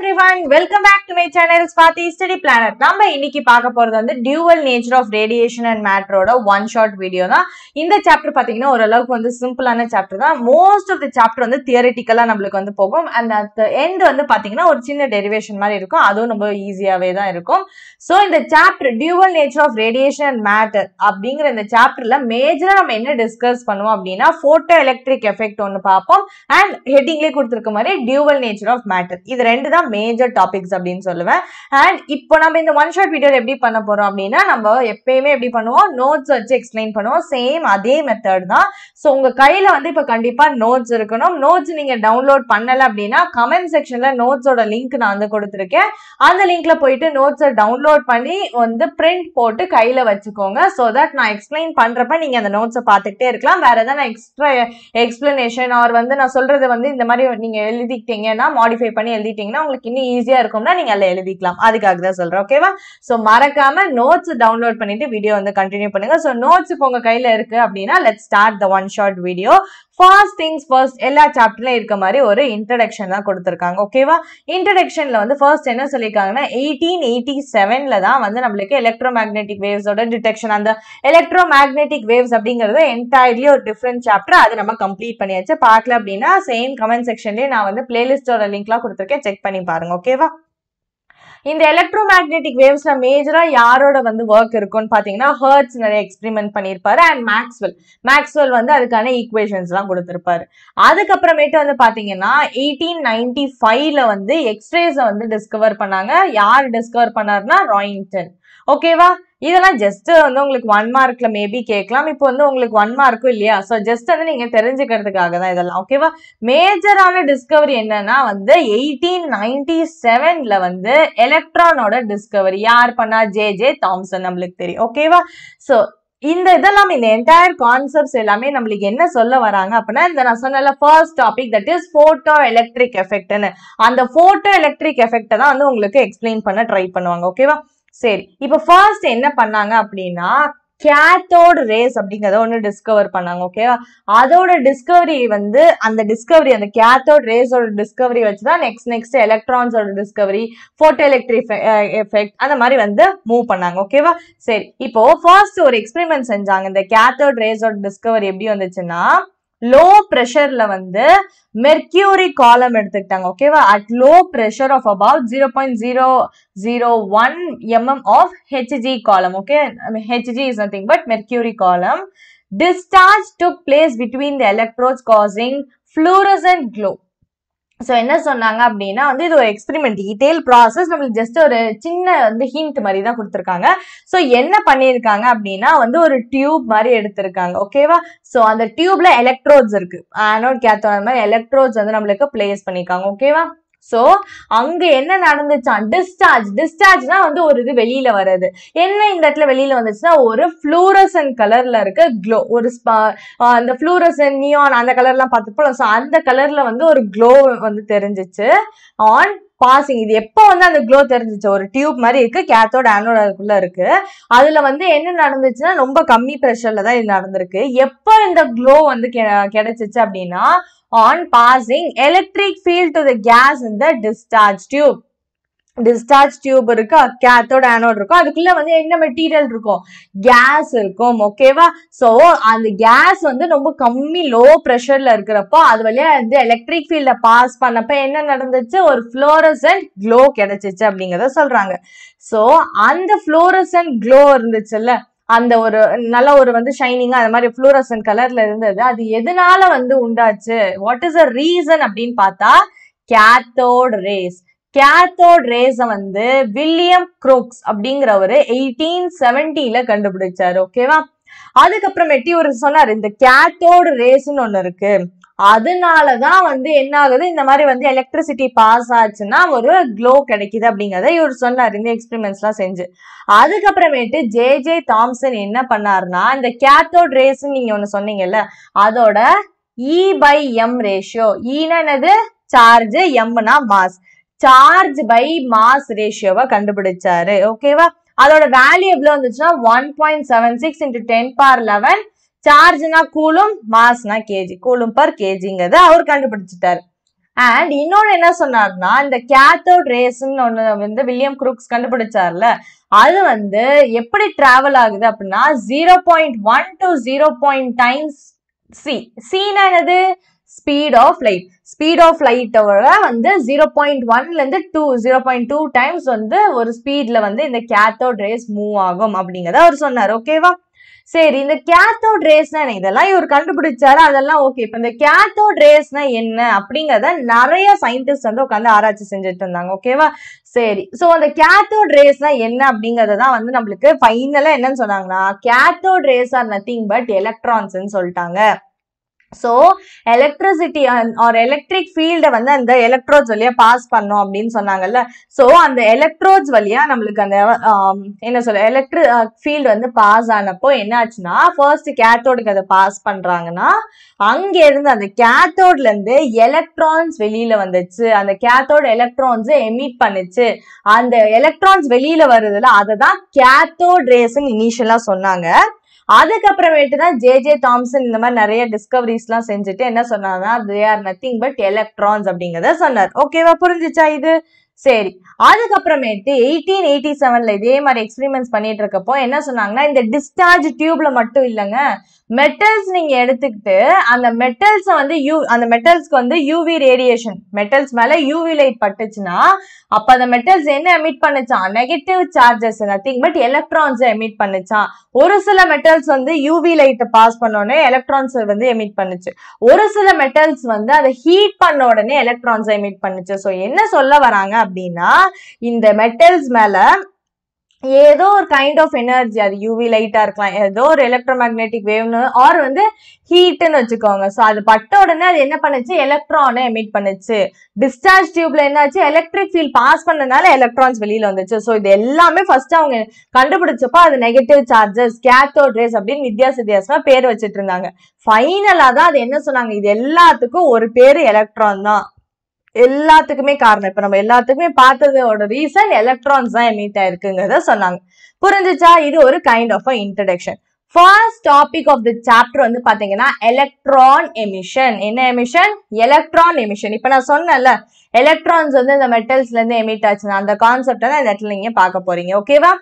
ser everyone welcome back to my channel Swathi study planet நம்ம இன்னைக்கு பார்க்க போறது வந்து dual nature of radiation and மேட்டரோட one shot video தான். இந்த சாப்டர் பாத்தீங்கன்னா ஓரளவுக்கு வந்து சிம்பிளான சாப்டர் தான். மோஸ்ட் ஆஃப் த சாப்டர் வந்து தியரிட்டிக்கலா நம்மளுக்கு வந்து போகும். அண்ட் அட் எண்ட் வந்து பாத்தீங்கன்னா ஒரு சின்ன டெரிவேஷன் மாதிரி இருக்கும். அதுவும் ரொம்ப ஈஸியாவே தான் இருக்கும். ஸோ இந்த chapter dual nature of radiation and matter அப்படிங்கிற இந்த சாப்டர்ல மேஜரா நம்ம என்ன டிஸ்கஸ் பண்ணுவோம் அப்படின்னா ஃபோட்டோ எலக்ட்ரிக் எஃபெக்ட் ஒன்று பார்ப்போம். அண்ட் ஹெட்டிங்லேயே கொடுத்துருக்க மாதிரி டியூவல் நேச்சர் ஆஃப் மேட்டர் இது ரெண்டு தான் மேஜர் டாபிக்ஸ் அப்படின்னு சொல்லுவேன். அண்ட் இப்போ நம்ம இந்த ஒன் ஷாட் வீடியோ எப்படி பண்ண போறோம் அப்படின்னா நம்ம எப்பயுமே எப்படி பண்ணுவோம்? நோட்ஸ் வச்சு எக்ஸ்பிளைன் பண்ணுவோம். சேம் அதே மெத்தட் தான். ஸோ உங்க கையில வந்து இப்போ கண்டிப்பா நோட்ஸ் இருக்கணும். நோட்ஸ் நீங்க டவுன்லோட் பண்ணல அப்படின்னா கமெண்ட் செக்ஷன்ல நோட்ஸோட லிங்க் நான் வந்து கொடுத்துருக்கேன். அந்த லிங்க்ல போயிட்டு நோட்ஸை டவுன்லோட் பண்ணி வந்து பிரிண்ட் போட்டு கையில வச்சுக்கோங்க. ஸோ தட் நான் எக்ஸ்பிளைன் பண்றப்ப நீங்க அந்த நோட்ஸை பார்த்துக்கிட்டே இருக்கலாம். வேற ஏதாவது எக்ஸ்ட்ரா எக்ஸ்பிளனேஷன் ஆர் வந்து நான் சொல்றது வந்து இந்த மாதிரி நீங்க எழுதிக்கிட்டீங்கன்னா மாடிஃபை பண்ணி எழுதிட்டீங்கன்னா உங்களுக்கு இன்னும் ஈஸியா இருக்கும்னா நீங்க அதில் எழுதிக்கலாம். அதுக்காக தான் சொல்றேன் ஓகேவா ஸோ மறக்காம நோட்ஸ் டவுன்லோட் பண்ணிட்டு வீடியோ வந்து கண்டினியூ பண்ணுங்க. ஸோ நோட்ஸ் இப்போ உங்க கையில இருக்கு அப்படின்னா let start the one shot video first things first எல்லா சாப்டர்லையும் இருக்க மாதிரி ஒரு இன்ட்ரடக்ஷன் தான் கொடுத்துருக்காங்க ஓகேவா இன்ட்ரடக்ஷனில் வந்து ஃபர்ஸ்ட் என்ன சொல்லியிருக்காங்கன்னா எயிட்டீன் எயிட்டி செவனில் தான் வந்து நம்மளுக்கு எலக்ட்ரோ மேக்னெட்டிக் வேவ்ஸோட டிடெக்ஷன் அந்த எலக்ட்ரோ மேக்னெட்டிக் வேவ்ஸ் அப்படிங்கிறது என்டையர்லி ஒரு டிஃப்ரெண்ட் சாப்டர் அது நம்ம கம்ப்ளீட் பண்ணியாச்சு. பார்க்கல அப்படின்னா சேம் கமெண்ட் செக்ஷன்லேயே நான் வந்து பிளேலிஸ்டோட லிங்க்லாம் கொடுத்துருக்கேன். செக் பண்ணி பாருங்க ஓகேவா இந்த எலக்ட்ரோ மேக்னெட்டிக் வேவ்ஸ்ல மேஜரா யாரோட வந்து ஒர்க் இருக்கும்னு பாத்தீங்கன்னா ஹர்ட்ஸ் நிறைய எக்ஸ்பெரிமெண்ட் பண்ணியிருப்பாரு அண்ட் மேக்ஸ்வெல் மேக்ஸ்வெல் வந்து அதுக்கான ஈக்குவேஷன்ஸ் எல்லாம் கொடுத்திருப்பாரு. அதுக்கப்புறமேட்டு வந்து பாத்தீங்கன்னா எயிட்டீன் நைன்டி ஃபைவ்ல வந்து எக்ஸ்ரேஸை வந்து டிஸ்கவர் பண்ணாங்க. யார் டிஸ்கவர் பண்ணாருன்னா ராயிங்டன் ஓகேவா இதெல்லாம் ஜஸ்ட் வந்து உங்களுக்கு ஒன் மார்க்ல மேபி கேட்கலாம். இப்போ வந்து உங்களுக்கு ஒன் மார்க்கும் இல்லையா? ஸோ ஜஸ்ட் வந்து நீங்க தெரிஞ்சுக்கிறதுக்காக தான் இதெல்லாம் ஓகேவா மேஜரான டிஸ்கவரி என்னன்னா வந்து எயிட்டீன் நைன்டி செவன்ல வந்து எலக்ட்ரானோட டிஸ்கவரி யார் பண்ணா? ஜே ஜே தாம்சன் நம்மளுக்கு தெரியும் ஓகேவா ஸோ இந்த இதெல்லாம் இந்த என்டையர் கான்செப்ட்ஸ் எல்லாமே நம்மளுக்கு என்ன சொல்ல வராங்க அப்படின்னா இந்த நான் சொன்னல first topic that is photoelectric எஃபெக்ட்னு அந்த போட்டோ எலக்ட்ரிக் எஃபெக்டை தான் வந்து உங்களுக்கு எக்ஸ்பிளைன் பண்ண ட்ரை பண்ணுவாங்க ஓகேவா சரி. இப்போ ஃபர்ஸ்ட் என்ன பண்ணாங்க அப்படின்னா கேத்தோட் ரேஸ் அப்படிங்கறத ஒன்று டிஸ்கவர் பண்ணாங்க ஓகேவா அதோட டிஸ்கவரி வந்து அந்த டிஸ்கவரி அந்த கேத்தோட் ரேஸோட டிஸ்கவரி வச்சு தான் நெக்ஸ்ட் நெக்ஸ்ட் எலக்ட்ரான்ஸோட டிஸ்கவரி ஃபோட்டோ எலக்ட்ரிக் எஃபெக்ட் அந்த மாதிரி வந்து மூவ் பண்ணாங்க ஓகேவா சரி. இப்போ ஃபர்ஸ்ட் ஒரு எக்ஸ்பெரிமெண்ட் செஞ்சாங்க இந்த கேத்தோட் ரேஸோட டிஸ்கவரி எப்படி வந்துச்சுன்னா லோ ப்ரெஷர்ல வந்து மெர்க்யூரி காலம் எடுத்துக்கிட்டாங்க ஓகேவா at low pressure of about zero point zero zero one mm of Hg column okay Hg is nothing but mercury column discharge took place between the electrodes causing fluorescent glow. So என்ன சொன்னாங்க அப்படின்னா வந்து இது ஒரு experiment detail process நம்மளுக்கு just ஒரு சின்ன வந்து ஹிண்ட் மாதிரி தான் கொடுத்துருக்காங்க. ஸோ என்ன பண்ணியிருக்காங்க அப்படின்னா வந்து ஒரு டியூப் மாதிரி எடுத்திருக்காங்க. ஓகேவா ஸோ அந்த டியூப்ல எலக்ட்ரோட்ஸ் இருக்கு. ஆனோட் கேத்தோட மாதிரி எலக்ட்ரோட்ஸ் வந்து நம்மளுக்கு பிளேஸ் பண்ணியிருக்காங்க. ஓகேவா ஸோ அங்க என்ன நடந்துச்சான்? டிஸ்சார்ஜ் டிஸ்சார்ஜ்னா வந்து ஒரு இது வெளியில வர்றது. என்ன இந்த இடத்துல வெளியில வந்துச்சுன்னா ஒரு ஃப்ளூரசன் கலர்ல இருக்க க்ளோ ஒரு அந்த ஃப்ளூரசன் நியான் அந்த கலர்லாம் பார்த்துப்போம் ஸோ அந்த கலர்ல வந்து ஒரு க்ளோ வந்து தெரிஞ்சிச்சு. ஆன் பாசிங் இது எப்போ வந்து அந்த க்ளோ தெரிஞ்சிச்சு? ஒரு டியூப் மாதிரி இருக்கு. கேத்தோட ஆனோட அதுக்குள்ள இருக்கு. அதுல வந்து என்ன நடந்துச்சுன்னா ரொம்ப கம்மி ப்ரெஷர்ல தான் இது நடந்திருக்கு. எப்போ இந்த க்ளோ வந்து கிடைச்சிச்சு அப்படின்னா on passing electric field to the gas in the discharge tube discharge tube இருக்கு? கேத்தோட ஆனோட் இருக்கும் அதுக்குள்ள வந்து என்ன மெட்டீரியல் இருக்கும் கேஸ் இருக்கும் ஓகேவா ஸோ அந்த கேஸ் வந்து ரொம்ப கம்மி லோ ப்ரெஷர்ல இருக்கிறப்போ அது வழியா வந்து எலக்ட்ரிக் ஃபீல்ட பாஸ் பண்ணப்ப என்ன நடந்துச்சு? ஒரு ஃப்ளோரசன்ட் க்ளோ கிடைச்சிச்சு அப்படிங்கிறத சொல்றாங்க. ஸோ அந்த ஃப்ளோரசன்ட் க்ளோ இருந்துச்சுல்ல அந்த ஒரு நல்ல ஒரு வந்து ஷைனிங்காக அந்த மாதிரி ஃப்ளூரசன் கலர்ல இருந்தது அது எதனால வந்து உண்டாச்சு? வாட் இஸ் அ ரீசன் அப்படின்னு பார்த்தா கேத்தோட் ரேஸ் கேத்தோட் ரேஸை வந்து வில்லியம் குரோக்ஸ் அப்படிங்கிறவரு எயிட்டீன் செவன்டில கண்டுபிடிச்சாரு ஓகேவா அதுக்கப்புறமேட்டி ஒரு சொன்னார் இந்த கேத்தோடு ரேஸ்ன்னு ஒண்ணு இருக்கு. அதனாலதான் வந்து என்ன ஆகுது? இந்த மாதிரி வந்து எலக்ட்ரிசிட்டி பாஸ் ஆச்சுன்னா ஒரு க்ளோ கிடைக்குது அப்படிங்கறத இவர் சொன்னார் இந்த எக்ஸ்பெரிமெண்ட்ஸ் எல்லாம் செஞ்சு. அதுக்கப்புறமேட்டு ஜே ஜே தாம்சன் என்ன பண்ணாருன்னா இந்த கேத்தோட் ரேஸ் நீங்க ஒண்ணு சொன்னீங்கல்ல அதோட இ பை எம் ரேஷியோ ஈனது சார்ஜ் எம்னா மாஸ் சார்ஜ் பை மாஸ் ரேஷியோவை கண்டுபிடிச்சாரு. ஓகேவா அதோட வேல்யூ எவ்வளவு வந்துச்சுன்னா one point seven six into ten power eleven சார்ஜ்னா coulomb மாஸ்னா கேஜி கூலும் பர் கேஜிங்கிறத அவர் கண்டுபிடிச்சிட்டாரு. அண்ட் இன்னொன்னு என்ன சொன்னார்னா இந்த கேத்தோட் ரேஸ்ன்னு ஒன்று வந்து வில்லியம் குரூக்ஸ் கண்டுபிடிச்சார்ல அது வந்து எப்படி டிராவல் ஆகுது அப்படின்னா zero point one to zero point times C சீனா என்னது? Speed of light speed of லைட்டோட வந்து ஜீரோ பாயிண்ட் ஒன்லேருந்து to zero point two times வந்து ஒரு ஸ்பீடில் வந்து இந்த கேத்தோட் ரேஸ் மூவ் ஆகும் அப்படிங்கிறத அவர் சொன்னார் ஓகேவா சரி இந்த கேத்தோட் ரேஸ்னா இதெல்லாம் இவர் கண்டுபிடிச்சாரு? அதெல்லாம் ஓகே இப்போ இந்த கேத்தோட் ரேஸ்னா என்ன? அப்படிங்கிறத நிறைய சயின்டிஸ்ட் வந்து உட்காந்து ஆராய்ச்சி செஞ்சுட்டு இருந்தாங்க ஓகேவா சரி ஸோ அந்த கேத்தோட் ரேஸ்னா என்ன அப்படிங்கறத தான் வந்து நம்மளுக்கு ஃபைனலாக என்னன்னு சொன்னாங்கன்னா cathode rays are nothing but எலக்ட்ரான்ஸ்ன்னு சொல்லிட்டாங்க. ஸோ எலக்ட்ரிசிட்டி ஆர் எலக்ட்ரிக் ஃபீல்டை வந்து அந்த எலக்ட்ரோட்ஸ் வழியா பாஸ் பண்ணோம் அப்படின்னு சொன்னாங்கல்ல. ஸோ அந்த எலக்ட்ரோட்ஸ் வழியா நம்மளுக்கு அந்த என்ன சொல்ல எலக்ட்ரி ஃபீல்டு வந்து பாஸ் ஆனப்போ என்ன ஆச்சுன்னா ஃபர்ஸ்ட் கேத்தோடுக்கு அதை பாஸ் பண்றாங்கன்னா அங்க இருந்து அந்த கேத்தோட்லேருந்து எலக்ட்ரான்ஸ் வெளியில வந்துச்சு. அந்த கேத்தோட் எலக்ட்ரான்ஸை எமிட் பண்ணுச்சு. அந்த எலக்ட்ரான்ஸ் வெளியில வருதுல அதை தான் கேத்தோட் ரேஸ்ன்னு இனிஷியலாக சொன்னாங்க. அதுக்கப்புறமேட்டு தான் ஜே ஜே தாம்சன் இந்த மாதிரி நிறைய டிஸ்கவரிஸ் எல்லாம் செஞ்சுட்டு என்ன சொன்னார்னா they are nothing but electrons அப்படிங்கறத சொன்னார். ஓகேவா புரிஞ்சுச்சா இது? சரி. அதுக்கப்புறமேட்டு எயிட்டீன் எயிட்டி செவன்ல இதே மாதிரி எக்ஸ்பெரிமெண்ட்ஸ் பண்ணிட்டு இருக்கப்போ என்ன சொன்னாங்கன்னா இந்த டிஸ்சார்ஜ் டியூப்ல மட்டும் இல்லைங்க மெட்டல்ஸ் நீங்க எடுத்துக்கிட்டு அந்த மெட்டல்ஸ் வந்து யூ அந்த மெட்டல்ஸ்க்கு வந்து யூவி ரேடியேஷன் மெட்டல்ஸ் மேல யூவி லைட் பட்டுச்சுன்னா அப்ப அந்த மெட்டல்ஸ் என்ன emit பண்ணுச்சான் negative charges nothing but electrons emit பண்ணுச்சான் ஒரு சில மெட்டல்ஸ் வந்து யூவி லைட்டை பாஸ் பண்ண எலக்ட்ரான்ஸ் வந்து எமிட் பண்ணுச்சு. ஒரு சில மெட்டல்ஸ் வந்து அதை ஹீட் பண்ண உடனே எலக்ட்ரான்ஸ் எமிட் பண்ணுச்சு. ஸோ என்ன சொல்ல வராங்க அப்படின்னா இந்த மெட்டல்ஸ் மேல ஏதோ ஒரு கைண்ட் ஆஃப் எனர்ஜி அது யூவி லைட்டா இருக்கலாம் ஏதோ ஒரு எலக்ட்ரோ மேக்னெட்டிக் வேவ்னு ஆர் வந்து ஹீட்னு வச்சுக்கோங்க. ஸோ அது பட்ட உடனே அது என்ன பண்ணுச்சு? எலக்ட்ரானை எமிட் பண்ணுச்சு. டிஸ்சார்ஜ் டியூப்ல என்னாச்சு? எலக்ட்ரிக் ஃபீல்ட் பாஸ் பண்ணனால எலக்ட்ரான்ஸ் வெளியில வந்துச்சு. ஸோ இது எல்லாமே ஃபர்ஸ்ட் அவங்க கண்டுபிடிச்சப்போ அது நெகட்டிவ் சார்ஜஸ் கேத்தோட் ரேஸ் அப்படின்னு வித்தியாச வித்தியாசமா பேர் வச்சுட்டு இருந்தாங்க. ஃபைனலா தான் அது என்ன சொன்னாங்க? இது எல்லாத்துக்கும் ஒரு பேரு எலக்ட்ரான் தான். எல்லாத்துக்குமே காரணம். இப்ப நம்ம எல்லாத்துக்குமே பார்த்ததோட ரீசன் எலக்ட்ரான்ஸ் தான் எமிட் ஆயிருக்குங்கிறத சொன்னாங்க. புரிஞ்சுச்சா? இது ஒரு kind of introduction first topic of the chapter வந்து பாத்தீங்கன்னா எலக்ட்ரான் எமிஷன் என்ன எமிஷன் எலக்ட்ரான் எமிஷன் இப்ப நான் சொன்னேன்ல எலக்ட்ரான்ஸ் வந்து இந்த மெட்டல்ஸ்ல இருந்து எமிட் ஆச்சுன்னா அந்த கான்செப்ட் தான் இந்த இடத்துல நீங்க பார்க்க போறீங்க. ஓகேவா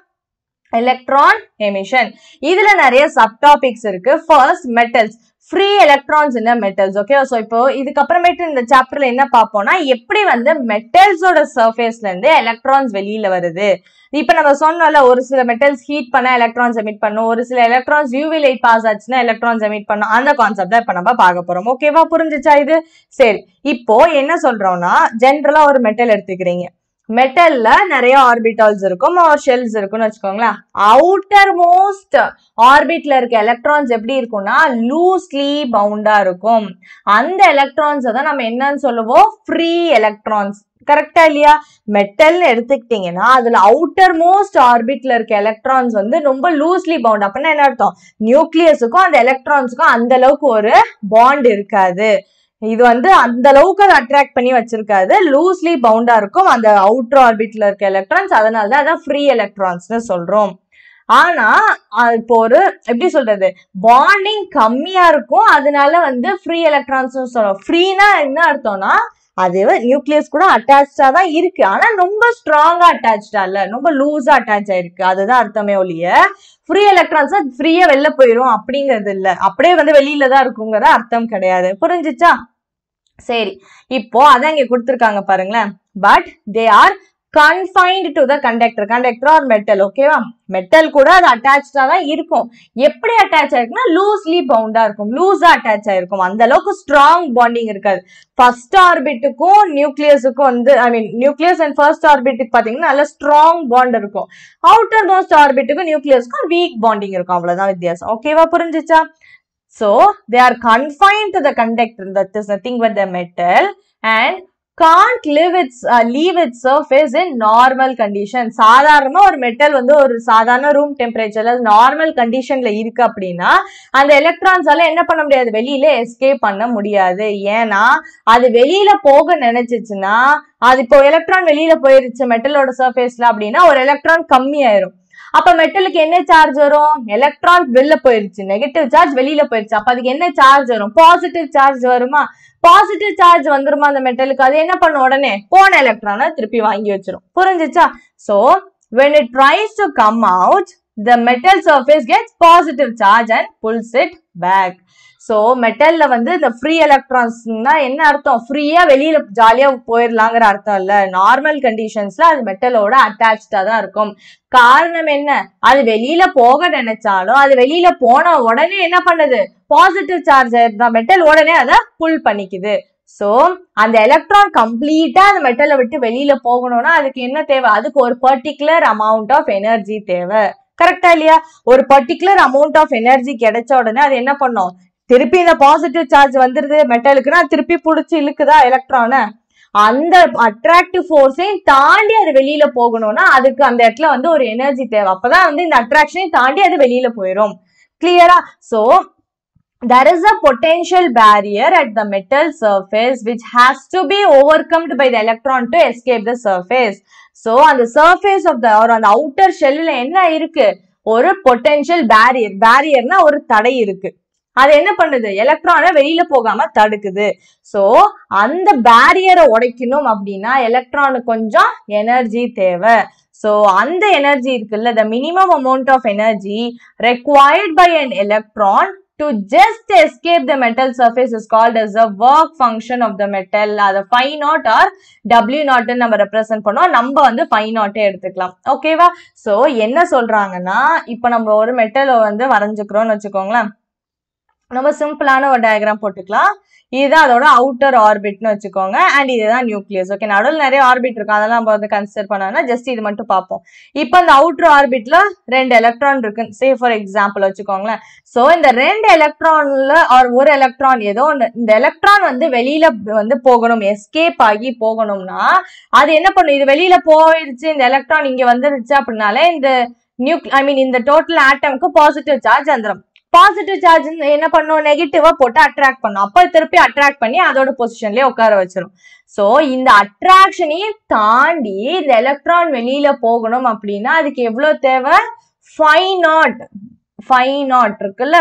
எலக்ட்ரான் எமிஷன் இதுல நிறைய சப் டாபிக்ஸ் இருக்கு. ஃபர்ஸ்ட் மெட்டல்ஸ் ஃப்ரீ எலக்ட்ரான்ஸ் என்ன மெட்டல்ஸ் ஓகேவா ஸோ இப்போ இதுக்கப்புறமேட்டு இந்த சாப்டர்ல என்ன பார்ப்போம்னா எப்படி வந்து மெட்டல்ஸோட சர்ஃபேஸ்ல இருந்து எலக்ட்ரான்ஸ் வெளியில வருது? இப்போ நம்ம சொன்னோம்ல ஒரு சில மெட்டல்ஸ் ஹீட் பண்ணா எலக்ட்ரான்ஸ் எமிட் பண்ணும். ஒரு சில எலக்ட்ரான்ஸ் யூவி லைட் பாஸ் ஆச்சுன்னா எலக்ட்ரான்ஸ் எமிட் பண்ணும். அந்த கான்செப்ட் தான் இப்போ நம்ம பார்க்க போறோம். ஓகேவா புரிஞ்சுச்சா இது? சரி. இப்போ என்ன சொல்றோம்னா ஜென்ரலா ஒரு மெட்டல் எடுத்துக்கிறீங்க. மெட்டல்ல நிறைய ஆர்பிட்டால்ஸ் இருக்கும் ஒரு ஷெல்ஸ் இருக்கும்னு வச்சுக்கோங்களேன். அவுட்டர் மோஸ்ட் ஆர்பிட்ல இருக்க எலக்ட்ரான்ஸ் எப்படி இருக்கும்னா லூஸ்லி பவுண்டா இருக்கும். அந்த எலக்ட்ரான்ஸ் தான் நம்ம என்னன்னு சொல்லுவோம்? ஃப்ரீ எலக்ட்ரான்ஸ் கரெக்டா இல்லையா? மெட்டல்னு எடுத்துக்கிட்டீங்கன்னா அதுல அவுட்டர் மோஸ்ட் ஆர்பிட்ல இருக்க எலக்ட்ரான்ஸ் வந்து ரொம்ப லூஸ்லி பவுண்ட் அப்படின்னா என்ன அர்த்தம்? நியூக்ளியஸுக்கும் அந்த எலக்ட்ரான்ஸுக்கும் அந்த அளவுக்கு ஒரு பாண்ட் இருக்காது. இது வந்து அந்த அளவுக்கு அதை அட்ராக்ட் பண்ணி வச்சிருக்காது. லூஸ்லி பவுண்டா இருக்கும். அந்த அவுட்டர் ஆர்பிட்ல இருக்க எலக்ட்ரான்ஸ் அதனால தான் அதான் ஃப்ரீ எலக்ட்ரான்ஸ்னு சொல்றோம். ஆனா இப்போ ஒரு எப்படி சொல்றது? பாண்டிங் கம்மியா இருக்கும். அதனால வந்து ஃப்ரீ எலக்ட்ரான்ஸ் சொல்றோம். ஃப்ரீனா என்ன அர்த்தம்னா அது நியூக்ளியஸ் கூட அட்டாச்சா தான் இருக்கு. ஆனா ரொம்ப ஸ்ட்ராங்கா அட்டாச்சா இல்ல. ரொம்ப லூஸா அட்டாச் ஆயிருக்கு. அதுதான் அர்த்தமே ஒழிய ஃப்ரீ எலக்ட்ரான்ஸ் ஃப்ரீயா வெளில போயிடும் அப்படிங்கிறது இல்ல. அப்படியே வந்து வெளியில தான் இருக்குங்கிற அர்த்தம் கிடையாது. புரிஞ்சிச்சா? சரி இப்போ அதான் இங்க கொடுத்துருக்காங்க பாருங்களேன். But they are confined to the conductor conductor are metal ஓகேவா மெட்டல் கூட அது அட்டாச்சா தான் இருக்கும். எப்படி அட்டாச் ஆயிருக்குன்னா லூஸ்லி பவுண்டா இருக்கும். லூஸா அட்டாச் ஆயிருக்கும். அந்த அளவுக்கு ஸ்ட்ராங் பாண்டிங் இருக்காது. ஃபர்ஸ்ட் ஆர்பிட்டுக்கும் நியூக்ளியஸுக்கும் வந்து I mean nucleus and first ஆர்பிட்டுக்கு பாத்தீங்கன்னா நல்ல ஸ்ட்ராங் பாண்ட் இருக்கும். அவுட்டர் மோஸ்ட் ஆர்பிட்டுக்கும் நியூக்ளியஸ்க்கும் வீக் பாண்டிங் இருக்கும். அவ்வளவுதான் வித்தியாசம். ஓகேவா புரிஞ்சிச்சா? So they are confined to the conductor. That is nothing but the metal. And can't live its uh, leave its surface in normal condition. சாதாரணமா ஒரு மெட்டல் வந்து ஒரு சாதாரண ரூம் டெம்பரேச்சர்ல நார்மல் கண்டிஷன்ல இருக்கு அப்படின்னா அந்த எலக்ட்ரான்ஸால என்ன பண்ண முடியாது? வெளியில எஸ்கேப் பண்ண முடியாது. ஏன்னா அது வெளியில போக நினைச்சிச்சுன்னா அது இப்போ எலக்ட்ரான் வெளியில போயிருச்சு மெட்டலோட சர்ஃபேஸ்ல அப்படின்னா ஒரு எலக்ட்ரான் கம்மி ஆயிரும் அப்ப மெட்டலுக்கு என்ன சார்ஜ் வரும்? எலக்ட்ரான் வெளில போயிருச்சு. நெகட்டிவ் சார்ஜ் வெளியில போயிருச்சு. அப்ப அதுக்கு என்ன சார்ஜ் வரும்? பாசிட்டிவ் சார்ஜ் வருமா? பாசிட்டிவ் சார்ஜ் வந்துருமா அந்த மெட்டலுக்கு? அது என்ன பண்ணும் உடனே? போன எலக்ட்ரானை திருப்பி வாங்கி வச்சிரும். புரிஞ்சுச்சா? So when it tries to come out the metal surface gets positive charge and pulls it back. So மெட்டல்ல வந்து இந்த ஃப்ரீ எலக்ட்ரான்ஸ்னா என்ன அர்த்தம்? ஃப்ரீயா வெளியில ஜாலியா போயிடலாங்கிற அர்த்தம் இல்ல. நார்மல் கண்டிஷன்ஸ்ல அது மெட்டலோட அட்டாச்சா தான் இருக்கும். காரணம் என்ன? அது வெளியில போக நினைச்சாலும் அது வெளியில போன உடனே என்ன பண்ணுது? பாசிட்டிவ் சார்ஜ் தான் மெட்டல் உடனே அதை புல் பண்ணிக்குது. சோ அந்த எலக்ட்ரான் கம்ப்ளீட்டா அந்த மெட்டலை விட்டு வெளியில போகணும்னா அதுக்கு என்ன தேவை? அதுக்கு ஒரு பர்டிகுலர் அமௌண்ட் ஆஃப் எனர்ஜி தேவை. கரெக்டா இல்லையா? ஒரு பர்டிகுலர் அமௌண்ட் ஆஃப் எனர்ஜி கிடைச்ச உடனே அது என்ன பண்ணும்? திருப்பி இந்த பாசிட்டிவ் சார்ஜ் வந்துருது மெட்டலுக்குன்னா திருப்பி புடிச்சு இழுக்குதா எலக்ட்ரானை அந்த அட்ராக்டிவ் ஃபோர்ஸையும் தாண்டி அது வெளியில போகணும்னா அதுக்கு அந்த இடத்துல வந்து ஒரு எனர்ஜி தேவை. அப்பதான் வந்து இந்த அட்ராக்ஷனையும் தாண்டி அது வெளியில போயிடும் கிளியரா so there is a potential barrier at the metal surface which has to be overcome by the electron to escape the surface. So அந்த surface of the or அந்த outer shellல என்ன இருக்கு? ஒரு potential barrier barrierனா ஒரு தடை இருக்கு. அது என்ன பண்ணுது? எலக்ட்ரானை வெளியில போகாம தடுக்குது. ஸோ அந்த பேரியரை உடைக்கணும் அப்படின்னா எலக்ட்ரானுக்கு கொஞ்சம் எனர்ஜி தேவை. ஸோ அந்த எனர்ஜி இருக்குல்ல the minimum amount of energy required by an electron to just escape the metal surface is called as a work function of the metal அதை ஃபைவ் நாட் ஆர் டபிள்யூ நாட்னு நம்ம represent பண்ணோம் நம்ம வந்து five நாட்டே எடுத்துக்கலாம். ஓகேவா so என்ன சொல்றாங்கன்னா இப்போ நம்ம ஒரு மெட்டலை வந்து வரைஞ்சுக்கிறோம்னு வச்சுக்கோங்களேன். ரொம்ப சிம்பிளான ஒரு டயக்ராம் போட்டுக்கலாம். இதுதான் அதோட அவுட்டர் ஆர்பிட்னு வச்சுக்கோங்க. அண்ட் இதுதான் நியூக்ளியஸ் ஓகே நடுவில் நிறைய ஆர்பிட் இருக்கும். அதெல்லாம் நம்ம வந்து கன்சிடர் பண்ணோம்னா ஜஸ்ட் இது மட்டும் பார்ப்போம். இப்போ இந்த அவுட்டர் ஆர்பிட்ல ரெண்டு எலக்ட்ரான் இருக்கு சே ஃபார் எக்ஸாம்பிள் வச்சுக்கோங்களேன். ஸோ இந்த ரெண்டு எலக்ட்ரான்ல ஆர் ஒரு எலக்ட்ரான் ஏதோ ஒன்று இந்த எலக்ட்ரான் வந்து வெளியில வந்து போகணும். எஸ்கேப் ஆகி போகணும்னா அது என்ன பண்ணும்? இது வெளியில போயிடுச்சு. இந்த எலக்ட்ரான் இங்க வந்துருச்சு அப்படின்னாலே இந்த நியூக் ஐ மீன் இந்த டோட்டல் ஆட்டம்க்கு பாசிட்டிவ் சார்ஜ் வந்துடும் பாசிட்டிவ் சார்ஜ் என்ன பண்ணும்? நெகட்டிவா போட்டு அட்ராக்ட் பண்ணும். அப்ப திருப்பி அட்ராக்ட் பண்ணி அதோட பொசிஷன்லயே உட்கார வச்சிடும் சோ இந்த அட்ராக்ஷனையும் தாண்டி இந்த எலக்ட்ரான் வெளியில போகணும் அப்படின்னா அதுக்கு எவ்வளவு தேவை? ஃபை நாட் ஃபை நாட் இருக்குல்ல?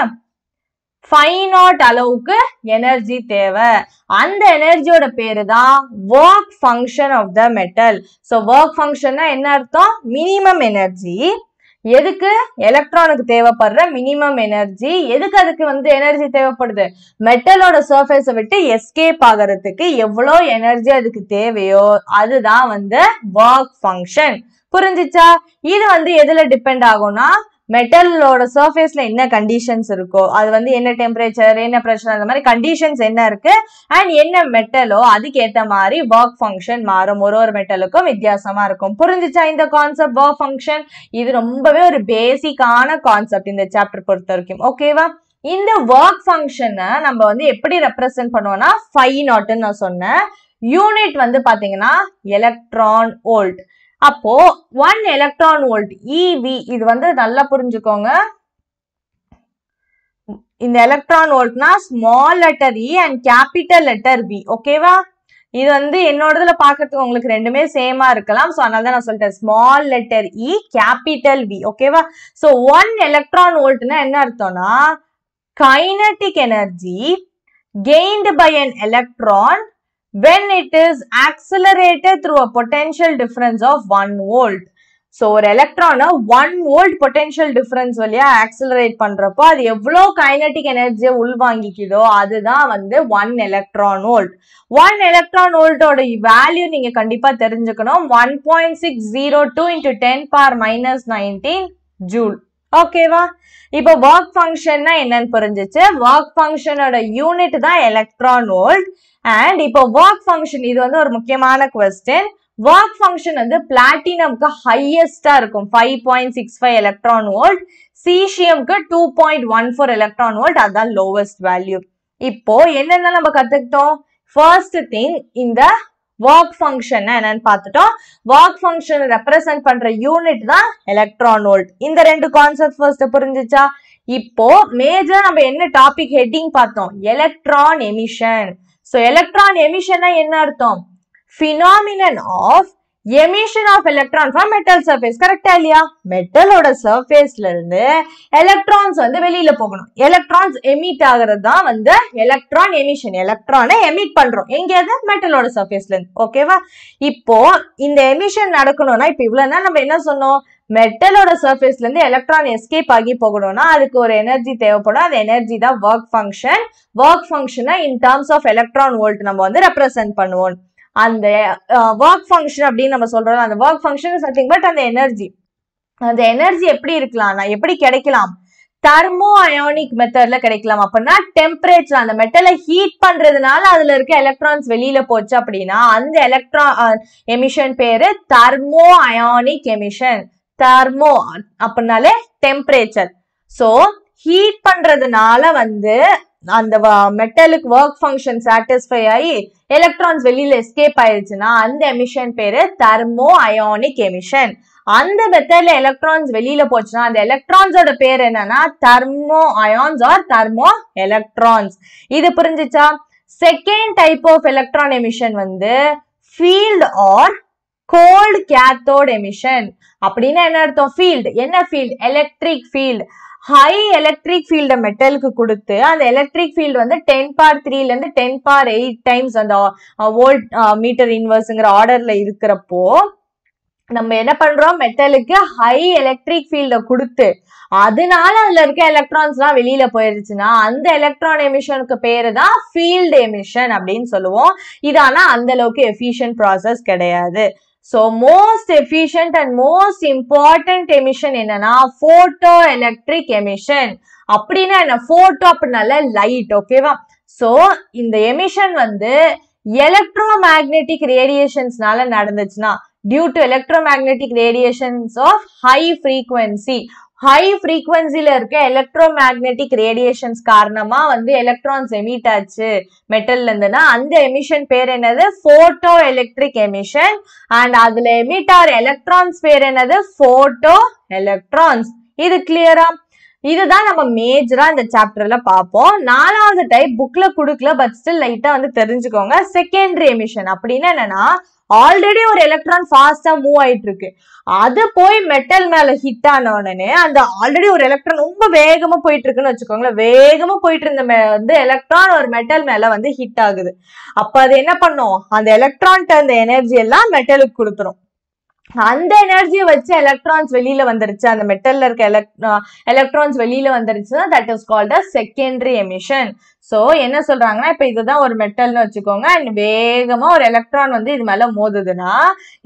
ஃபை நாட் அளவுக்கு எனர்ஜி தேவை. அந்த எனர்ஜியோட பேரு தான் work function of the metal so work ஃபங்க்ஷன்னா என்ன அர்த்தம்? மினிமம் எனர்ஜி எதுக்கு எலக்ட்ரானுக்கு தேவைப்படுற மினிமம் எனர்ஜி எதுக்கு அதுக்கு வந்து எனர்ஜி தேவைப்படுது? மெட்டலோட சர்ஃபேஸை விட்டு எஸ்கேப் ஆகிறதுக்கு எவ்வளோ எனர்ஜி அதுக்கு தேவையோ அதுதான் வந்து ஒர்க் ஃபங்க்ஷன் புரிஞ்சிச்சா? இது வந்து எதுல டிபெண்ட் ஆகும்னா மெட்டலோட சர்ஃபேஸ்ல என்ன கண்டிஷன்ஸ் இருக்கோ அது வந்து என்ன டெம்பரேச்சர் என்ன ப்ரெஷர் அந்த மாதிரி கண்டிஷன்ஸ் என்ன இருக்கு? அண்ட் என்ன மெட்டலோ அதுக்கேற்ற மாதிரி ஒர்க் ஃபங்க்ஷன் மாறும். ஒரு ஒரு மெட்டலுக்கும் வித்தியாசமா இருக்கும். புரிஞ்சுச்சா இந்த கான்செப்ட் ஒர்க் ஃபங்க்ஷன் இது ரொம்பவே ஒரு பேசிக்கான கான்செப்ட் இந்த சாப்டர் பொறுத்த வரைக்கும். ஓகேவா இந்த ஒர்க் ஃபங்க்ஷனை நம்ம வந்து எப்படி ரெப்ரசென்ட் பண்ணுவோம்னா ஃபைவ் நாட்டுன்னு நான் சொன்னேன். யூனிட் வந்து பாத்தீங்கன்னா எலக்ட்ரான் ஓல்ட் அப்போ ஒன் எலக்ட்ரான் வோல்ட் இவி இது வந்து நல்லா புரிஞ்சுக்கோங்க. இந்த electron வோல்ட்னா small letter e and capital letter V? ஓகேவா இது வந்து என்னோடதுல பாக்குறதுக்கு உங்களுக்கு ரெண்டுமே சேமா இருக்கலாம். ஸோ அதனால தான் நான் சொல்லிட்டேன் small letter e capital V? ஓகேவா ஸோ ஒன் எலக்ட்ரான் வோல்ட்னா என்ன அர்த்தம்னா kinetic energy gained by an electron when it is accelerated through a potential difference of 1 volt. So ஒரு எலக்ட்ரானை ஒன் வோல்ட் பொட்டென்ஷியல் டிஃபரன்ஸ் வழியா ஆக்சிலரேட் பண்றப்போ அது எவ்வளோ கைனட்டிக் எனர்ஜியை உள்வாங்கிக்குதோ அதுதான் வந்து one electron volt one electron வோல்ட்டோட value நீங்க கண்டிப்பா தெரிஞ்சுக்கணும். One point six zero two into ten power minus nineteen joule ஓகேவா இப்போ ஒர்க் ஃபங்க்ஷன்னா என்னன்னு புரிஞ்சிச்சு. ஒர்க் ஃபங்க்ஷனோட யூனிட் தான் எலக்ட்ரான் வோல்ட் அண்ட் இப்போ ஒர்க் ஃபங்க்ஷன் இது வந்து ஒரு முக்கியமான கொஸ்டின் ஒர்க் ஃபங்க்ஷன் வந்து பிளாட்டினம்க்கு ஹையஸ்டா இருக்கும். Five point six five electron volt சீஷியம்க்கு two point one four electron volt அதுதான் லோவஸ்ட் வேல்யூ இப்போ என்னென்ன நம்ம கத்துக்கிட்டோம்? ஃபர்ஸ்ட் திங் இந்த ஒர்க் ஃபங்க்ஷன் என்னன்னு பார்த்துட்டோம். ஒர்க் ஃபங்க்ஷன் ரெப்ரசென்ட் பண்ற யூனிட் தான் எலக்ட்ரான் வோல்ட் இந்த ரெண்டு கான்செப்ட் ஃபர்ஸ்ட் புரிஞ்சிச்சா? இப்போ மேஜர் நம்ம என்ன டாபிக் ஹெட்டிங் பார்த்தோம்? எலக்ட்ரான் எமிஷன் ஸோ எலக்ட்ரான் எமிஷன்னா என்ன அர்த்தம்? Phenomenon of emission of electron from metal surface கரெக்டா இல்லையா? மெட்டலோட சர்ஃபேஸ்ல இருந்து எலக்ட்ரான்ஸ் வந்து வெளியில போகணும். எலக்ட்ரான்ஸ் எமிட் ஆகிறது தான் வந்து எலக்ட்ரான் எமிஷன் எலக்ட்ரானை எமிட் பண்றோம். எங்கேயாவது மெட்டலோட சர்ஃபேஸ்ல இருந்து. ஓகேவா இப்போ இந்த எமிஷன் நடக்கணும்னா இப்போ இவ்வளவு நம்ம என்ன சொன்னோம்? மெட்டலோட சர்ஃபேஸ்ல இருந்து எலக்ட்ரான் எஸ்கேப் ஆகி போகணும்னா அதுக்கு ஒரு எனர்ஜி தேவைப்படும். அந்த எனர்ஜி தான் ஒர்க் ஃபங்க்ஷன் ஒர்க் ஃபங்க்ஷனை in terms of electron volt நம்ம வந்து ரெப்ரசென்ட் பண்ணுவோம். அந்த ஒர்க் ஃபங்க்ஷன் அப்படின்னு நம்ம சொல்றோம் அந்த ஒர்க் ஃபங்க்ஷன் சம்திங் பட் அந்த எனர்ஜி அந்த எனர்ஜி எப்படி இருக்கலாம்னா எப்படி கிடைக்கலாம்? தர்மோ அயோனிக் மெத்தட்ல கிடைக்கலாம். அப்படின்னா டெம்பரேச்சர் அந்த மெட்டலை ஹீட் பண்றதுனால அதுல இருக்க எலக்ட்ரான்ஸ் வெளியில போச்சு அப்படின்னா அந்த எலக்ட்ரான் எமிஷன் பேரு தர்மோ அயானிக் எமிஷன் தெர்மோ அப்படின்னாலே டெம்பரேச்சர் ஸோ ஹீட் பண்றதுனால வந்து அந்த மெட்டலுக்கு ஒர்க் ஃபங்க்ஷன் சாட்டிஸ்ஃபை ஆகி எலக்ட்ரான்ஸ் வெளியில எஸ்கேப் ஆயிடுச்சுன்னா அந்த எமிஷன் பேரு தெர்மோ அயோனிக் எமிஷன் அந்த மெத்தட்ல எலக்ட்ரான்ஸ் வெளியில போச்சுன்னா அந்த எலக்ட்ரான்ஸோட பேர் என்னன்னா thermo ions or thermo electrons இது புரிஞ்சுச்சா? Second type of electron emission வந்து field or cold cathode emission அப்படின்னா என்ன அர்த்தம்? ஃபீல்டு என்ன field electric field high electric ஃபீல்டை மெட்டலுக்கு கொடுத்து அந்த எலக்ட்ரிக் ஃபீல்டு வந்து டென் பார் த்ரீலேருந்து டென் பார் எயிட் டைம்ஸ் அந்த வோல்ட் மீட்டர் இன்வர்ஸுங்கிற ஆர்டரில் இருக்கிறப்போ நம்ம என்ன பண்றோம்? மெட்டலுக்கு ஹை எலக்ட்ரிக் ஃபீல்ட கொடுத்து அதனால அதுல இருக்க எலக்ட்ரான்ஸ்லாம் வெளியில போயிருச்சுன்னா அந்த எலக்ட்ரான் எமிஷனுக்கு பேரு தான் ஃபீல்டு எமிஷன் அப்படின்னு சொல்லுவோம். இது ஆனா அந்த அளவுக்கு எஃபிஷியன்ட் ப்ராசஸ் கிடையாது. So most efficient and most important emission என்னன்னா போட்டோ எலக்ட்ரிக் எமிஷன் அப்படின்னா என்ன? போட்டோ அப்படின்னால லைட் ஓகேவா ஸோ இந்த எமிஷன் வந்து எலக்ட்ரோ மேக்னெட்டிக் ரேடியேஷன்ஸ்னால நடந்துச்சுன்னா due to electromagnetic radiations of high frequency high ஃப்ரீக்வன்சில இருக்க எலக்ட்ரோ மேக்னெட்டிக் ரேடியேஷன்ஸ் காரணமா வந்து எலக்ட்ரான்ஸ் எமிட் ஆச்சு மெட்டல்ல இருந்துன்னா அந்த எமிஷன் பேர் என்னது? போட்டோ எலக்ட்ரிக் எமிஷன் அண்ட் அதுல எமிட் ஆர் எலக்ட்ரான்ஸ் பேர் என்னது? போட்டோ எலக்ட்ரான்ஸ் இது கிளியரா இதுதான் நம்ம மேஜரா இந்த சாப்டர்ல பார்ப்போம். நாலாவது டைப் புக்ல கொடுக்கல பட் ஸ்டில் லைட்டா வந்து தெரிஞ்சுக்கோங்க. செகண்டரி எமிஷன் அப்படின்னு என்னன்னா ஆல்ரெடி ஒரு எலக்ட்ரான் ஃபாஸ்டா மூவ் ஆயிட்டு இருக்கு அது போய் மெட்டல் மேல ஹிட் ஆன உடனே அந்த ஆல்ரெடி ஒரு எலக்ட்ரான் ரொம்ப வேகமா போயிட்டு இருக்குன்னு வச்சுக்கோங்களேன். வேகமா போயிட்டு இருந்த வந்து எலக்ட்ரான் ஒரு மெட்டல் மேல வந்து ஹிட் ஆகுது. அப்ப அது என்ன பண்ணும்? அந்த எலக்ட்ரான் அந்த எனர்ஜி எல்லாம் மெட்டலுக்கு கொடுத்துரும். அந்த எனர்ஜியை வச்சு எலக்ட்ரான்ஸ் வெளியில வந்துருச்சு. அந்த மெட்டல்ல இருக்க எலக்ட்ரான்ஸ் வெளியில வந்துருச்சுன்னா that is called a secondary emission so என்ன சொல்றாங்கன்னா இப்ப இதுதான் ஒரு மெட்டல்னு வச்சுக்கோங்க. அண்ட் வேகமா ஒரு எலக்ட்ரான் வந்து இது மேல மோதுதுன்னா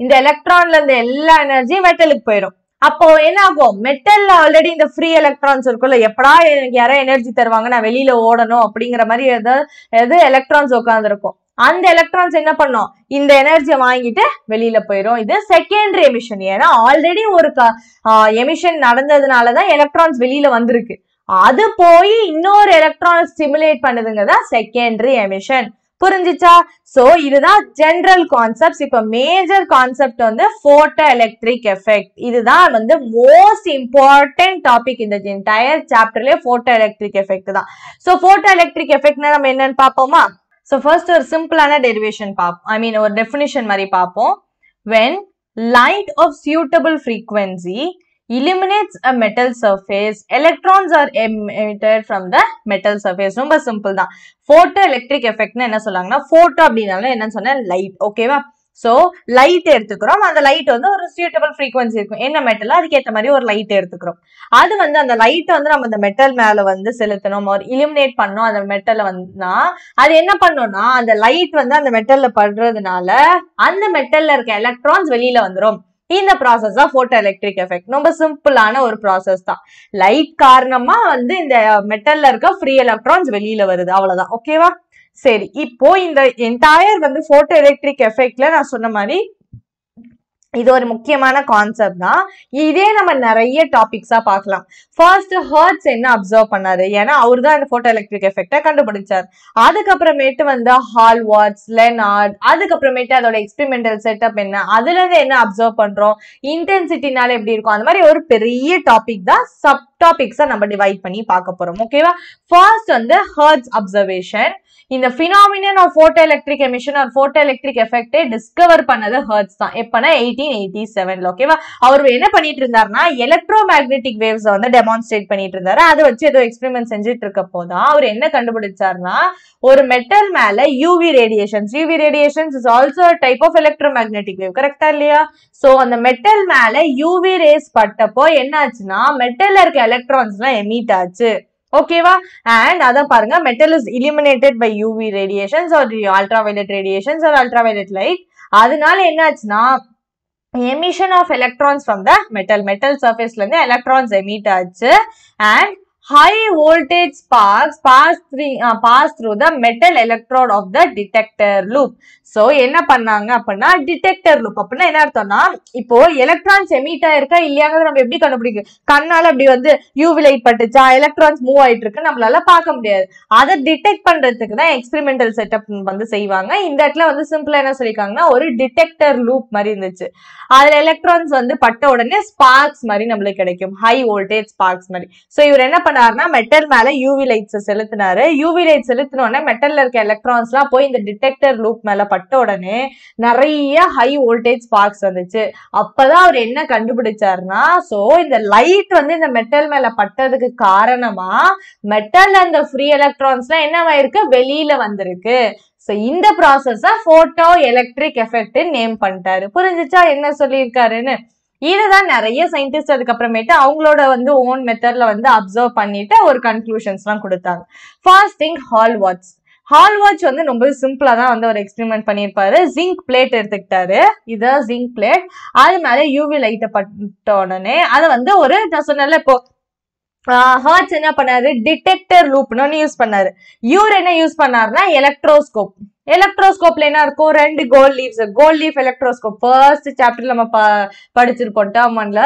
இந்த எலக்ட்ரான்ல இருந்த எல்லா எனர்ஜியும் மெட்டலுக்கு போயிடும் அப்போ என்ன ஆகும் மெட்டல்ல ஆல்ரெடி இந்த ஃப்ரீ எலக்ட்ரான்ஸ் இருக்கும்ல. எப்படா எனக்கு யாரோ எனர்ஜி தருவாங்க? நான் வெளியில ஓடணும் அப்படிங்கிற மாதிரி எதாவது எது எலக்ட்ரான்ஸ் உட்காந்துருக்கும் அந்த எலக்ட்ரான்ஸ் என்ன பண்ணும்? இந்த எனர்ஜியை வாங்கிட்டு வெளியில போயிடும் இது செகண்டரி எமிஷன் ஏன்னா ஆல்ரெடி ஒரு எமிஷன் நடந்ததுனால தான் எலக்ட்ரான்ஸ் வெளியில வந்திருக்கு. அது போய் இன்னொரு எலக்ட்ரான் ஸ்டிமுலேட் பண்ணுதுங்க செகண்டரி எமிஷன் புரிஞ்சிச்சா? சோ இதுதான் ஜென்ரல் கான்செப்ட்ஸ் இப்ப மேஜர் கான்செப்ட் வந்து போட்டோ எலக்ட்ரிக் எஃபெக்ட் இதுதான் வந்து மோஸ்ட் இம்பார்ட்டன்ட் டாபிக் இந்த என்டையர் சாப்டர்லயே போட்டோ எலக்ட்ரிக் எஃபெக்ட் தான். சோ போட்டோ எலக்ட்ரிக் எஃபெக்ட்னா நம்ம என்னன்னு பார்ப்போமா? ஸோ ஃபர்ஸ்ட் ஒரு சிம்பிளான டெரிவேஷன் பார்ப்போம் ஐ மீன் ஒரு டெஃபினிஷன் மாதிரி பார்ப்போம் when light of suitable frequency illuminates a metal surface electrons are emitted from the metal surface. ரொம்ப சிம்பிள் தான். போட்டோ எலக்ட்ரிக் எஃபெக்ட்னு என்ன சொல்லுவாங்கன்னா போட்டோ அப்படின்னாலும் என்னன்னு சொன்ன லைட் ஓகேவா ஸோ லைட் எடுத்துக்கிறோம். அந்த லைட் வந்து ஒரு சூட்டபிள் ஃப்ரீக்வன்சி இருக்கும். என்ன மெட்டலோ அதுக்கேற்ற மாதிரி ஒரு லைட் எடுத்துக்கிறோம். அது வந்து அந்த லைட்டை வந்து நம்ம அந்த மெட்டல் மேல வந்து செலுத்தணும். ஒரு இலிமினேட் பண்ணோம் அந்த மெட்டலை வந்துனா அது என்ன பண்ணும்னா அந்த லைட் வந்து அந்த மெட்டல்ல படுறதுனால அந்த மெட்டல்ல இருக்க எலக்ட்ரான்ஸ் வெளியில வந்துடும் இந்த ப்ராசஸ் தான் ஃபோட்டோ எலக்ட்ரிக் எஃபெக்ட் ரொம்ப சிம்பிளான ஒரு ப்ராசஸ் தான். லைட் காரணமா வந்து இந்த மெட்டல்ல இருக்க ஃப்ரீ எலக்ட்ரான்ஸ் வெளியில வருது. அவ்வளவுதான். ஓகேவா சரி இப்போ இந்த என்டையர் வந்து போட்டோ எலக்ட்ரிக் எஃபெக்ட்ல நான் சொன்ன மாதிரி இது ஒரு முக்கியமான கான்செப்ட் தான். இதே நம்ம நிறைய டாபிக்ஸா பார்க்கலாம். ஃபர்ஸ்ட் ஹர்ட்ஸ் என்ன அப்சர்வ் பண்ணாரு? ஏன்னா அவர் தான் இந்த போட்டோ எலக்ட்ரிக் எஃபெக்டை கண்டுபிடிச்சார். அதுக்கப்புறமேட்டு வந்து ஹால் வாட்ஸ் லெனார்ட் அதுக்கப்புறமேட்டு அதோட எக்ஸ்பெரிமெண்டல் செட்டப் என்ன? அதுல இருந்து என்ன அப்சர்வ் பண்றோம்? இன்டென்சிட்டினால எப்படி இருக்கும்? அந்த மாதிரி ஒரு பெரிய டாபிக் தான் சப் டாபிக்ஸா நம்ம டிவைட் பண்ணி பார்க்க போறோம். ஓகேவா ஃபர்ஸ்ட் வந்து ஹர்ட்ஸ் அப்சர்வேஷன் இந்த phenomenon of photoelectric emission or photoelectric எஃபெக்டே discover பண்ணது ஹர்ட்ஸ் தான். எப்பனா எயிட்டீன் எயிட்டி செவன்ல ஓகேவா அவர் என்ன பண்ணிட்டு இருந்தாருன்னா எலக்ட்ரோ மேக்னெட்டிக் வேவ்ஸ் வந்து டெமான்ஸ்ட்ரேட் பண்ணிட்டு இருந்தாரு அதை வச்சு ஏதோ எக்ஸ்பெரிமெண்ட் செஞ்சுட்டு இருக்க போதான் அவர் என்ன கண்டுபிடிச்சாருன்னா ஒரு மெட்டல் மேல UV radiations UV radiations is also type of electromagnetic wave கரெக்டா இல்லையா? சோ அந்த மெட்டல் மேல யூவி ரேஸ் பட்டப்போ என்ன ஆச்சுன்னா மெட்டல்ல இருக்க எலக்ட்ரான்ஸ் எல்லாம் எமீட் ஆச்சு. ஓகேவா அண்ட் அதான் பாருங்க metal is eliminated by UV radiations or ultraviolet radiations or ultraviolet light அதனால என்ன ஆச்சுன்னா emission of electrons from the metal metal சர்ஃபேஸ்ல இருந்து எலக்ட்ரான்ஸ் எமிட் ஆச்சு. And high voltage sparks pass three pass through the metal electrode of the detector loop so என்ன பண்ணாங்க அப்படின்னா detector loop அப்படின்னா என்ன அர்த்தம்னா இப்போ எலக்ட்ரான்ஸ் எமிட்டா ஆயிருக்கா இல்லையாங்கிறது நம்ம எப்படி கண்டுபிடிக்கும் கண்ணால அப்படி வந்து யூவி லைட் பட்டுச்சா எலக்ட்ரான்ஸ் மூவ் ஆயிட்டு இருக்கு நம்மளால பார்க்க முடியாது. அதை டிடெக்ட் பண்றதுக்கு தான் எக்ஸ்பெரிமெண்டல் செட்டப் வந்து செய்வாங்க. இந்த இடத்துல வந்து சிம்பிளா என்ன சொல்லியிருக்காங்கன்னா ஒரு டிடெக்டர் லூப் மாதிரி இருந்துச்சு. அதுல எலக்ட்ரான்ஸ் வந்து பட்ட உடனே ஸ்பார்க்ஸ் மாதிரி நம்மளுக்கு கிடைக்கும். ஹை வோல்டேஜ் ஸ்பார்க்ஸ் மாதிரி. சோ இவர் என்ன பண்ணாருன்னா மெட்டல் மேல யூவி லைட்ஸ் செலுத்தினாரு. யூவி லைட் செலுத்தின உடனே மெட்டல்ல இருக்க எலக்ட்ரான்ஸ் எல்லாம் போய் இந்த டிடெக்டர் லூப் மேல பட்டு உடனே நிறைய ஹை வோல்டேஜ் ஸ்பார்க்ஸ் வந்துச்சு. அப்பதான் அவர் என்ன கண்டுபிடிச்சாருன்னா சோ இந்த லைட் வந்து இந்த மெட்டல் மேல பட்டதுக்கு காரணமா மெட்டல் இந்த ஃப்ரீ எலக்ட்ரான்ஸ்லாம் என்னவாயிருக்கு வெளியில வந்திருக்கு. சோ இந்த ப்ராசஸ போட்டோ எலக்ட்ரிக் எஃபெக்ட் நேம் பண்ணிட்டாரு. புரிஞ்சுச்சா? என்ன சொல்லியிருக்காருன்னு? இதுதான் நிறைய சயின்டிஸ்ட் அதுக்கப்புறமேட்டு அவங்களோட வந்து ஓன் மெத்தட்ல வந்து அப்சர்வ் பண்ணிட்டு ஒரு கன்க்ளூஷன்ஸ்லாம் கொடுத்தாங்க. Fasting thing Hallwachs Hallwachs வந்து ரொம்ப சிம்பிளா தான் வந்து ஒரு எக்ஸ்பெரிமெண்ட் பண்ணியிருப்பாரு. ஜிங்க் பிளேட் எடுத்துக்கிட்டாரு. இதான் ஜிங்க் பிளேட் அது மேலே யூவி லைட்டை பட்ட உடனே அதை வந்து ஒரு நான் சொன்னல இப்போ ஹார்ட்ஸ் என்ன பண்ணாரு? டிடெக்டர் லூப்னு ஒன்று யூஸ் பண்ணாரு. யூர் என்ன யூஸ் பண்ணாருன்னா எலக்ட்ரோஸ்கோப் எலக்ட்ரோஸ்கோப்ல என்ன இருக்கும்? ரெண்டு gold leaves gold leaf electroscope first சாப்டர்ல நம்ம ப- படிச்சிருப்போம். டேர்ம் ஒன்ல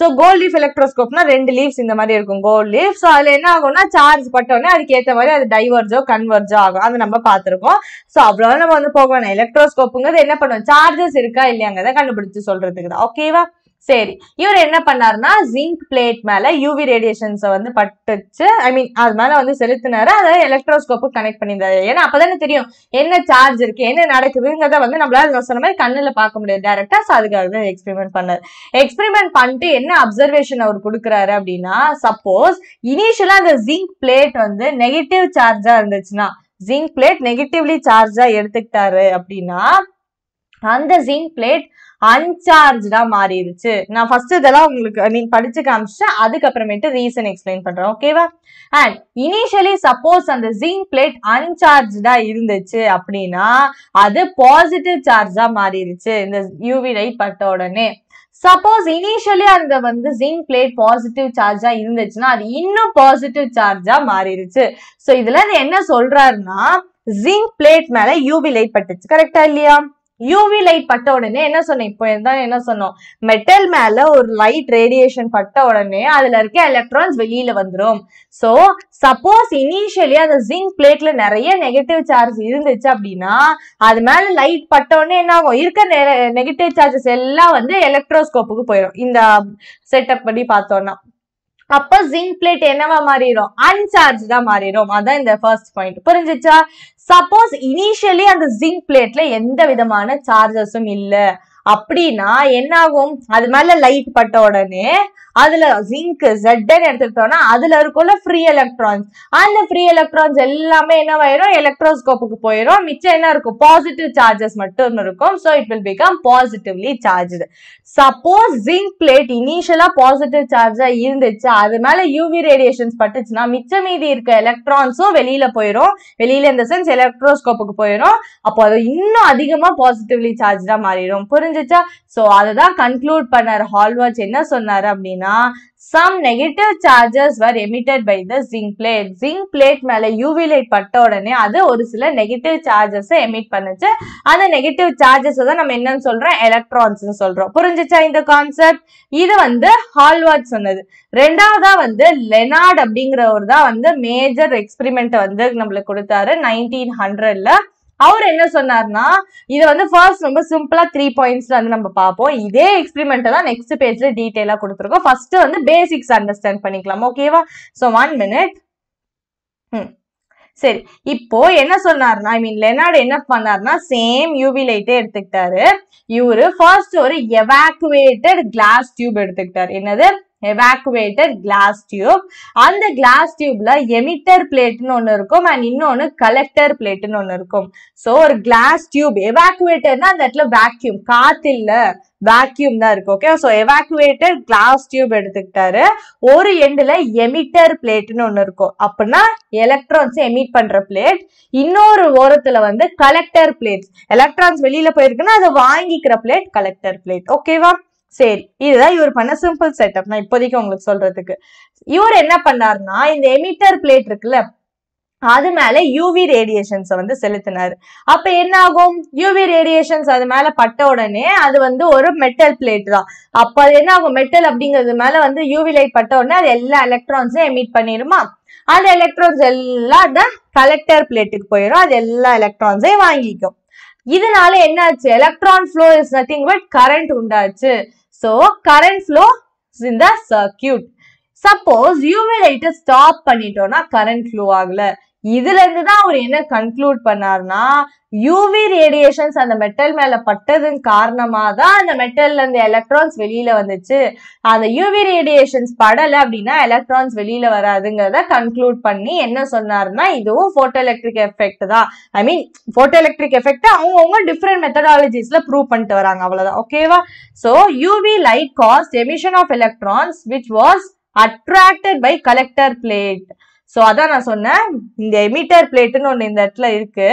ஸோ கோல்ட் லீஃப் எலக்ட்ரோஸ்கோப்னா ரெண்டு லீவ்ஸ் இந்த மாதிரி இருக்கும். கோல்ட் லீஃப் ஸோ அதுல என்ன ஆகும்னா சார்ஜ் பட்டோடனே அதுக்கு ஏற்ற மாதிரி அது டைவர்ஜோ கன்வர்ஜோ ஆகும். அது நம்ம பார்த்துருக்கோம். ஸோ அவ்வளோ நம்ம வந்து போக வேணாம் எலக்ட்ரோஸ்கோப்புங்கிறது என்ன பண்ணுவோம் சார்ஜஸ் இருக்கா இல்லையாங்கிறத கண்டுபிடிச்சு சொல்றதுக்கு தான். ஓகேவா சரி. இவர் என்ன பண்ணாருன்னா ஜிங்க் பிளேட் மேல யூவி ரேடியேஷன்ஸை வந்து பட்டுச்சு. ஐ மீன் அது மேல வந்து செலுத்தினாரு. அதை எலக்ட்ரோஸ்கோப்பு கனெக்ட் பண்ணியிருந்தாரு. ஏன்னா அப்பதானே தெரியும் என்ன சார்ஜ் இருக்கு என்ன நடக்குதுங்கிறத வந்து நம்மளால சொன்ன மாதிரி கண்ணுல பார்க்க முடியாது. டேரக்டா ஸோ அதுக்காக தான் எக்ஸ்பெரிமெண்ட் பண்ணாரு. எக்ஸ்பெரிமெண்ட் பண்ணிட்டு என்ன அப்சர்வேஷன் அவர் கொடுக்குறாரு அப்படின்னா சப்போஸ் இனிஷியலா அந்த ஜிங்க் பிளேட் வந்து நெகட்டிவ் சார்ஜா இருந்துச்சுன்னா ஜிங்க் பிளேட் நெகட்டிவ்லி சார்ஜா எடுத்துக்கிட்டாரு அப்படின்னா அந்த ஜிங்க் பிளேட் அன்சார்ஜா மாறிடுச்சு நான் ஃபர்ஸ்ட் இதெல்லாம் உங்களுக்கு நீங்க படிச்சு காமிச்சிட்டேன் அதுக்கப்புறமேட்டு ரீசன் எக்ஸ்பிளைன் பண்றேன் ஓகேவா அண்ட் இனிஷியலி சப்போஸ் அந்த ஜிங்க் பிளேட் அன்சார்ஜா இருந்துச்சு அப்படின்னா அது பாசிட்டிவ் சார்ஜா மாறிடுச்சு இந்த யூவி லைட் பட்ட உடனே. சப்போஸ் இனிஷியலி அந்த வந்து ஜிங்க் பிளேட் பாசிட்டிவ் சார்ஜா இருந்துச்சுன்னா அது இன்னும் பாசிட்டிவ் சார்ஜா மாறிடுச்சு சோ இதுல என்ன சொல்றாருன்னா ஜிங்க் பிளேட் மேல யூவி லைட் பட்டுச்சு கரெக்டா இல்லையா? யூவி லைட் பட்ட உடனே என்ன சொன்னேன்? இப்போ தான் என்ன சொன்னோம்? மெட்டல் மேல ஒரு லைட் ரேடியேஷன் பட்ட உடனே அதுல இருக்க எலக்ட்ரான்ஸ் வெளியில வந்துரும். சோ சப்போஸ் இனிஷியலி அந்த ஜிங்க் பிளேட்ல நிறைய நெகட்டிவ் சார்ஜ் இருந்துச்சு அப்படின்னா அது மேல லைட் பட்ட உடனே என்ன ஆகும்? இருக்க நெகட்டிவ் சார்ஜஸ் எல்லாம் வந்து எலக்ட்ரோஸ்கோப்புக்கு போயிடும் இந்த செட்டப் படி பார்த்தோம்னா. அப்ப ஜிங்க் பிளேட் என்னவா மாறிடும் அன்சார்ஜ் தான் மாறிடும் அதான் இந்த ஃபர்ஸ்ட் பாயிண்ட் புரிஞ்சுச்சா? சப்போஸ் இனிஷியலி அந்த ஜிங்க் பிளேட்ல எந்த விதமான சார்ஜஸும் இல்ல. அப்படின்னா என்ன ஆகும் அது மேல லைட் பட்ட உடனே அதுல ஜிங்க் ஜெட்டன் எடுத்துக்கிட்டோம்னா அதுல இருக்கும்ல ஃப்ரீ எலக்ட்ரான்ஸ் அந்த ஃப்ரீ எலக்ட்ரான்ஸ் எல்லாமே என்னவாயிரும்? எலக்ட்ரோஸ்கோப்புக்கு போயிடும் மிச்சம் என்ன இருக்கும்? பாசிட்டிவ் சார்ஜஸ் மட்டும் இருக்கும். So it will become positively charge suppose zinc plate இனிஷியலா பாசிட்டிவ் சார்ஜா இருந்துச்சு. அது மேல யூவி ரேடியேஷன்ஸ் பட்டுச்சுன்னா மிச்சம் மீதி இருக்க எலக்ட்ரான்ஸும் வெளியில போயிடும் வெளியில இந்த சென்ஸ் எலக்ட்ரோஸ்கோப்புக்கு போயிடும் அப்போ அது இன்னும் அதிகமா பாசிட்டிவ்லி சார்ஜா மாறிடும். புரிஞ்சு ஸோ சோ அதுதான் கன்க்ளூட் பண்ணார் ஹால்வாட்ச் என்ன சொன்னார் அப்படின்னா some negative charges were emitted by the zinc plate zinc plate மேல யூவி லைட் பட்ட உடனே அது ஒரு சில நெகட்டிவ் சார்ஜஸ் எமிட் பண்ணுச்சு. அந்த நெகட்டிவ் சார்ஜஸ் தான் நம்ம என்னன்னு சொல்றோம்? எலக்ட்ரான்ஸ் சொல்றோம். புரிஞ்சிச்சா இந்த கான்செப்ட் இது வந்து ஹால்வாட் சொன்னது. ரெண்டாவதா வந்து லெனார்ட் அப்படிங்கிறவர் தான் வந்து மேஜர் எக்ஸ்பிரிமெண்ட்டை வந்து நம்மளுக்கு கொடுத்தாரு. நைன்டீன் ஹண்ட்ரட்ல அவர் என்ன சொன்னார்னா இதை வந்து ஃபர்ஸ்ட் ரொம்ப சிம்பிளா த்ரீ பாயிண்ட்ஸ்ல வந்து நம்ம பார்ப்போம். இதே எக்ஸ்பெரிமெண்ட் தான் நெக்ஸ்ட் பேஜ்ல டீடைலா கொடுத்துருக்கோம். ஃபர்ஸ்ட் வந்து பேசிக்ஸ் அண்டர்ஸ்டாண்ட் பண்ணிக்கலாம். ஓகேவா ஸோ ஒன் மினிட் சரி. இப்போ என்ன சொன்னார்னா ஐ மீன் லெனார்டு என்ன பண்ணாருன்னா சேம் யூவி லைட்டே எடுத்துக்கிட்டாரு. இவரு ஃபர்ஸ்ட் ஒரு எவாக்குவேட்டட் கிளாஸ் டியூப் எடுத்துக்கிட்டாரு. என்னது? எவாக்குவேட்டட் கிளாஸ் டியூப் அந்த கிளாஸ் டியூப்ல எமிட்டர் பிளேட்னு ஒன்று இருக்கும் அண்ட் இன்னொன்று கலெக்டர் பிளேட்னு ஒன்று இருக்கும். ஸோ ஒரு கிளாஸ் டியூப் எவாக்குவேட்டர்னா அந்த இடத்துல வேக்யூம் காத்து இல்லை வேக்யூம் தான் இருக்கு okay so evacuated glass tube எடுத்துக்கிட்டாரு. ஒரு எண்டுல எமிட்டர் பிளேட்னு ஒன்று இருக்கும். அப்படின்னா எலக்ட்ரான்ஸ் எமிட் பண்ற பிளேட் இன்னொரு ஓரத்துல வந்து கலெக்டர் பிளேட்ஸ் எலக்ட்ரான்ஸ் வெளியில போயிருக்குன்னா அதை வாங்கிக்கிற பிளேட் கலெக்டர் பிளேட் ஓகேவா சரி இதுதான் இவர் பண்ண சிம்பிள் செட்டப் நான் இப்போதைக்கு உங்களுக்கு சொல்றதுக்கு. இவர் என்ன பண்ணாருன்னா இந்த எமிட்டர் பிளேட் இருக்குல்ல அது மேல யூவி ரேடியேஷன்ஸை வந்து செலுத்தினாரு. அப்ப என்ன ஆகும்? யூவி ரேடியேஷன்ஸ் அது மேல பட்ட உடனே அது வந்து ஒரு மெட்டல் பிளேட் தான். அப்ப அது என்ன ஆகும்? மெட்டல் அப்படிங்கிறது மேல வந்து யூவி லைட் பட்ட உடனே அது எல்லா எலக்ட்ரான்ஸையும் எமிட் பண்ணிருமா? அந்த எலக்ட்ரான்ஸ் எல்லாம் அந்த கலெக்டர் பிளேட்டுக்கு போயிடும் அது எல்லா எலக்ட்ரான்ஸையும் வாங்கிக்கும். இதனால என்னாச்சு? Electron flow is nothing but current உண்டாச்சு. So current flow in the circuit suppose UV லைட்டை ஸ்டாப் பண்ணிட்டோம்னா கரண்ட் ஃப்ளோ ஆகல. இதுல இருந்து தான் அவர் என்ன கன்க்ளூட் பண்ணாருன்னா யூவி ரேடியேஷன்ஸ் அந்த மெட்டல் மேல பட்டதன் காரணமா தான் அந்த மெட்டல்ல இருந்து எலக்ட்ரான்ஸ் வெளியில வந்துச்சு. அந்த யூவி ரேடியேஷன்ஸ் படல அப்படின்னா எலக்ட்ரான்ஸ் வெளியில வராதுங்கிறத கன்க்ளூட் பண்ணி என்ன சொன்னார்னா இதுவும் போட்டோ எலக்ட்ரிக் எஃபெக்ட் தான். I mean photo electric effect அவங்கவுங்க டிஃப்ரெண்ட் மெத்தடாலஜிஸ்ல ப்ரூவ் பண்ணிட்டு வராங்க. அவ்வளவுதான். ஓகேவா so UV light cast emission of electrons which was attracted by collector plate so அதான் நான் சொன்னேன். இந்த எமிட்டர் பிளேட்டுன்னு ஒன்று இந்த இடத்துல இருக்கு.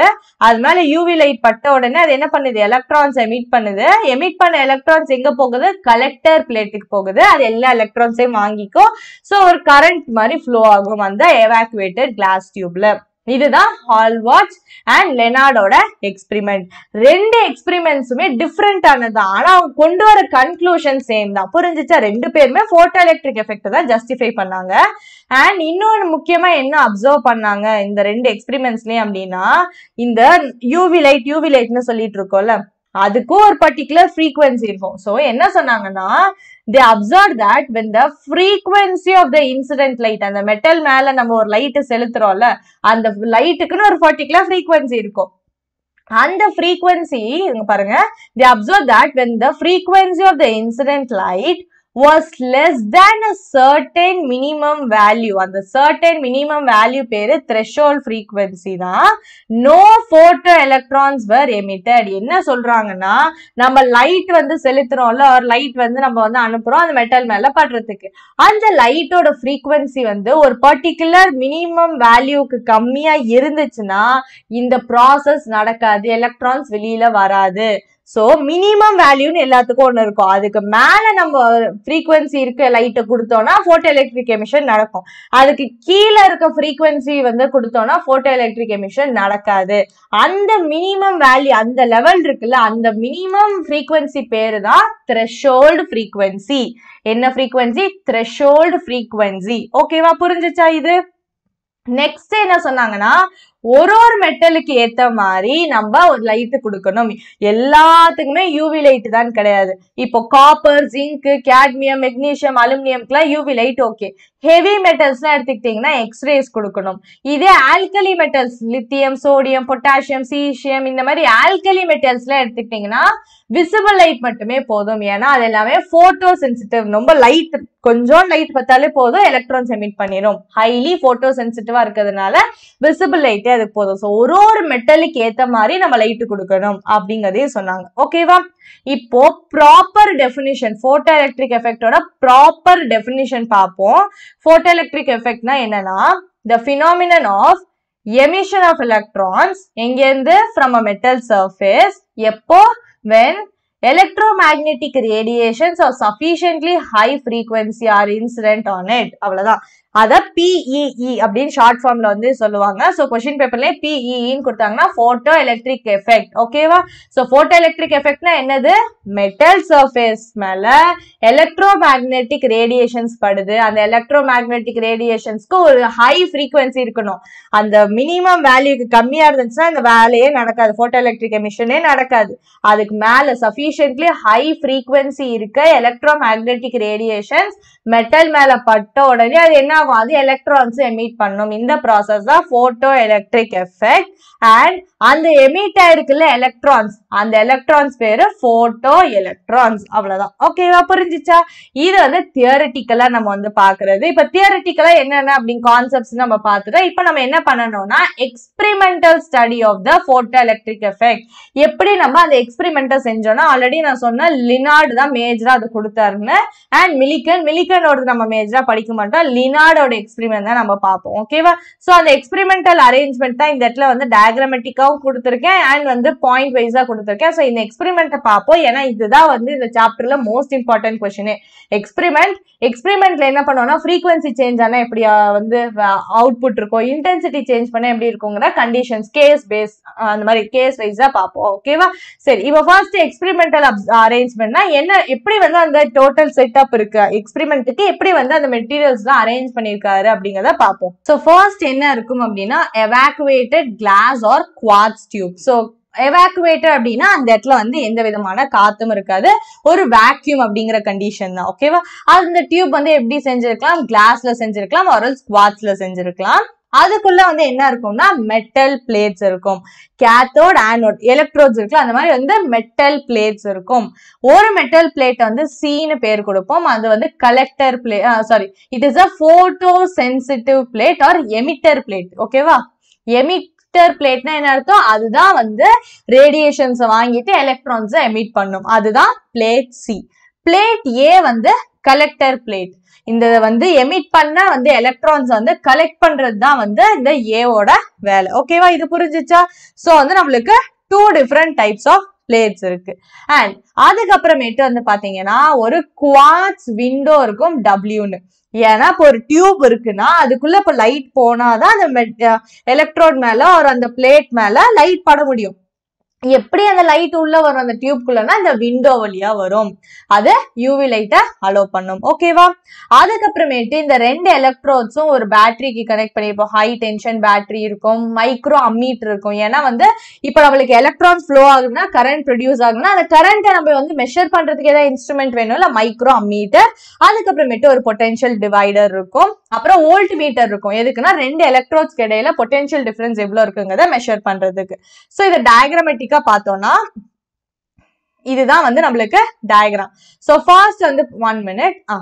அது மேலே யூவி லைட் பட்ட உடனே அது என்ன பண்ணுது? எலக்ட்ரான்ஸ் எமிட் பண்ணுது. எமிட் பண்ண எலக்ட்ரான்ஸ் எங்கே போகுது? கலெக்டர் பிளேட்டுக்கு போகுது. அது எல்லா எலக்ட்ரான்ஸையும் வாங்கிக்கும். ஸோ ஒரு கரண்ட் மாதிரி ஃப்ளோ ஆகும் அந்த எவாக்குவேட்டட் கிளாஸ் டியூப்ல இதுதான் ஹால்வாட்ச் அண்ட் லெனார்டோட எக்ஸ்பிரிமெண்ட் ரெண்டு எக்ஸ்பிரிமெண்ட்ஸுமே டிஃப்ரெண்ட் ஆனது. ஆனால் அவங்க கொண்டு வர கன்க்ளூஷன் சேம் தான். புரிஞ்சுச்சா? ரெண்டு பேருமே போட்டோ எலக்ட்ரிக் எஃபெக்ட் தான் ஜஸ்டிஃபை பண்ணாங்க. அண்ட் இன்னொன்று முக்கியமாக என்ன அப்சர்வ் பண்ணாங்க இந்த ரெண்டு எக்ஸ்பிரிமெண்ட்ஸ்லேயும் அப்படின்னா இந்த யூவி லைட் யூவி லைட்னு சொல்லிட்டு இருக்கோம்ல அதுக்கும் ஒரு பர்டிகுலர் ஃப்ரீக்வன்சி இருக்கும். ஸோ என்ன சொன்னாங்கன்னா they observe that when the frequency of the incident light அந்த மெட்டல் மேல நம்ம ஒரு லைட்டு செலுத்துறோம்ல அந்த லைட்டுக்குன்னு ஒரு பர்டிகுலர் ஃப்ரீக்வன்சி இருக்கும். அந்த ஃப்ரீக்வன்சி பாருங்க they observe that when the frequency of the incident light was less than a certain minimum value. அந்த சர்டன் மினிமம் வேல்யூ பேரு த்ரெஷோல் frequency தான். No photo electrons were emitted என்ன சொல்றாங்கன்னா நம்ம லைட் வந்து செலுத்துறோம்ல ஒரு லைட் வந்து நம்ம வந்து அனுப்புறோம் அந்த மெட்டல் மேல படுறதுக்கு. அந்த லைட்டோட ஃப்ரீக்வன்சி வந்து ஒரு பர்டிகுலர் மினிமம் வேல்யூக்கு கம்மியா இருந்துச்சுன்னா இந்த ப்ராசஸ் நடக்காது எலக்ட்ரான்ஸ் வெளியில வராது. ஸோ மினிமம் வேல்யூன்னு எல்லாத்துக்கும் ஒன்று இருக்கும். அதுக்கு மேலே நம்ம ஃப்ரீக்வன்சி இருக்க லைட்டை கொடுத்தோம்னா ஃபோட்டோ எலக்ட்ரிக் எமிஷன் நடக்கும். அதுக்கு கீழே இருக்க ஃப்ரீக்வன்சி வந்து கொடுத்தோம்னா ஃபோட்டோ எலக்ட்ரிக் எமிஷன் நடக்காது. அந்த மினிமம் வேல்யூ அந்த லெவல் இருக்குல்ல அந்த மினிமம் ஃப்ரீக்வன்சி பேர் தான் த்ரெஷோல்டு ஃப்ரீக்வன்சி என்ன ஃப்ரீக்வன்சி த்ரெஷோல்டு ஃப்ரீக்வன்சி ஓகேவா புரிஞ்சிச்சா இது? நெக்ஸ்ட் என்ன சொன்னாங்கன்னா ஒரு ஒரு மெட்டலுக்கு ஏத்த மாதிரி நம்ம ஒரு லைட் கொடுக்கணும். எல்லாத்துக்குமே யூவி லைட் தான் கிடையாது. இப்போ காப்பர் ஜிங்க் கேட்மியம் மெக்னீசியம் அலுமினியம்க்குலாம் யூவி லைட் ஓகே ஹெவி மெட்டல்ஸ்லாம் எடுத்துக்கிட்டிங்கன்னா எக்ஸ்ரேஸ் கொடுக்கணும். இதே alkali metals lithium sodium potassium caesium இந்த மாதிரி ஆல்கலி மெட்டல்ஸ்லாம் எடுத்துக்கிட்டிங்கன்னா விசிபிள் லைட் மட்டுமே போதும். ஏன்னா அது எல்லாமே ஃபோட்டோ சென்சிட்டிவ் ரொம்ப லைட் கொஞ்சம் லைட் பார்த்தாலே போதும் எலக்ட்ரான்ஸ் எமிட் பண்ணிடும் ஹைலி ஃபோட்டோ சென்சிட்டிவா இருக்கிறதுனால விசிபிள் லைட்டே அதுக்கு போதும். ஸோ ஒரு ஒரு மெட்டலுக்கு ஏற்ற மாதிரி நம்ம லைட்டு கொடுக்கணும் அப்படிங்கிறதையும் சொன்னாங்க. ஓகேவா இப்போ ப்ராப்பர் டெஃபினிஷன் போட்டோ எலக்ட்ரிக் எஃபெக்டோட ப்ராப்பர் டெஃபினிஷன் பார்ப்போம். போட்டோ எலக்ட்ரிக் எஃபெக்ட்னா என்னன்னா the phenomenon of emission of electrons எங்கேருந்து? ஃப்ரம் அ மெட்டல் சர்ஃபேஸ் எப்போ? When electromagnetic radiations are sufficiently high frequency are incident on it. அவ்வளவுதான். அதை பிஇஇ அப்படின்னு ஷார்ட் ஃபார்ம்ல வந்து சொல்லுவாங்க. ஸோ கொஸ்டின் பேப்பர்ல பிஇஇன்னு கொடுத்தாங்கன்னா போட்டோ எலக்ட்ரிக் எஃபெக்ட் ஓகேவா ஸோ போட்டோ எலக்ட்ரிக் எஃபெக்ட்னா என்னது? மெட்டல் சர்ஃபேஸ் மேல எலக்ட்ரோ மேக்னெட்டிக் ரேடியேஷன்ஸ் படுது. அந்த எலக்ட்ரோ மேக்னெட்டிக் ரேடியேஷன்ஸ்க்கு ஒரு ஹை ஃப்ரீக்வன்சி இருக்கணும். அந்த மினிமம் வேல்யூக்கு கம்மியா இருந்துச்சுன்னா இந்த வேலையே நடக்காது. போட்டோ எலக்ட்ரிக் எமிஷனே நடக்காது. அதுக்கு மேல சஃபிஷியன்ட்லி ஹை ஃப்ரீக்வன்சி இருக்க எலக்ட்ரோ மேக்னெட்டிக் ரேடியேஷன்ஸ் மெட்டல் மேல பட்ட உடனே அது என்ன ஆகும். அது எலக்ட்ரான்ஸ் எமிட் பண்ணும். இந்த ப்ராசஸ் தான் போட்டோ எலக்ட்ரிக் எஃபெக்ட் அண்ட் அந்த எமிட் ஆயிருக்குல்ல எலக்ட்ரான்ஸ் அந்த எலக்ட்ரான்ஸ் பேரு போட்டோ எலக்ட்ரான்ஸ் அவ்வளவுதான் ஓகேவா புரிஞ்சுச்சா? இது வந்து தியரட்டிக்கலா நம்ம வந்து பாக்குறது. இப்ப தியரட்டிக்கலா என்னென்ன அப்படின்னு கான்செப்ட்ஸ் நம்ம பார்த்துட்டோம் இப்ப நம்ம என்ன பண்ணணும்னா experimental study of the photoelectric effect எப்படி நம்ம அந்த எக்ஸ்பெரிமெண்ட்டை செஞ்சோம்னா ஆல்ரெடி நான் சொன்ன லினார்டு தான் மேஜரா அது கொடுத்தாருன்னு. அண்ட் மிலிக்கன் மிலிக்கனோட நம்ம மேஜரா படிக்க மாட்டோம். லினார்டோட எக்ஸ்பெரிமெண்ட் தான் நம்ம பார்ப்போம். ஓகேவா ஸோ அந்த எக்ஸ்பெரிமெண்டல் அரேஞ்ச்மெண்ட் தான் இந்த இடத்துல வந்து டயக்ராமெட்டிக்காவும் கொடுத்துருக்கேன் அண்ட் வந்து பாயிண்ட் வைஸாக கொடுத்துருக்கேன். ஸோ இந்த எக்ஸ்பெரிமெண்ட்டை பார்ப்போம். ஏன்னா இதுதான் வந்து இந்த சாப்டரில் மோஸ்ட் இம்பார்ட்டன்ட் கொஷினு எக்ஸ்பெரிமெண்ட் எக்ஸ்பெரிமெண்ட்ல என்ன பண்ணுவோம்னா ஃப்ரீக்வன்சி சேஞ்ச் ஆனால் எப்படி வந்து அவுட்புட் இருக்கும் இன்டென்சிட்டி சேஞ்ச் பண்ண எப்படி இருக்குங்கிற கண்டிஷன்ஸ் கேஸ் பேஸ் அந்த மாதிரி கேஸ் வைஸாக பார்ப்போம். ஓகேவா சரி இப்போ ஃபர்ஸ்ட் எக்ஸ்பெரிமெண்டல் அரேஞ்ச்மெண்ட்னா என்ன எப்படி வந்து அந்த டோட்டல் செட்டப் இருக்கு? எக்ஸ்பெரிமெண்ட்டுக்கு எப்படி வந்து அந்த மெட்டீரியல்ஸ் தான் அரேஞ்ச் பண்ணியிருக்காரு அப்படிங்கிறத பார்ப்போம். ஸோ ஃபர்ஸ்ட் என்ன இருக்கும் அப்படின்னா evacuated glass or quartz tube so evacuator அப்படின்னா அந்த இடத்துல வந்து எந்த விதமான காத்தும் இருக்காது. ஒரு வேக்யூம் அப்படிங்கிற கண்டிஷன் தான் ஓகேவா அந்த டியூப் வந்து எப்படி செஞ்சிருக்கலாம்? கிளாஸ்ல செஞ்சிருக்கலாம் ஒரு குவாட்ஸ்ல செஞ்சிருக்கலாம். அதுக்குள்ள வந்து என்ன இருக்கும்னா மெட்டல் பிளேட்ஸ் இருக்கும். கேத்தோட் ஆனோட் எலக்ட்ரோட்ஸ் இருக்குல்ல அந்த மாதிரி வந்து மெட்டல் பிளேட்ஸ் இருக்கும். ஒரு மெட்டல் பிளேட் வந்து சீனு பேர் கொடுப்போம். அது வந்து collector plate sorry it is a photosensitive plate or emitter plate ஓகேவா எமிட் எமிட்டர் பிளேட்னா என்ன அர்த்தம்? அதுதான் வந்து ரேடியேஷன்ஸை வாங்கிட்டு எலக்ட்ரான்ஸை எமிட் பண்ணும். அதுதான் பிளேட் சி பிளேட் ஏ வந்து கலெக்டர் பிளேட் இந்த வந்து எமிட் பண்ண வந்து எலக்ட்ரான்ஸ் வந்து கலெக்ட் பண்றது தான் வந்து இந்த ஏவோட வேலை. ஓகேவா இது புரிஞ்சிச்சா? சோ வந்து நம்மளுக்கு two different types of plates இருக்கு. அண்ட் அதுக்கப்புறமேட்டு வந்து பாத்தீங்கன்னா ஒரு குவாட்ஸ் விண்டோ இருக்கும் டபிள்யூன்னு ஏன்னா இப்போ ஒரு டியூப் இருக்குன்னா அதுக்குள்ள இப்போ லைட் போனாதான் அந்த எலக்ட்ரோட் மேல ஒரு அந்த பிளேட் மேல லைட் பட முடியும். எப்படி அந்த லைட் உள்ள வரும்? அந்த டியூப்குள்ளனா இந்த விண்டோ வழியா வரும். அது யூவி லைட்டை அலோவ் பண்ணும். ஓகேவா அதுக்கப்புறமேட்டு இந்த ரெண்டு எலக்ட்ரோட்ஸும் ஒரு பேட்டரிக்கு கனெக்ட் பண்ணிருப்போம் ஹை டென்ஷன் பேட்டரி இருக்கும் மைக்ரோ அம்மீட் இருக்கும். ஏன்னா வந்து இப்போ நம்மளுக்கு எலக்ட்ரான்ஸ் ஃப்ளோ ஆகுதுன்னா கரண்ட் ப்ரொடியூஸ் ஆகுதுன்னா அந்த கரண்ட்டை நம்ம வந்து மெஷர் பண்றதுக்கு ஏதாவது இன்ஸ்ட்ருமெண்ட் வேணும் இல்லை மைக்ரோ அம்மீட்டர் அதுக்கப்புறமேட்டு ஒரு பொட்டென்ஷியல் டிவைடர் இருக்கும். அப்புறம் ஓல்ட் மீட்டர் இருக்கும். எதுக்குன்னா ரெண்டு எலக்ட்ரோட்ஸ்க்கு இடையில பொட்டென்ஷியல் டிஃபரன்ஸ் எவ்வளோ இருக்குங்கிறத மெஷர் பண்றதுக்கு. ஸோ இதை டயக்ராமெட்டிக்கா பார்த்தோம்னா இதுதான் வந்து நம்மளுக்கு டயக்ராம் ஸோ ஃபர்ஸ்ட் வந்து ஒன் மினிட் ஆ.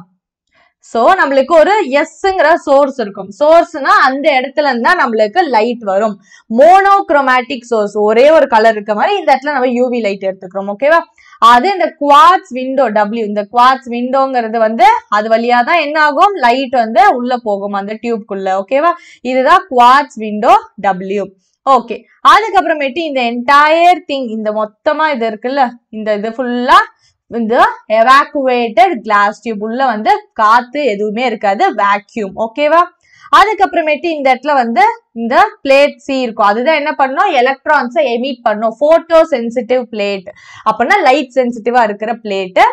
ஸோ நம்மளுக்கு ஒரு எஸ்ங்கிற சோர்ஸ் இருக்கும். சோர்ஸ்னா அந்த இடத்துல இருந்தா நம்மளுக்கு லைட் வரும். மோனோக்ரோமேட்டிக் சோர்ஸ் ஒரே ஒரு கலர் இருக்க மாதிரி இந்த இடத்துல நம்ம யூவி லைட் எடுத்துக்கிறோம் ஓகேவா அது இந்த குவாட்ஸ் விண்டோ டபிள்யூ இந்த குவாட்ஸ் விண்டோங்கிறது வந்து அது வழியா தான் என்ன ஆகும்? லைட் வந்து உள்ள போகும் அந்த டியூப்குள்ள ஓகேவா இதுதான் குவாட்ஸ் விண்டோ டபிள்யூ ஓகே அதுக்கப்புறமேட்டு இந்த என்டையர் திங் இந்த மொத்தமா இது இருக்குல்ல இந்த இது ஃபுல்லா இந்த எவாக்குவேட்டட் கிளாஸ் டியூப் உள்ள வந்து காத்து எதுவுமே இருக்காது வேக்யூம் ஓகேவா அதுக்கப்புறமேட்டு இந்த இடத்துல வந்து இந்த பிளேட் சி இருக்கும். அதுதான் என்ன பண்ணும்? எலக்ட்ரான்ஸை எமிட் பண்ணும். போட்டோ சென்சிட்டிவ் பிளேட் அப்படின்னா லைட் சென்சிட்டிவா இருக்கிற பிளேட்டு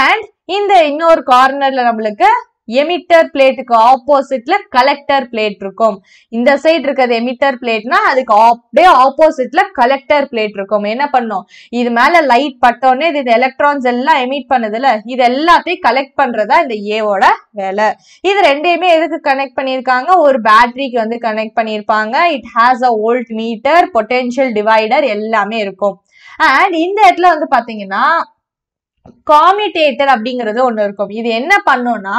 அண்ட் இந்த இன்னொரு கார்னர்ல நம்மளுக்கு எமிட்டர் பிளேட்டுக்கு ஆப்போசிட்ல கலெக்டர் பிளேட் இருக்கும். இந்த சைடு இருக்கிறது எமிட்டர் பிளேட்னா அதுக்கு அப்படியே ஆப்போசிட்ல கலெக்டர் பிளேட் இருக்கும். என்ன பண்ணும்? இது மேல லைட் பட்டோடனே இது எலக்ட்ரான்ஸ் எல்லாம் எமிட் பண்ணுதுல. இது எல்லாத்தையும் கலெக்ட் பண்றதா இந்த ஏவோட வேலை. இது ரெண்டையுமே எதுக்கு கனெக்ட் பண்ணியிருக்காங்க? ஒரு பேட்டரிக்கு வந்து கனெக்ட் பண்ணியிருப்பாங்க. It has a voltmeter potential divider எல்லாமே இருக்கும். அண்ட் இந்த இடத்துல வந்து பாத்தீங்கன்னா காமிட்டேட்டர் அப்படிங்கிறது ஒன்று இருக்கும். இது என்ன பண்ணும்னா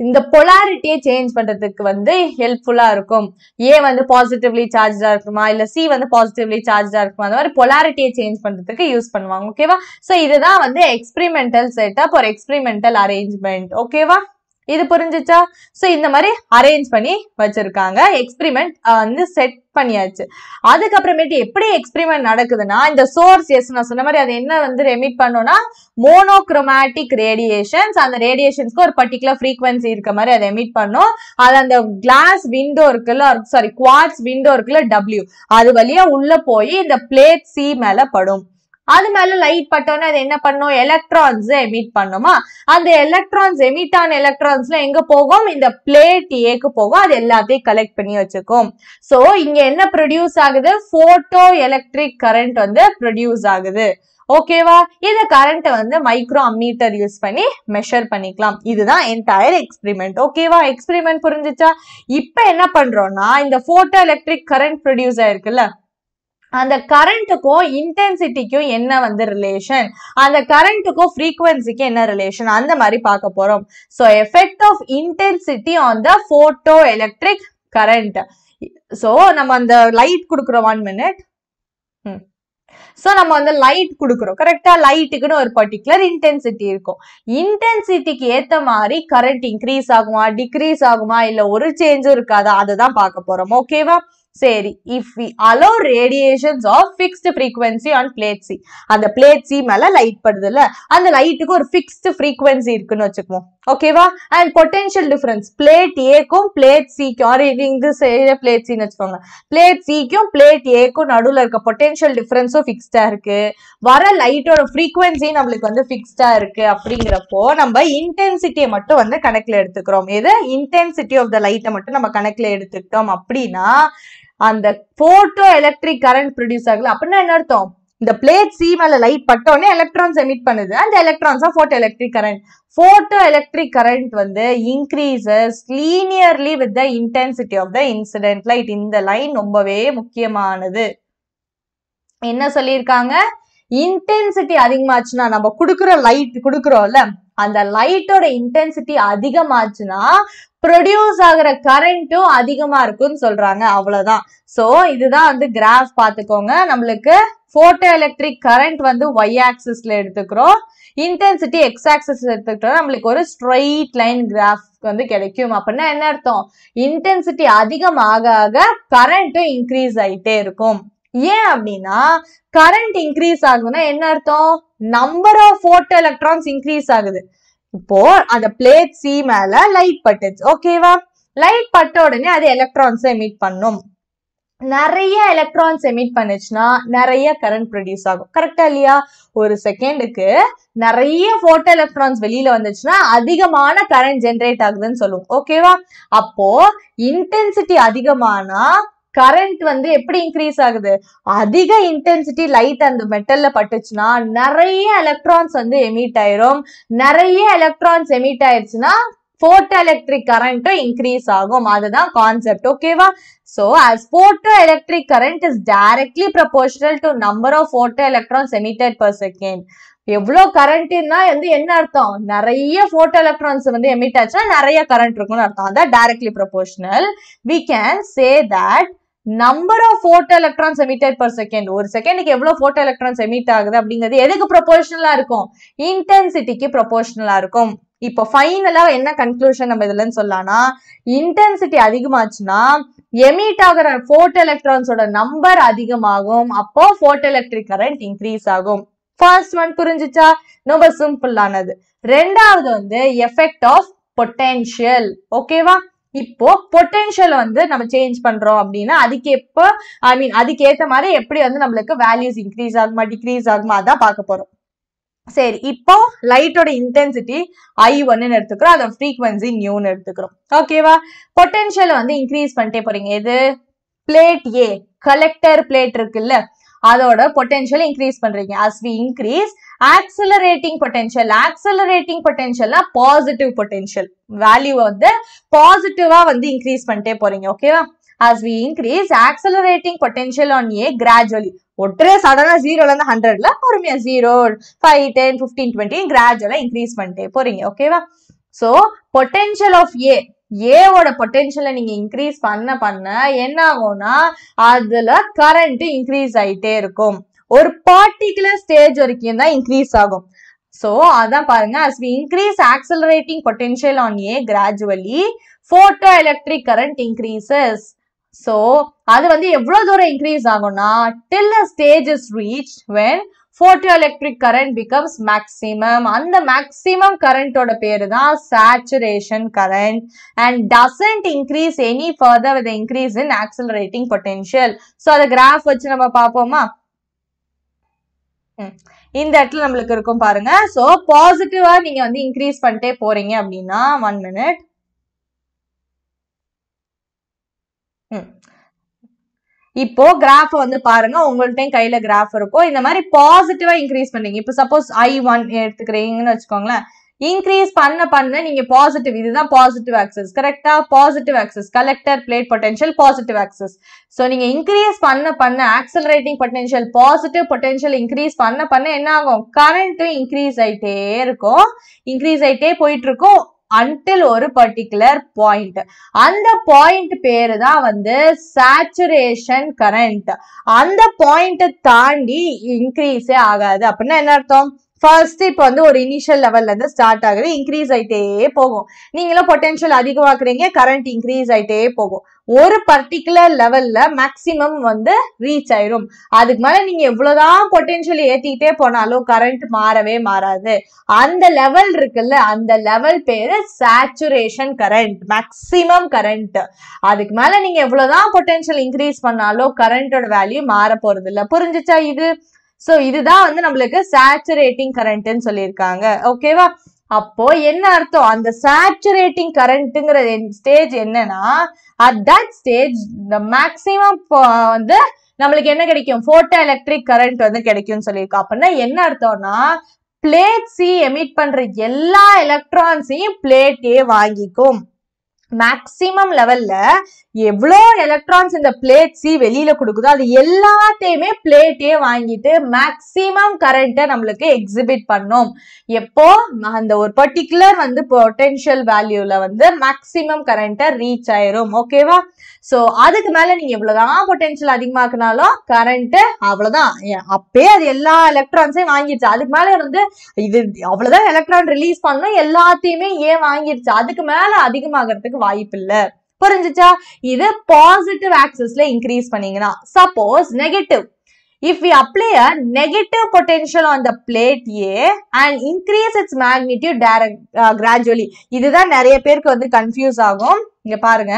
இந்த பொலாரிட்டியை சேஞ்ச் பண்றதுக்கு வந்து ஹெல்ப்ஃபுல்லா இருக்கும். ஏ வந்து பாசிட்டிவ்லி சார்ஜா இருக்குமா? இல்ல சி வந்து பாசிட்டிவ்லி சார்ஜா இருக்குமா? அந்த மாதிரி பொலாரிட்டியை சேஞ்ச் பண்றதுக்கு யூஸ் பண்ணுவாங்க ஓகேவா சோ இதுதான் வந்து எக்ஸ்பிரிமெண்டல் செட்டப் ஒரு எக்ஸ்பிரிமெண்டல் அரேஞ்ச்மெண்ட் ஓகேவா இது புரிஞ்சிச்சா? ஸோ இந்த மாதிரி அரேஞ்ச் பண்ணி வச்சிருக்காங்க. எக்ஸ்பிரிமெண்ட் வந்து செட் பண்ணியாச்சு. அதுக்கப்புறமேட்டு எப்படி எக்ஸ்பிரிமெண்ட் நடக்குதுன்னா இந்த சோர்ஸ் எஸ் நான் சொன்ன மாதிரி அது என்ன வந்து ரெமிட் பண்ணோம்னா மோனோக்ரோமேட்டிக் ரேடியேஷன்ஸ் அந்த ரேடியேஷன்ஸ்க்கு ஒரு பர்டிகுலர் ஃப்ரீக்வன்சி இருக்க மாதிரி அதை எமிட் பண்ணும். அது அந்த கிளாஸ் விண்டோ இருக்குல்ல சாரி குவாட்ஸ் விண்டோ இருக்குல்ல டபிள்யூ அது வழியா உள்ள போய் இந்த பிளேட் சி மேல படும். அது மேல லைட் பட்டோன்னே அது என்ன பண்ணும்? எலக்ட்ரான்ஸ் எமிட் பண்ணுமா? அந்த எலக்ட்ரான்ஸ் எமிட் ஆன எலக்ட்ரான்ஸ்ல எங்க போகும்? இந்த பிளேட் ஏக்கு போகும். அது எல்லாத்தையும் கலெக்ட் பண்ணி வச்சுக்கும். சோ இங்க என்ன ப்ரொடியூஸ் ஆகுது? போட்டோ எலக்ட்ரிக் கரண்ட் வந்து ப்ரொடியூஸ் ஆகுது. ஓகேவா இந்த கரண்ட்டை வந்து மைக்ரோ அம்மீட்டர் யூஸ் பண்ணி மெஷர் பண்ணிக்கலாம். இதுதான் என்டையர் எக்ஸ்பிரிமெண்ட் ஓகேவா எக்ஸ்பிரிமெண்ட் புரிஞ்சுச்சா? இப்போ என்ன பண்றோம்னா இந்த போட்டோ எலக்ட்ரிக் கரண்ட் ப்ரொடியூஸ் ஆயிருக்குல்ல அந்த கரண்ட்டுக்கும் இன்டென்சிட்டிக்கும் என்ன வந்து ரிலேஷன் அந்த கரண்ட்டுக்கும் ஃப்ரீக்குவென்சிக்கும் என்ன ரிலேஷன் அந்த மாதிரி பார்க்க போறோம். So effect of intensity on the photoelectric current so நம்ம அந்த லைட் கொடுக்குறோம் ஒன் மினிட் ஸோ நம்ம வந்து லைட் கொடுக்குறோம். கரெக்டா லைட்டுக்குன்னு ஒரு பர்டிகுலர் இன்டென்சிட்டி இருக்கும். இன்டென்சிட்டிக்கு ஏத்த மாதிரி கரண்ட் இன்க்ரீஸ் ஆகுமா டிக்ரீஸ் ஆகுமா இல்ல ஒரு சேஞ்சும் இருக்காதா? அதை தான் பார்க்க போறோம் ஓகேவா சரி if we allow radiations of fixed frequency on plate C அந்த பிளேட் சி மேல லைட் படுதுல்ல அந்த லைட்டுக்கு ஒரு ஃபிக்ஸ்டு ஃப்ரீக்வன்சி இருக்குன்னு வச்சுக்குவோம். ஓகேவா அண்ட் பொட்டென்ஷியல் டிஃபரன்ஸ் பிளேட் ஏக்கும் பிளேட் சிக்கும் இங்கு இந்த சைடு பிளேட் சின்னு வச்சுக்கோங்க. பிளேட் சிக்கும் பிளேட் ஏக்கும் நடுவில் இருக்க பொட்டென்ஷியல் டிஃபரன்ஸும் ஃபிக்ஸ்டா இருக்கு. வர லைட்டோட ஃப்ரீக்வன்சி நம்மளுக்கு வந்து ஃபிக்ஸ்டா இருக்கு அப்படிங்கிறப்போ நம்ம இன்டென்சிட்டியை மட்டும் வந்து கணக்குல எடுத்துக்கிறோம். எது? இன்டென்சிட்டி ஆஃப் த லைட்டை மட்டும் நம்ம கணக்குல எடுத்துக்கிட்டோம் அப்படின்னா அந்த போட்டோ எலக்ட்ரிக் கரண்ட் ப்ரொடியூஸ் ஆகல அப்படின்னா என்ன அர்த்தம்? இந்த பிளேட் சி மேல லைட் பட்டோடனே எலக்ட்ரான்ஸ் எமிட் பண்ணுது. அந்த எலக்ட்ரான்ஸ் தான் photo electric current photo electric current வந்து increases linearly with the intensity of the incident light இந்த லைன் ரொம்பவே முக்கியமானது. என்ன சொல்லியிருக்காங்க? இன்டென்சிட்டி அதிகமாச்சுன்னா நம்ம கொடுக்குற லைட் கொடுக்குறோம்ல அந்த லைட்டோட இன்டென்சிட்டி அதிகமாச்சுன்னா ப்ரொடியூஸ் ஆகுற கரண்ட்டும் அதிகமா இருக்கும்னு சொல்றாங்க. அவ்வளவுதான். சோ இதுதான் வந்து கிராஃப் பாத்துக்கோங்க நம்மளுக்கு போட்டோ எலக்ட்ரிக் கரண்ட் வந்து ஒய் ஆக்சிஸ்ல எடுத்துக்கிறோம். இன்டென்சிட்டி எக்ஸ் ஆக்சிஸ் எடுத்துக்கிட்டோம் நம்மளுக்கு ஒரு ஸ்ட்ரைட் லைன் கிராஃப் வந்து கிடைக்கும். அப்படின்னா என்ன அர்த்தம்? இன்டென்சிட்டி அதிகமாக ஆக கரண்ட்டும் இன்க்ரீஸ் ஆகிட்டே இருக்கும். ஏன் அப்படின்னா கரண்ட் இன்க்ரீஸ் ஆகுதுன்னா என்ன அர்த்தம்? Number of photo electrons increase ஆகுது. இப்போ அந்த பிளேட் சி மேல லைட் பட்டுச்சு. ஓகேவா லைட் பட்ட உடனே அது எலக்ட்ரான்ஸ் எமிட் பண்ணும். நிறைய எலக்ட்ரான்ஸ் எமிட் பண்ணுச்சுன்னா நிறைய கரண்ட் ப்ரொடியூஸ் ஆகும். கரெக்டா இல்லையா? ஒரு செகண்டுக்கு நிறைய போட்டோ எலக்ட்ரான்ஸ் வெளியில வந்துச்சுன்னா அதிகமான கரண்ட் ஜென்ரேட் ஆகுதுன்னு சொல்லுவோம். ஓகேவா அப்போ இன்டென்சிட்டி அதிகமானா கரண்ட் வந்து எப்படி இன்க்ரீஸ் ஆகுது? அதிக இன்டென்சிட்டி லைட் அந்த மெட்டல்ல பட்டுச்சுன்னா நிறைய எலக்ட்ரான்ஸ் வந்து எமிட் ஆயிரும். நிறைய எலக்ட்ரான்ஸ் எமிட் ஆயிடுச்சுன்னா போட்டோ எலக்ட்ரிக் கரண்ட்டும் இன்க்ரீஸ் ஆகும். அதுதான் கான்செப்ட் ஓகேவா so as photoelectric current is directly proportional to number of photoelectrons emitted per second எவ்வளோ கரண்ட்னா வந்து என்ன அர்த்தம்? நிறைய போட்டோ எலக்ட்ரான்ஸ் வந்து எமிட் ஆச்சுன்னா நிறைய கரண்ட் இருக்கும்னு அர்த்தம். அதான் directly proportional we can say that number of photoelectrons emitted per second ஒரு செகண்டுக்கு எவ்வளவு போட்டோ எலக்ட்ரான்ஸ் எமிட் ஆகுது அப்படிங்கிறது எதுக்கு ப்ரொபோர்ஷனலா இருக்கும்? இன்டென்சிட்டிக்கு ப்ரொபோர்ஷனலா இருக்கும். இப்போ ஃபைனலா என்ன கன்க்ளூஷன் நம்ம இதுலன்னு சொல்லலாம்னா இன்டென்சிட்டி அதிகமாச்சுன்னா எமிட் ஆகிற போட்டோ எலக்ட்ரான்ஸோட நம்பர் அதிகமாகும். அப்போ போட்டோ எலக்ட்ரிக் கரண்ட் இன்க்ரீஸ் ஆகும். ஃபர்ஸ்ட் ஒன் புரிஞ்சுச்சா? ரொம்ப சிம்பிளானது ரெண்டாவது வந்து எஃபெக்ட் ஆஃப் பொட்டென்ஷியல் ஓகேவா இப்போ பொட்டென்ஷியல் வந்து நம்ம சேஞ்ச் பண்றோம் அப்படின்னா அதுக்கு எப்போ ஐ மீன் அதுக்கு ஏத்த மாதிரி எப்படி வந்து நம்மளுக்கு வேல்யூஸ் இன்க்ரீஸ் ஆகுமா டிக்ரீஸ் ஆகுமா அதான் பார்க்க போறோம். சரி இப்போ லைட்டோட இன்டென்சிட்டி ஐ ஒன்னு எடுத்துக்கிறோம் அதோட ஃப்ரீக்வன்சி நியூன்னு எடுத்துக்கிறோம். ஓகேவா பொட்டென்ஷியல் வந்து இன்க்ரீஸ் பண்ணிட்டே போறீங்க. எது? பிளேட் ஏ கலெக்டர் பிளேட் இருக்குல்ல அதோட பொட்டென்ஷியல் இன்க்ரீஸ் பண்றீங்க. As we increase accelerating potential accelerating பொட்டென்ஷியல்னா பாசிட்டிவ் பொட்டென்ஷியல் வேல்யூ வந்து பாசிட்டிவா வந்து இன்க்ரீஸ் பண்ணிட்டே போறீங்க ஓகேவா as we increase accelerating potential on A gradually. ஒட்டரே சடனா ஜீரோல இருந்து ஹண்ட்ரட்ல பொறுமையா zero five ten fifteen twenty கிராஜுவலா increase பண்ணிட்டே போறீங்க ஓகேவா ஸோ பொட்டென்ஷியல் ஆஃப் ஏ ஏவோட பொட்டென்ஷியலை நீங்க இன்க்ரீஸ் பண்ண பண்ண என்ன ஆகும்னா அதுல கரண்ட் இன்க்ரீஸ் ஆயிட்டே இருக்கும். ஒரு பர்டிகுலர் ஸ்டேஜ் வரைக்கும் தான் இன்க்ரீஸ் ஆகும் ஸோ அதான் பாருங்க as we increase accelerating potential on A gradually photoelectric current increases so அது வந்து எவ்வளோ தூரம் இன்க்ரீஸ் ஆகும்னா till stage is reach when photoelectric current becomes maximum அந்த மேக்சிமம் கரண்டோட பேரு தான் saturation current and doesn't increase any further with increase in accelerating potential so அதை கிராஃப் வச்சு நம்ம பார்ப்போமா இந்த இடத்துல நம்மளுக்கு இருக்கும் பாருங்க. சோ பாசிட்டிவா நீங்க வந்து இன்க்ரீஸ் பண்ணிட்டே போறீங்க அப்படின்னா ஒன் மினிட் இப்போ கிராஃப் வந்து பாருங்க. உங்கள்ட்டையும் கையில கிராஃப் இருக்கும். இந்த மாதிரி பாசிட்டிவா இன்க்ரீஸ் பண்றீங்க. இப்போ சப்போஸ் ஐ ஒன் எடுத்துக்கிறீங்கன்னு வச்சுக்கோங்களேன். இன்க்ரீஸ் பண்ண பண்ண நீங்க பாசிட்டிவ் இதுதான் பாசிட்டிவ் ஆக்சஸ் கரெக்டா positive axis collector plate potential positive axis so நீங்க இன்க்ரீஸ் பண்ண பண்ண accelerating potential positive potential increase பண்ண பண்ண என்ன ஆகும்? கரண்ட் இன்க்ரீஸ் ஆயிட்டே இருக்கும். இன்க்ரீஸ் ஆயிட்டே போயிட்டு இருக்கும் அன்டில் ஒரு பர்டிகுலர் பாயிண்ட் அந்த பாயிண்ட் பேரு தான் வந்து சேச்சுரேஷன் கரண்ட் அந்த பாயிண்ட்டை தாண்டி இன்க்ரீஸே ஆகாது. அப்படின்னா என்ன அர்த்தம்? ஃபர்ஸ்ட் இப்போ வந்து ஒரு இனிஷியல் லெவல்ல இருந்து ஸ்டார்ட் ஆகுது. இன்க்ரீஸ் ஆயிட்டே போகும். நீங்களும் பொட்டென்ஷியல் அதிகமாக்குறீங்க. கரண்ட் இன்க்ரீஸ் ஆயிட்டே போகும். ஒரு பர்டிகுலர் லெவல்ல மேக்சிமம் வந்து ரீச் ஆயிரும். அதுக்கு மேல நீங்க எவ்வளவுதான் பொட்டென்ஷியல் ஏத்திக்கிட்டே போனாலும் கரண்ட் மாறவே மாறாது. அந்த லெவல் இருக்குல்ல அந்த லெவல் பேரு சேச்சுரேஷன் கரண்ட் மேக்சிமம் கரண்ட் அதுக்கு மேல நீங்க எவ்வளவுதான் பொட்டென்ஷியல் இன்க்ரீஸ் பண்ணாலும் கரண்டோட வேல்யூ மாற போறது இல்ல புரிஞ்சுச்சா இது? சோ இதுதான் வந்து நம்மளுக்கு சேச்சுரேட்டிங் கரண்ட்னு சொல்லியிருக்காங்க. ஓகேவா அப்போ என்ன அர்த்தம்? அந்த சேச்சுரேட்டிங் கரண்ட்டுங்கிற ஸ்டேஜ் என்னன்னா அட் தட் ஸ்டேஜ் இந்த மேக்சிமம் வந்து நம்மளுக்கு என்ன கிடைக்கும்? போட்டோ எலக்ட்ரிக் கரண்ட் வந்து கிடைக்கும்னு சொல்லியிருக்கோம் அப்படின்னா என்ன அர்த்தம்னா பிளேட் சி எமிட் பண்ற எல்லா எலக்ட்ரான்ஸையும் பிளேட்டே வாங்கிக்கும். மேக்சிமம் லெவல்ல எவ்வளோ எலக்ட்ரான்ஸ் இந்த பிளேட் சி வெளியில கொடுக்குதோ அது எல்லாத்தையுமே பிளேட்டே வாங்கிட்டு மேக்சிமம் கரண்ட்டை நம்மளுக்கு எக்ஸிபிட் பண்ணும். எப்போ? அந்த ஒரு பர்டிகுலர் வந்து பொட்டென்ஷியல் வேல்யூல வந்து மேக்சிமம் கரண்ட்டை ரீச் ஆயிரும். ஓகேவா ஸோ அதுக்கு மேல நீங்க எவ்வளவுதான் பொட்டென்ஷியல் அதிகமாக்குனாலும் கரண்ட்டு அவ்வளவுதான். ஏ- அப்பயே அது எல்லா எலக்ட்ரான்ஸையும் வாங்கிடுச்சு அதுக்கு மேல வந்து இது அவ்வளவுதான் எலக்ட்ரான் ரிலீஸ் பண்ணணும். எல்லாத்தையுமே ஏன் வாங்கிடுச்சு அதுக்கு மேல அதிகமாகறதுக்கு வாய்ப்பு இல்ல புரிஞ்சுச்சா? இது பாசிட்டிவ் ஆக்சஸ்ல இன்க்ரீஸ் பண்ணீங்கன்னா suppose negative if we apply a negative potential on the plate A and increase its magnitude direct, uh, gradually இதுதான் நிறைய பேருக்கு வந்து கன்ஃபியூஸ் ஆகும். இங்க பாருங்க.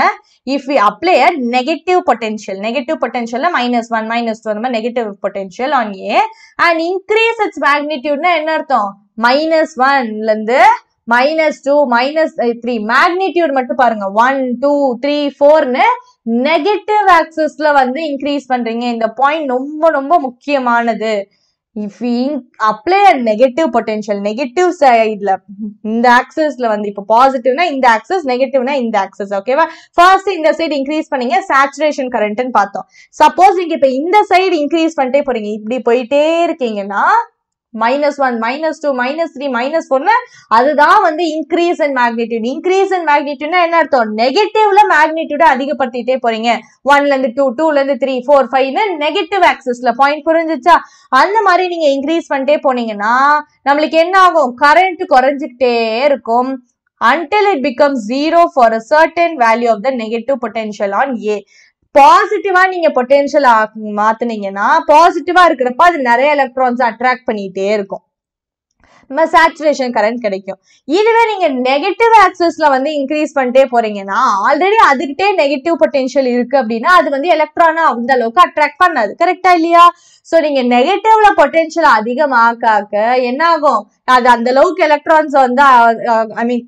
If we apply a negative potential negative potential minus one minus two அந்த மாதிரி negative potential on A and increase its மேக்னிடியூட்னா என்ன அர்த்தம்? மைனஸ் ஒன்ல இருந்து minus two minus three magnitude மட்டும் பாருங்க. ஒன் டூ த்ரீ ஃபோர்னு நெகட்டிவ் ஆக்சஸ்ல வந்து இன்க்ரீஸ் பண்றீங்க. இந்த பாயிண்ட் ரொம்ப ரொம்ப முக்கியமானது. If apply negative potential negative சைட்ல இந்த ஆக்சஸ்ல வந்து இப்போ பாசிட்டிவ்னா இந்த ஆக்சஸ் நெகட்டிவ்னா இந்த ஆக்சஸ் ஓகேவா ஃபர்ஸ்ட் இந்த சைடு இன்க்ரீஸ் பண்ணீங்க சேச்சுரேஷன் கரண்ட்னு பார்த்தோம். சப்போஸ் நீங்க இப்போ இந்த சைடு இன்க்ரீஸ் பண்ணிட்டே போறீங்க. இப்படி போயிட்டே இருக்கீங்கன்னா minus one minus two minus three minus ஃபோர்னு அதுதான் வந்து increase and magnitude increase and மேக்னிடியூட்னா என்ன அர்த்தம்? நெகட்டிவ்ல மேக்னிடியூட அதிகப்படுத்திட்டே போறீங்க. ஒன்ல இருந்து டூ டூல இருந்து த்ரீ ஃபோர் ஃபைவ்னு நெகட்டிவ் ஆக்சஸ்ல பாயிண்ட் புரிஞ்சிச்சா? அந்த மாதிரி நீங்க இன்க்ரீஸ் பண்ணிட்டே போனீங்கன்னா நம்மளுக்கு என்ன ஆகும்? கரண்ட் குறைஞ்சிக்கிட்டே இருக்கும். Until it becomes zero for a certain value of the negative potential on A. பாசிட்டிவா நீங்க பொட்டென்ஷியல் மாத்தினீங்கன்னா பாசிட்டிவா இருக்கிறப்ப அது நிறைய எலக்ட்ரான்ஸ் அட்ராக்ட் பண்ணிட்டே இருக்கும். நம்ம சேச்சுரேஷன் கரண்ட் கிடைக்கும். இதுவே நீங்க நெகட்டிவ் ஆக்சஸ்ல வந்து இன்க்ரீஸ் பண்ணிட்டே போறீங்கன்னா ஆல்ரெடி அதுக்கிட்டே நெகட்டிவ் பொட்டென்ஷியல் இருக்கு அப்படின்னா அது வந்து எலக்ட்ரானா அந்த அளவுக்கு அட்ராக்ட் பண்ணாது. கரெக்டா இல்லையா? சோ நீங்க நெகட்டிவ்ல பொட்டென்ஷியல் அதிகமாக்காக்க என்ன ஆகும் அது அந்த அளவுக்கு எலக்ட்ரான்ஸ் வந்து ஐ மீன்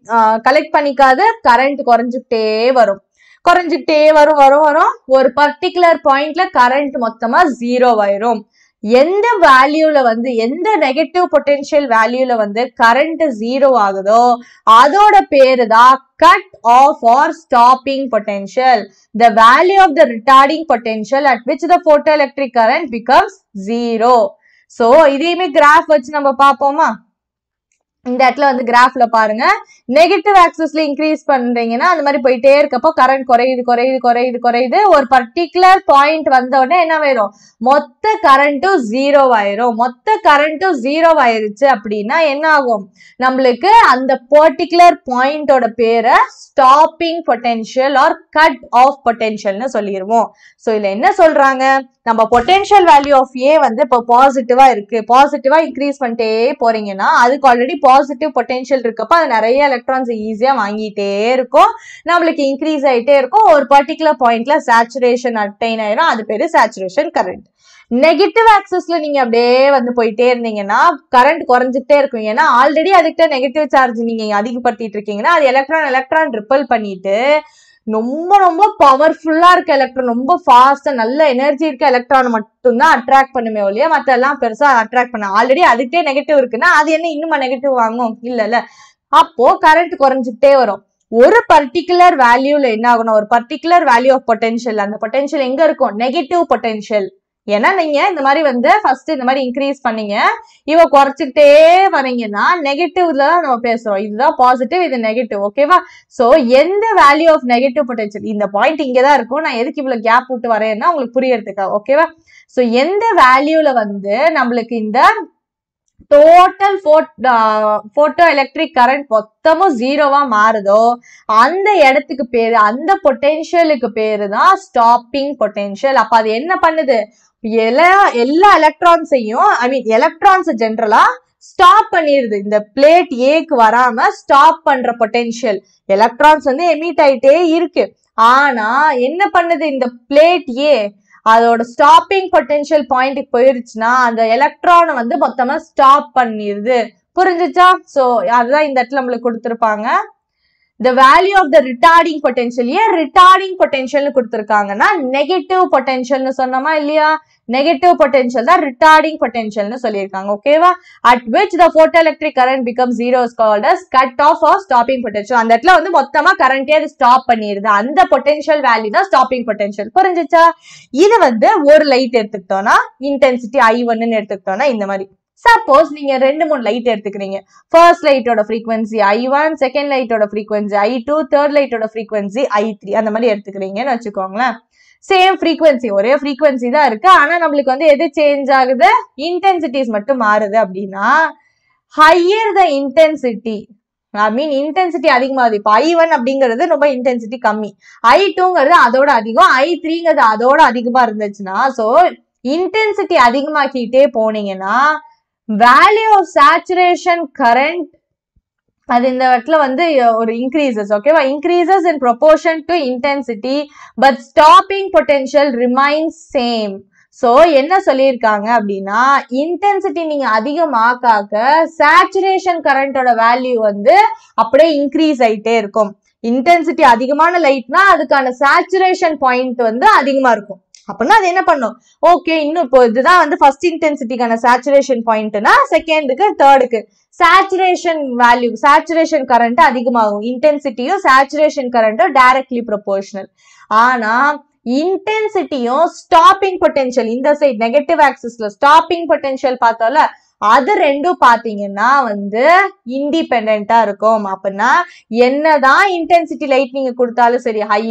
கலெக்ட் பண்ணிக்காது கரண்ட் குறைஞ்சுக்கிட்டே வரும். குறைஞ்சிக்கிட்டே வரும் வரும் வரும். ஒரு பர்டிகுலர் பாயிண்ட்ல கரண்ட் மொத்தமா ஜீரோ ஆயிரும். எந்த வேல்யூல வந்து எந்த நெகட்டிவ் பொட்டென்ஷியல் வேல்யூல வந்து கரண்ட் ஜீரோ ஆகுதோ அதோட பேரு தான் cut off or stopping potential the value of the retarding potential at which the photo electric current becomes zero so இதையுமே கிராஃப் வச்சு நம்ம பார்ப்போமா? இந்த இடத்துல வந்து கிராஃப்ல பாருங்க. நெகட்டிவ் ஆக்சஸ்ல இன்க்ரீஸ் பண்றீங்கன்னா அந்த மாதிரி போயிட்டே இருக்கப்போ கரண்ட் குறையுது குறையுது குறையுது குறையுது. ஒரு பர்டிகுலர் பாயிண்ட் வந்த உடனே என்ன ஆயிரும்? மொத்த கரண்ட்டும் ஜீரோ ஆயிரும். மொத்த கரண்ட்டும் ஜீரோ ஆயிருச்சு அப்படின்னா என்ன ஆகும்? நம்மளுக்கு அந்த பர்டிகுலர் பாயிண்டோட பேரை stopping potential or cut off பொட்டென்ஷியல்னு சொல்லிடுவோம் ஸோ இதுல என்ன சொல்றாங்க? நம்ம பொட்டென்ஷியல் வேல்யூ ஆஃப் ஏ வந்து இப்போ பாசிட்டிவா இருக்கு. பாசிட்டிவா இன்க்ரீஸ் பண்ணிட்டே போறீங்கன்னா அதுக்கு ஆல்ரெடி பாசிட்டிவ் பொட்டென்ஷியல் இருக்கப்போ அது நிறைய எலக்ட்ரான்ஸ் ஈஸியா வாங்கிட்டே இருக்கும். நம்மளுக்கு இன்க்ரீஸ் ஆயிட்டே இருக்கும். ஒரு பர்டிகுலர் பாயிண்ட்ல சேச்சுரேஷன் அட்டைன் ஆயிரும். அது பேரு சேச்சுரேஷன் கரண்ட் நெகட்டிவ் ஆக்சஸ்ல நீங்க அப்படியே வந்து போயிட்டே இருந்தீங்கன்னா கரண்ட் குறைஞ்சிட்டே இருக்கும். ஏன்னா ஆல்ரெடி அதுக்கிட்ட நெகட்டிவ் சார்ஜ் நீங்க அதிகப்படுத்திட்டு இருக்கீங்கன்னா அது எலக்ட்ரான் எலக்ட்ரான் ரிப்பல் பண்ணிட்டு ரொம்ப ரொம்ப பவர்ஃபுல்லா இருக்க எலக்ட்ரான் ரொம்ப ஃபாஸ்டா நல்ல எனர்ஜி இருக்க எலக்ட்ரான் மட்டும்தான் அட்ராக்ட் பண்ணுமே ஒழிய மத்த எல்லாம் பெருசா அட்ராக்ட் பண்ண ஆல்ரெடி அதுக்கே நெகட்டிவ் இருக்குன்னா அது என்ன இன்னுமா நெகட்டிவ் வாங்கும்? இல்லல்ல. அப்போ கரண்ட் குறைஞ்சிட்டே வரும். ஒரு பர்டிகுலர் வேல்யூல என்ன ஆகணும்? ஒரு பர்டிகுலர் வேல்யூ ஆஃப் பொட்டன்ஷியல் அந்த பொட்டன்ஷியல் எங்க இருக்கும்? நெகட்டிவ் பொட்டன்ஷியல் ஏன்னா நீங்க இந்த மாதிரி வந்து ஃபர்ஸ்ட் இந்த மாதிரி இன்க்ரீஸ் பண்ணீங்க. இவ குறைச்சிக்கிட்டே வரீங்கன்னா நெகட்டிவ்ல தான் நம்ம பேசுறோம். இதுதான் பாசிட்டிவ் இது நெகட்டிவ் ஓகேவா சோ எந்த வேல்யூ ஆஃப் நெகட்டிவ் பொட்டன்ஷியல் இந்த பாயிண்ட் இங்கதான் இருக்கும். நான் எதுக்கு இவ்வளவு கேப் விட்டு வரேன்னா உங்களுக்கு புரியறதுக்கா ஓகேவா சோ எந்த வேல்யூல வந்து நம்மளுக்கு இந்த டோட்டல் போட்டோ எலக்ட்ரிக் கரண்ட் மொத்தமும் ஜீரோவா மாறுதோ அந்த இடத்துக்கு பேரு அந்த பொட்டென்ஷியலுக்கு பேரு தான் ஸ்டாப்பிங் பொட்டென்ஷியல் அப்ப அது என்ன பண்ணுது? எல்லா எல்லா எலக்ட்ரான்ஸையும் ஐ மீன் எலக்ட்ரான்ஸ் ஜென்ரலா ஸ்டாப் பண்ணிடுது இந்த பிளேட் ஏக்கு வராம ஸ்டாப் பண்ற பொட்டென்ஷியல் எலக்ட்ரான்ஸ் வந்து எமிட் ஆயிட்டே இருக்கு. ஆனா என்ன பண்ணுது இந்த பிளேட் ஏ அதோட ஸ்டாப்பிங் பொட்டென்ஷியல் பாயிண்ட்டுக்கு போயிருச்சுன்னா அந்த எலக்ட்ரானை வந்து மொத்தமா ஸ்டாப் பண்ணிடுது புரிஞ்சுச்சா? சோ அதுதான் இந்த இடத்துல நம்மளுக்கு கொடுத்துருப்பாங்க. The value of the retarding potential ஏன் ரிட்டார்டிங் potential கொடுத்துருக்காங்கன்னா நெகட்டிவ் பொட்டென்ஷியல்னு சொன்னோமா இல்லையா? நெகட்டிவ் பொட்டென்ஷியல் தான் ரிட்டார்டிங் பொட்டென்ஷியல்னு சொல்லியிருக்காங்க ஓகேவா at which the photo electric current become zero called as off off or stopping அந்த இடத்துல வந்து மொத்தமா கரண்டே அது ஸ்டாப் பண்ணிடுது அந்த பொட்டென்ஷியல் வேல்யூ தான் ஸ்டாப்பிங் பொட்டென்ஷியல் புரிஞ்சிச்சா? இது வந்து ஒரு லைட் எடுத்துக்கிட்டோம்னா இன்டென்சிட்டி ஐ ஒன்னு எடுத்துக்கிட்டோம்னா இந்த மாதிரி. சப்போஸ் நீங்க ரெண்டு மூணு லைட் எடுத்துக்கிறீங்க. ஃபர்ஸ்ட் லைட்டோட ஃப்ரீக்வன்சி ஐ ஒன் செகண்ட் லைட்டோட ஃப்ரீக்வன்சி ஐ டூ தேர்ட் லைட்டோட ஃப்ரீக்வன்சி ஐ த்ரீ அந்த மாதிரி எடுத்துக்கிறீங்கன்னு வச்சுக்கோங்களேன். சேம் ஃப்ரீக்வன்சி ஒரே ஃப்ரீக்வன்சி தான் இருக்கு. ஆனா நம்மளுக்கு வந்து எது சேஞ்ச் ஆகுது? இன்டென்சிட்டிஸ் மட்டும் மாறுது அப்படின்னா higher the intensity I mean intensity அதிகமாகுது. இப்போ ஐ ஒன் அப்படிங்கிறது ரொம்ப இன்டென்சிட்டி கம்மி. ஐ டூங்கிறது அதோட அதிகம். ஐ த்ரீங்கிறது அதோட அதிகமா இருந்துச்சுன்னா ஸோ இன்டென்சிட்டி அதிகமாக்கிட்டே போனீங்கன்னா வேல்யூ ஆஃப் சேச்சுரேஷன் கரண்ட் அது இந்த இடத்துல வந்து ஒரு இன்க்ரீசஸ் ஓகேவா increases in proportion to intensity but stopping potential remains same so என்ன சொல்லியிருக்காங்க அப்படின்னா இன்டென்சிட்டி நீங்க அதிகமாக்காக்க சேச்சுரேஷன் கரண்டோட வேல்யூ வந்து அப்படியே இன்க்ரீஸ் ஆயிட்டே இருக்கும். இன்டென்சிட்டி அதிகமான லைட்னா அதுக்கான சேச்சுரேஷன் பாயிண்ட் வந்து அதிகமா இருக்கும். அப்படின்னா அது என்ன பண்ணும்? ஓகே இன்னும் இப்போ இதுதான் வந்து ஃபர்ஸ்ட் இன்டென்சிட்டிக்கான சேச்சுரேஷன் பாயிண்ட்னா செகண்டுக்கு தேர்டுக்கு சேச்சுரேஷன் வேல்யூ சேச்சுரேஷன் கரண்ட் அதிகமாகும். இன்டென்சிட்டியும் சேச்சுரேஷன் கரண்ட்டும் டைரக்ட்லி ப்ரொபோர்ஷனல் ஆனா இன்டென்சிட்டியும் ஸ்டாப்பிங் பொட்டென்ஷியல் இந்த சைட் நெகட்டிவ் ஆக்சிஸ்ல ஸ்டாப்பிங் பொட்டென்ஷியல் பார்த்தோம்ல அது ரெண்டும் பாத்தீங்கன்னா வந்து இண்டிபெண்டா இருக்கும். அப்படின்னா என்னதான் இன்டென்சிட்டி லைட் நீங்க கொடுத்தாலும் சரி ஹை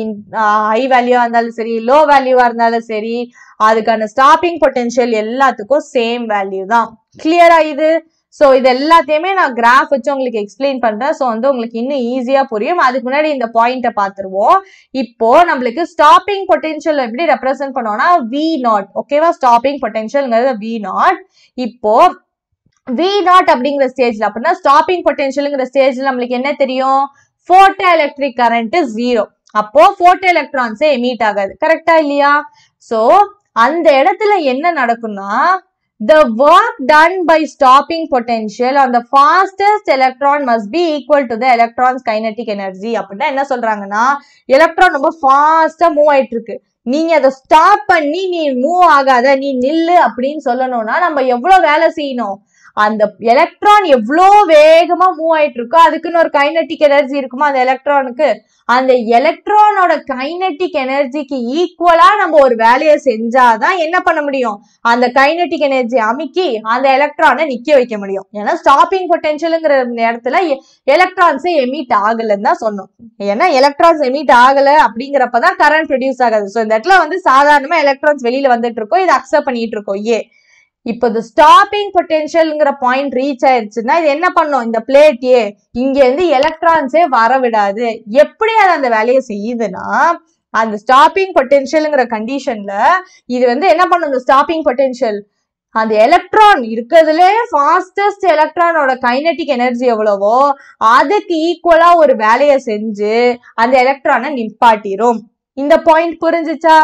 ஹை வேல்யூவா இருந்தாலும் சரி லோ வேல்யூவா இருந்தாலும் சரி அதுக்கான ஸ்டாப்பிங் பொட்டென்ஷியல் எல்லாத்துக்கும் சேம் வேல்யூ தான். கிளியரா இது? ஸோ இது எல்லாத்தையுமே நான் கிராஃப் வச்சு உங்களுக்கு எக்ஸ்பிளைன் பண்றேன். ஸோ வந்து உங்களுக்கு இன்னும் ஈஸியா புரியும். அதுக்கு முன்னாடி இந்த பாயிண்ட்டை பார்த்துருவோம் இப்போ நம்மளுக்கு ஸ்டாப்பிங் பொட்டென்ஷியல் எப்படி ரெப்ரசென்ட் பண்ணுவோம்னா வி நாட் ஓகேவா ஸ்டாப்பிங் பொட்டென்ஷியல்ங்கிறது வி நாட் இப்போ வி நாட் அப்படிங்கிற ஸ்டேஜ்ல அப்படின்னா ஸ்டாப்பிங் பொட்டென்ஷியலுங்கிற ஸ்டேஜ்ல நம்மளுக்கு என்ன தெரியும்? போட்டோ எலக்ட்ரிக் கரண்ட் ஜீரோ அப்போ போட்டோ எலக்ட்ரான்ஸே எமிட் ஆகாது. கரெக்டா இல்லையா? சோ அந்த இடத்துல என்ன நடக்கும்னா the work done by stopping potential on the fastest electron must be equal to the electron's kinetic energy. அப்படின்னா என்ன சொல்றாங்கன்னா எலக்ட்ரான் ரொம்ப ஃபாஸ்டா மூவ் ஆயிட்டு இருக்கு. நீங்க அதை ஸ்டாப் பண்ணி நீ மூவ் ஆகாத நீ நில்லு அப்படின்னு சொல்லணும்னா நம்ம எவ்வளவு வேலை செய்யணும்? அந்த எலக்ட்ரான் எவ்வளோ வேகமா மூவ் ஆயிட்டு இருக்கோ அதுக்குன்னு ஒரு கைனட்டிக் எனர்ஜி இருக்குமா அந்த எலக்ட்ரானுக்கு அந்த எலக்ட்ரானோட கைனட்டிக் எனர்ஜிக்கு ஈக்குவலா நம்ம ஒரு வேலையை செஞ்சாதான் என்ன பண்ண முடியும்? அந்த கைனட்டிக் எனர்ஜி அமுக்கி அந்த எலக்ட்ரானை நிக்க வைக்க முடியும். ஏன்னா ஸ்டாப்பிங் பொட்டென்ஷியலுங்கிற நேரத்துல எலக்ட்ரான்ஸே எமிட் ஆகலன்னு தான் சொன்னோம். ஏன்னா எலக்ட்ரான்ஸ் எமிட் ஆகல அப்படிங்கிறப்பதான் கரண்ட் ப்ரொடியூஸ் ஆகாது. ஸோ இந்த இடத்துல வந்து சாதாரணமா எலக்ட்ரான்ஸ் வெளியில வந்துட்டு இருக்கோம் இதை அக்செப்ட் பண்ணிட்டு இருக்கோம் ஏ. இப்போ இந்த ஸ்டாப்பிங் பொட்டென்ஷியல்ங்கிற பாயிண்ட் ரீச் ஆயிடுச்சுன்னா இது என்ன பண்ணும்? இந்த பிளேட் ஏ இங்க இருந்து எலக்ட்ரான்ஸே வர விடாது எப்படி அது அந்த வேலையை செய்யுதுன்னா அந்த ஸ்டாப்பிங் பொட்டென்ஷியலுங்கிற கண்டிஷன்ல இது வந்து என்ன பண்ணும்? இந்த ஸ்டாப்பிங் பொட்டென்ஷியல் அந்த எலக்ட்ரான் இருக்கிறதுலே ஃபாஸ்டஸ்ட் எலக்ட்ரானோட கைனட்டிக் எனர்ஜி எவ்வளவோ அதுக்கு ஈக்குவலா ஒரு வேலையை செஞ்சு அந்த எலக்ட்ரானை நிப்பாட்டிரும். இந்த பாயிண்ட் புரிஞ்சிச்சா?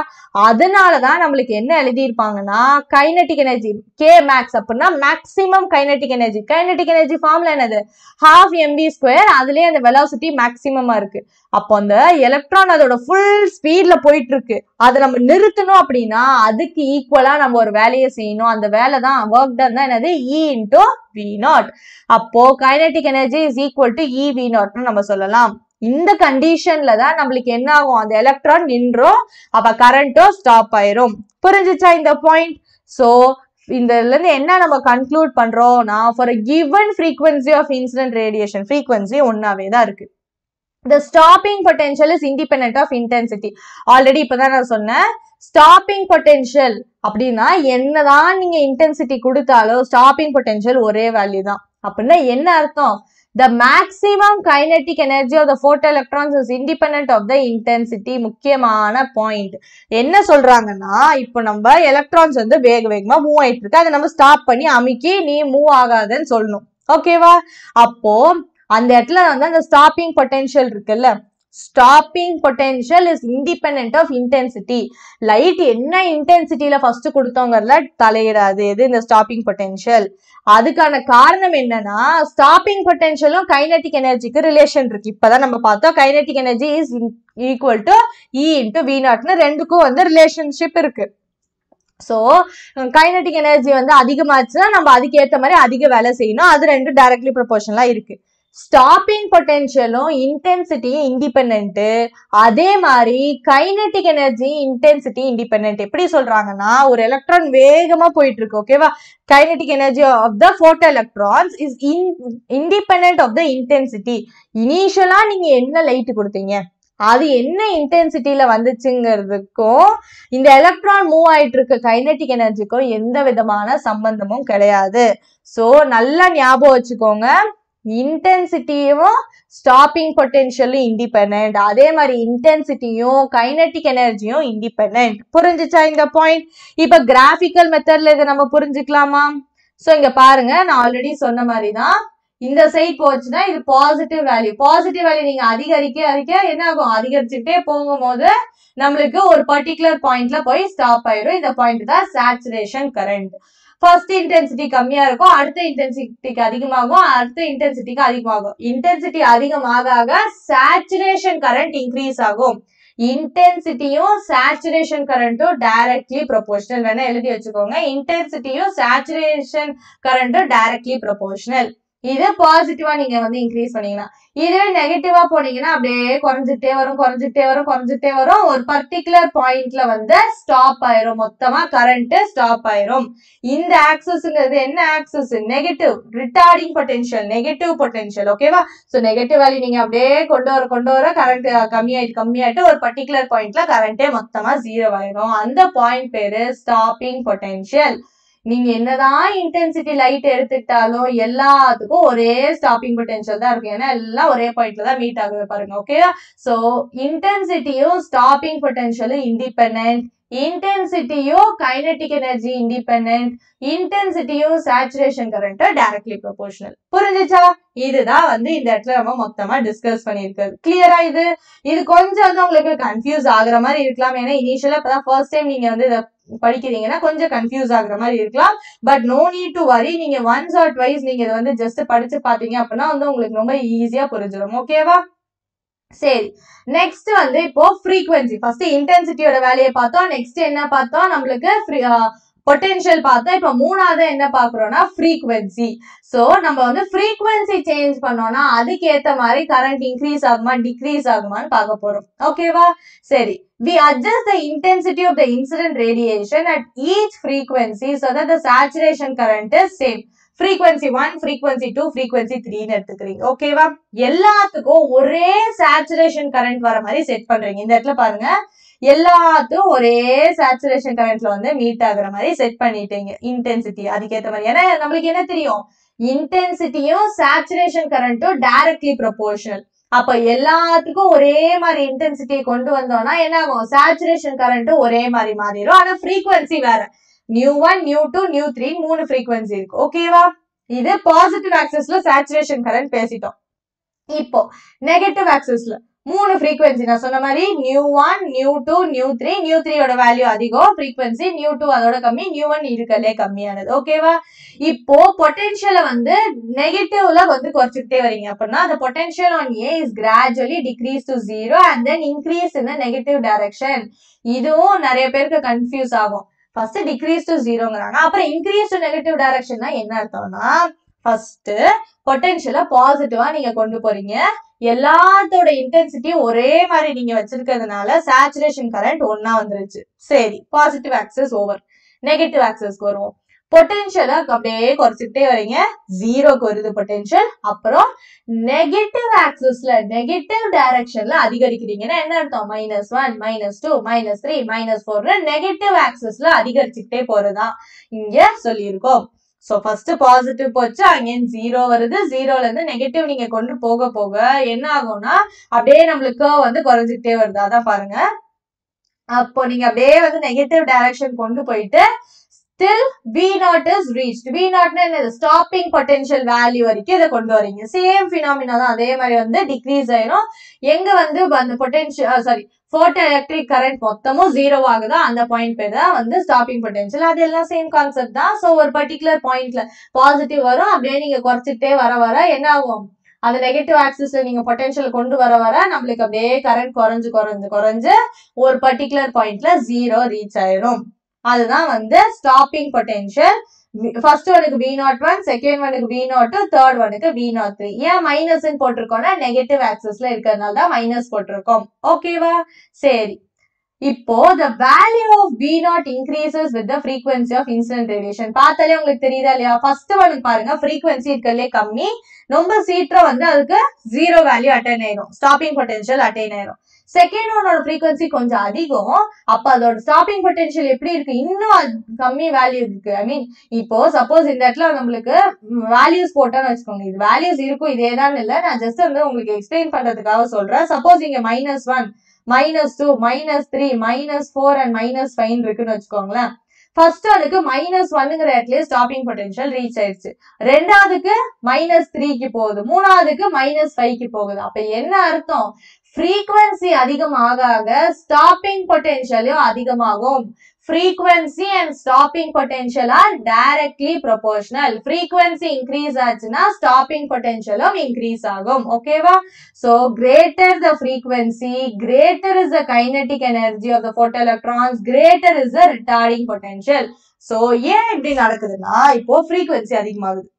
அதனாலதான் நம்மளுக்கு என்ன எழுதியிருப்பாங்கன்னா கைனட்டிக் எனர்ஜி கே மேக்ஸ் அப்படின்னா maximum kinetic energy kinetic energy ஃபார்ம்ல என்னது? ஹாஃப் எம்பி ஸ்கொயர் அதுலயே அந்த வெலாசிட்டி மேக்சிமமா இருக்கு. அப்போ அந்த எலக்ட்ரான் அதோட ஃபுல் ஸ்பீட்ல போயிட்டு இருக்கு அதை நம்ம நிறுத்தணும் அப்படின்னா அதுக்கு ஈக்குவலா நம்ம ஒரு வேலையை செய்யணும். அந்த வேலை தான் ஒர்க் டன் தான் என்னது? இ இன்டூ வி நாட் அப்போ kinetic energy is equal to e V நாட்னு நம்ம சொல்லலாம். இந்த கண்டிஷன்ல தான் நம்மளுக்கு என்ன ஆகும்? அந்த எலக்ட்ரான் நின்றோம். அப்ப கரண்ட்டும் ஸ்டாப் ஆயிரும். புரிஞ்சுச்சா இந்த பாயிண்ட் சோ இந்த இதுல இருந்து என்ன நம்ம கன்க்ளூட் பண்றோம்னா for given frequency of incident radiation frequency ஒன்னாவே தான் இருக்கு. The stopping potential is independent of intensity already இப்பதான் நான் சொன்னேன். ஸ்டாப்பிங் பொட்டென்ஷியல் அப்படின்னா என்னதான் நீங்க இன்டென்சிட்டி கொடுத்தாலும் ஸ்டாப்பிங் பொட்டென்ஷியல் ஒரே வேல்யூ தான். அப்படின்னா என்ன அர்த்தம்? The maximum kinetic energy of the photoelectrons is independent of the intensity முக்கியமான பாயிண்ட் என்ன சொல்றாங்கன்னா இப்போ நம்ம எலக்ட்ரான்ஸ் வந்து வேக வேகமா மூவ் ஆயிட்டு இருக்கு. அதை நம்ம ஸ்டாப் பண்ணி அமுக்கி நீ மூவ் ஆகாதன்னு சொல்லணும். ஓகேவா அப்போ அந்த இடத்துல வந்து அந்த ஸ்டாப்பிங் பொட்டென்ஷியல் இருக்குல்ல stopping potential is independent of intensity light என்ன இன்டென்சிட்டியில ஃபர்ஸ்ட் கொடுத்தோங்கிறதுல தலையிடாது. எது இந்த ஸ்டாப்பிங் பொட்டென்ஷியல் அதுக்கான காரணம் என்னன்னா ஸ்டாப்பிங் பொட்டென்ஷியலும் கைனட்டிக் எனர்ஜிக்கு ரிலேஷன் இருக்கு. இப்பதான் நம்ம பார்த்தோம் kinetic energy is equal to e into V நாட்னு ரெண்டுக்கும் வந்து ரிலேஷன்ஷிப் இருக்கு. ஸோ கைனட்டிக் எனர்ஜி வந்து அதிகமாச்சுன்னா நம்ம அதுக்கேற்ற மாதிரி அதிக வேலை செய்யணும். அது ரெண்டும் டைரக்ட்லி ப்ரொபோர்ஷனலா இருக்குது ஸ்டாப்பிங் பொட்டென்ஷியலும் இன்டென்சிட்டியும் இண்டிபெண்ட்டு அதே மாதிரி கைனட்டிக் எனர்ஜி இன்டென்சிட்டி இண்டிபெண்ட் எப்படி சொல்றாங்கன்னா ஒரு எலக்ட்ரான் வேகமா போயிட்டு இருக்கு ஓகேவா kinetic energy of the photo electrons is in independent of the intensity இனிஷியலா நீங்க என்ன லைட் கொடுத்தீங்க? அது என்ன இன்டென்சிட்டியில வந்துச்சுங்கிறதுக்கும் இந்த எலக்ட்ரான் மூவ் ஆயிட்டு இருக்க கைனட்டிக் எனர்ஜிக்கும் எந்த விதமான சம்பந்தமும் கிடையாது. சோ நல்லா ஞாபகம் வச்சுக்கோங்க. இன்டென்சிட்டியும் ஸ்டாப்பிங் பொட்டென்ஷியலும் இண்டிபெண்ட் அதே மாதிரி இன்டென்சிட்டியும் கைனட்டிக் எனர்ஜியும் இண்டிபெண்ட் புரிஞ்சுச்சா இந்த பாயிண்ட் இப்ப கிராஃபிக்கல் மெத்தட்ல இதை நம்ம புரிஞ்சுக்கலாமா? சோ இங்க பாருங்க நான் ஆல்ரெடி சொன்ன மாதிரி தான் இந்த சைட் போச்சுன்னா இது பாசிட்டிவ் வேல்யூ பாசிட்டிவ் வேல்யூ நீங்க அதிகரிக்க அதிக என்ன ஆகும்? அதிகரிச்சுட்டே போகும்போது நம்மளுக்கு ஒரு பர்டிகுலர் பாயிண்ட்ல போய் ஸ்டாப் ஆயிரும். இந்த பாயிண்ட் தான் சேச்சுரேஷன் கரண்ட் ஃபர்ஸ்ட் இன்டென்சிட்டி கம்மியா இருக்கும் அடுத்த இன்டென்சிட்டிக்கு அதிகமாகும் அடுத்த இன்டென்சிட்டிக்கு அதிகமாகும். இன்டென்சிட்டி அதிகமாக ஆக சேச்சுரேஷன் கரண்ட் இன்க்ரீஸ் ஆகும். இன்டென்சிட்டியும் சேச்சுரேஷன் கரண்ட்டும் டைரக்ட்லி ப்ரொபோஷனல் வேணா எழுதி வச்சுக்கோங்க. இன்டென்சிட்டியும் சேச்சுரேஷன் கரண்ட்டும் டைரக்ட்லி ப்ரொபோஷனல் இதே பாசிட்டிவா நீங்க வந்து இன்க்ரீஸ் பண்ணீங்கன்னா இதே நெகட்டிவா போனீங்கன்னா அப்படியே குறைஞ்சிட்டே வரும் குறைஞ்சிட்டே வரும் குறைஞ்சிட்டே வரும். ஒரு பர்டிகுலர் பாயிண்ட்ல வந்து ஸ்டாப் ஆயிரும். மொத்தமா கரண்ட் ஸ்டாப் ஆயிரும். இந்த ஆக்சஸ்ங்கிறது என்ன axis negative retarding potential negative potential ஓகேவா சோ நெகட்டிவ் வேல்யூ நீங்க அப்படியே கொண்டு வர கொண்டு வர கரண்ட் கம்மியாயிட்டு கம்மியாயிட்டு ஒரு பர்டிகுலர் பாயிண்ட்ல கரண்டே மொத்தமா ஜீரோ ஆயிரும். அந்த பாயிண்ட் பேரு ஸ்டாப்பிங் பொட்டென்ஷியல் நீங்க என்னதான் இன்டென்சிட்டி லைட் எடுத்துக்கிட்டாலும் எல்லாத்துக்கும் ஒரே ஸ்டாப்பிங் பொட்டென்ஷியல் தான் இருக்கும். ஏன்னா எல்லாம் ஒரே பாயிண்ட்ல தான் மீட் ஆகுது பாருங்க ஓகேவா சோ இன்டென்சிட்டியும் ஸ்டாப்பிங் பொட்டென்ஷியலும் இண்டிபெண்ட் இன்டென்சிட்டியும் கைனட்டிக் எனர்ஜி இண்டிபெண்ட் இன்டென்சிட்டியும் சேச்சுரேஷன் கரண்ட் டைரக்ட்லி ப்ரொபோஷனல் புரிஞ்சுச்சா? இதுதான் வந்து இந்த இடத்துல நம்ம மொத்தமா டிஸ்கஸ் பண்ணிருக்கிறது கிளியரா இது? இது கொஞ்சம் வந்து உங்களுக்கு கன்ஃபியூஸ் ஆகுற மாதிரி இருக்கலாம். ஏன்னா இனிஷியலா இப்பதான் ஃபர்ஸ்ட் டைம் நீங்க வந்து இதை படிக்கிறீங்கன்னா கொஞ்சம் கன்ஃபியூஸ் ஆகுற மாதிரி இருக்கலாம். But no need to worry நீங்க ஒன்ஸ் ஆர் ட்வைஸ் நீங்க இதை வந்து ஜஸ்ட் படிச்சு பாத்தீங்க அப்படின்னா வந்து உங்களுக்கு ரொம்ப ஈஸியா புரிஞ்சிடும். ஓகேவா சரி. நெக்ஸ்ட் வந்து இப்போ ஃப்ரீக்வன்சி ஃபர்ஸ்ட் இன்டென்சிட்டியோட வேலையை பார்த்தோம். நெக்ஸ்ட் என்ன பார்த்தோம்? நம்மளுக்கு பொட்டென்ஷியல் பார்த்தா இப்போ மூணாவது என்ன பாக்குறோம்னா ஃப்ரீக்வன்சி சோ நம்ம வந்து ஃப்ரீக்வன்சி சேஞ்ச் பண்ணோம்னா அதுக்கு ஏத்த மாதிரி கரண்ட் இன்க்ரீஸ் ஆகுமா டிக்ரீஸ் ஆகுமான்னு பார்க்க போறோம். ஓகேவா சரி. We adjust the intensity of the incident radiation at each frequency so that the saturation current is same. Frequency 1 frequency 2 frequency 3 ன்னு எடுத்துக்கிறீங்க. ஓகேவா எல்லாத்துக்கும் ஒரே சேச்சுரேஷன் கரண்ட் வர மாதிரி செட் பண்றீங்க. இந்த இடத்துல பாருங்க. எல்லாத்துக்கும் ஒரே சேச்சுரேஷன் கரண்ட்ல வந்து மீட் ஆகுற மாதிரி செட் பண்ணிட்டீங்க. இன்டென்சிட்டி அதுக்கேற்ற மாதிரி. ஏன்னா நம்மளுக்கு என்ன தெரியும்? இன்டென்சிட்டியும் சேச்சுரேஷன் கரண்ட்டும் டைரக்ட்லி ப்ரொபோர்ஷனல் அப்ப எல்லாத்துக்கும் ஒரே மாதிரி இன்டென்சிட்டியை கொண்டு வந்தோம்னா என்ன ஆகும்? சேச்சுரேஷன் கரண்ட்டும் ஒரே மாதிரி மாறிடும் ஆனா ஃப்ரீக்வன்சி வேற. Nu one nu two nu three மூணு ஃப்ரீக்வன்சி இருக்கு. ஓகேவா இது பாசிட்டிவ் ஆக்சஸ்ல சேச்சுரேஷன் கரண்ட் பேசிட்டோம். இப்போ நெகட்டிவ் ஆக்சஸ்ல மூணு ஃப்ரீக்வன்சி நான் சொன்ன மாதிரி nu one nu two nu three nu த்ரீயோட வேல்யூ அதிகம். ஃப்ரீக்வன்சி நியூ டூ அதோட கம்மி. நியூ ஒன் இருக்கலே கம்மியானது. ஓகேவா இப்போ பொட்டென்ஷியலை வந்து நெகட்டிவ்ல வந்து குறைச்சிக்கிட்டே வரீங்க. அப்படின்னா அந்த potential on A is gradually decrease to zero and then increase in negative direction இதுவும் நிறைய பேருக்கு கன்ஃபியூஸ் ஆகும். ஃபர்ஸ்ட் டிக்ரீஸ் டு ஜீரோங்கிறாங்க அப்புறம் இன்க்ரீஸ் டு நெகட்டிவ் டைரக்ஷன்னா என்ன அர்த்தம்னா ஃபர்ஸ்ட் பொட்டென்ஷியலை பாசிட்டிவா நீங்க கொண்டு போறீங்க. எல்லாத்தோட இன்டென்சிட்டி ஒரே மாதிரி நீங்க வச்சிருக்கிறதுனால சேச்சுரேஷன் கரண்ட் ஒன்னா வந்துருச்சு. சரி பாசிட்டிவ் ஆக்சஸ் ஓவர் நெகட்டிவ் ஆக்சஸ்க்கு வருவோம். பொட்டென்ஷியலை அப்படியே குறைச்சிக்கிட்டே வரீங்க. ஜீரோக்கு வருது பொட்டென்ஷியல் அப்புறம் நெகட்டிவ் ஆக்சஸ்ல நெகட்டிவ் டைரக்ஷன்ல அதிகரிக்கிறீங்கன்னா என்ன அர்த்தம்? Minus one minus two minus three minus four negative ஆக்சஸ்ல அதிகரிச்சுக்கிட்டே போறதா இங்க சொல்லியிருக்கோம். ஸோ ஃபர்ஸ்ட் பாசிட்டிவ் போச்சு அங்கேயும் ஜீரோ வருது. ஜீரோல இருந்து நெகட்டிவ் நீங்க கொண்டு போக போக என்ன ஆகும்னா அப்படியே நம்மளுக்கு வந்து குறைஞ்சிக்கிட்டே வருது. அதான் பாருங்க. அப்போ நீங்க அப்படியே வந்து நெகட்டிவ் டைரக்ஷன் கொண்டு போயிட்டு still V naught is reach V நாட்னா என்னது ஸ்டாப்பிங் பொட்டென்ஷியல் வேல்யூ வரைக்கும் இதை கொண்டு வரீங்க. சேம் ஃபினாமினா தான். அதே மாதிரி வந்து டிக்ரீஸ் ஆயிரும். எங்க வந்து அந்த potential sorry photo electric current மொத்தமும் ஜீரோ ஆகுதோ? அந்த பாயிண்ட் பேர் தான் வந்து ஸ்டாப்பிங் பொட்டென்ஷியல் அது எல்லாம் சேம் கான்செப்ட் தான். ஸோ ஒரு பர்டிகுலர் பாயிண்ட்ல பாசிட்டிவ் வரும். அப்படியே நீங்க குறைச்சிட்டே வர வர என்ன ஆகும்? அந்த நெகட்டிவ் ஆக்சிஸ்ல நீங்க பொட்டென்ஷியல் கொண்டு வர வர நம்மளுக்கு அப்படியே கரண்ட் குறைஞ்சு குறைஞ்சு குறைஞ்சு ஒரு பர்டிகுலர் பாயிண்ட்ல ஜீரோ ரீச் ஆயிடும் அதுதான் வந்து ஸ்டாப்பிங் பொட்டென்ஷியல் ஃபர்ஸ்ட் ஒனுக்கு பி நாட் ஒன் செகண்ட் ஒனுக்கு பி நாட் தேர்ட் ஒனுக்கு பி நாட் த்ரீ ஏன் மைனஸ்ன்னு போட்டிருக்கோம்னா நெகட்டிவ் ஆக்சஸ்ல இருக்கிறதுனால தான் மைனஸ் போட்டிருக்கோம். ஓகேவா சரி. இப்போ the value of V naught increases with the frequency of incident radiation பார்த்தாலே உங்களுக்கு தெரியுதா இல்லையா? ஃபர்ஸ்ட் ஒனுக்கு பாருங்க ஃப்ரீக்வன்சி இருக்கிறதுலே கம்மி. ரொம்ப சீக்கிரம் வந்து அதுக்கு ஜீரோ வேல்யூ அட்டைன் ஆயிரும். ஸ்டாப்பிங் பொட்டன்ஷியல் அட்டைன் ஆயிரும். செகண்ட் ஒனோட ஃப்ரீக்வன்சி கொஞ்சம் அதிகம். அப்ப அதோட ஸ்டாப்பிங் பொட்டென்ஷியல் எப்படி இருக்கு? இன்னும் கம்மி வேல்யூ இருக்கு. ஐ மீன் இப்போ சப்போஸ் இந்த இடத்துல நம்மளுக்கு வேல்யூஸ் போட்டோன்னு வச்சுக்கோங்க. இது வேல்யூஸ் இருக்கும் இதே தான் இல்ல. நான் ஜஸ்ட் வந்து உங்களுக்கு எக்ஸ்பிளைன் பண்றதுக்காக சொல்றேன். சப்போஸ் இங்க minus one minus two minus three minus four and minus five இருக்குன்னு வச்சுக்கோங்களேன். ஃபர்ஸ்ட் அதுக்கு மைனஸ் ஒன்னுங்கிற இடத்துல ஸ்டாப்பிங் பொட்டன்ஷியல் ரீச் ஆயிடுச்சு. ரெண்டாவதுக்கு மைனஸ் த்ரீக்கு போகுது. மூணாவதுக்கு மைனஸ் ஃபைவ்க்கு போகுது. அப்ப என்ன அர்த்தம்? ஃப்ரீக்வன்சி அதிகமாக ஆக ஸ்டாப்பிங் பொட்டென்ஷியலும் அதிகமாகும் frequency and stopping potential are directly proportional frequency increase ஆச்சுன்னா stopping potentialum increase ஆகும் ஓகேவா so greater the frequency greater is the kinetic energy of the photoelectrons greater is the retarding potential so ஏன் இப்படி நடக்குதுன்னா இப்போ frequency அதிகமாகுது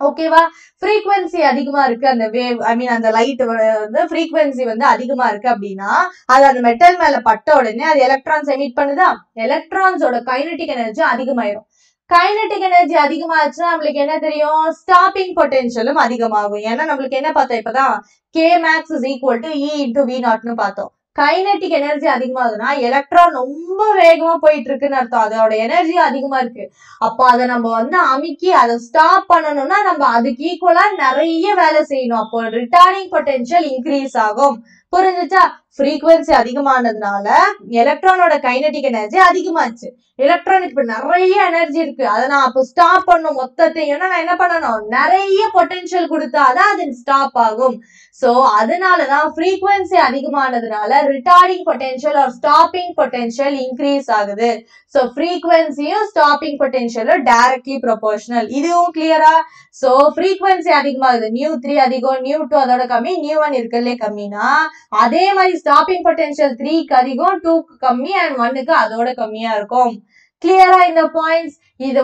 ஓகேவா frequency அதிகமா இருக்கு அந்த வேவ் ஐ மீன் அந்த லைட் வந்து ஃப்ரீக்வன்சி வந்து அதிகமா இருக்கு அப்படின்னா அது அந்த மெட்டல் மேல பட்ட உடனே அது எலக்ட்ரான்ஸ் எமிட் பண்ணுதா? எலக்ட்ரான்ஸோட கைனட்டிக் எனர்ஜி அதிகமாயிரும். கைனட்டிக் எனர்ஜி அதிகமாச்சுன்னா நம்மளுக்கு என்ன தெரியும்? ஸ்டாப்பிங் பொட்டென்ஷியலும் அதிகமாகும். ஏன்னா நம்மளுக்கு என்ன பார்த்தோம் இப்பதான்? K max is equal to e into V naught பார்த்தோம். கைனட்டிக் எனர்ஜி அதிகமாகுதுன்னா எலக்ட்ரான் ரொம்ப வேகமா போயிட்டு இருக்குன்னு அர்த்தம். அதோட எனர்ஜி அதிகமா இருக்கு. அப்போ அதை நம்ம வந்து அமுக்கி அதை ஸ்டாப் பண்ணணும்னா நம்ம அதுக்கு ஈக்குவலா நிறைய வேலை செய்யணும். அப்போ ரிட்டர்னிங் பொட்டென்ஷியல் இன்க்ரீஸ் ஆகும். புரிஞ்சுச்சா? ஃப்ரீக்குவன்சி அதிகமானதுனால எலக்ட்ரானோட கைனட்டிக் எனர்ஜி அதிகமாச்சு. எலக்ட்ரானிக் இப்ப நிறைய எனர்ஜி இருக்கு. அதை நான் அப்போ ஸ்டாப் பண்ணும் மொத்தத்தையும். நான் என்ன பண்ணணும்? நிறைய பொட்டென்ஷியல் கொடுத்தாதான் அது ஸ்டாப் ஆகும். சோ அதனாலதான் frequency அதிகமானதுனால retarding potential or stopping potential increase ஆகுது. ஸோ ஃப்ரீக்வன்சியும் ஸ்டாப்பிங் பொட்டென்ஷியலும் டைரக்ட்லி ப்ரொபோர்ஷனல் இதுவும் கிளியரா ஸோ ஃப்ரீக்வன்சி அதிகமாகுது. நியூ த்ரீ அதிகம் நியூ டூ அதோட கம்மி நியூ ஒன் இருக்கிறதுலே கம்மினா அதே மாதிரி ஸ்டாப்பிங் பொட்டென்ஷியல் த்ரீக்கு அதிகம் டூக்கு கம்மி அண்ட் ஒன்னுக்கு அதோட கம்மியா இருக்கும். கிளியரா இந்த பாயிண்ட்ஸ் இது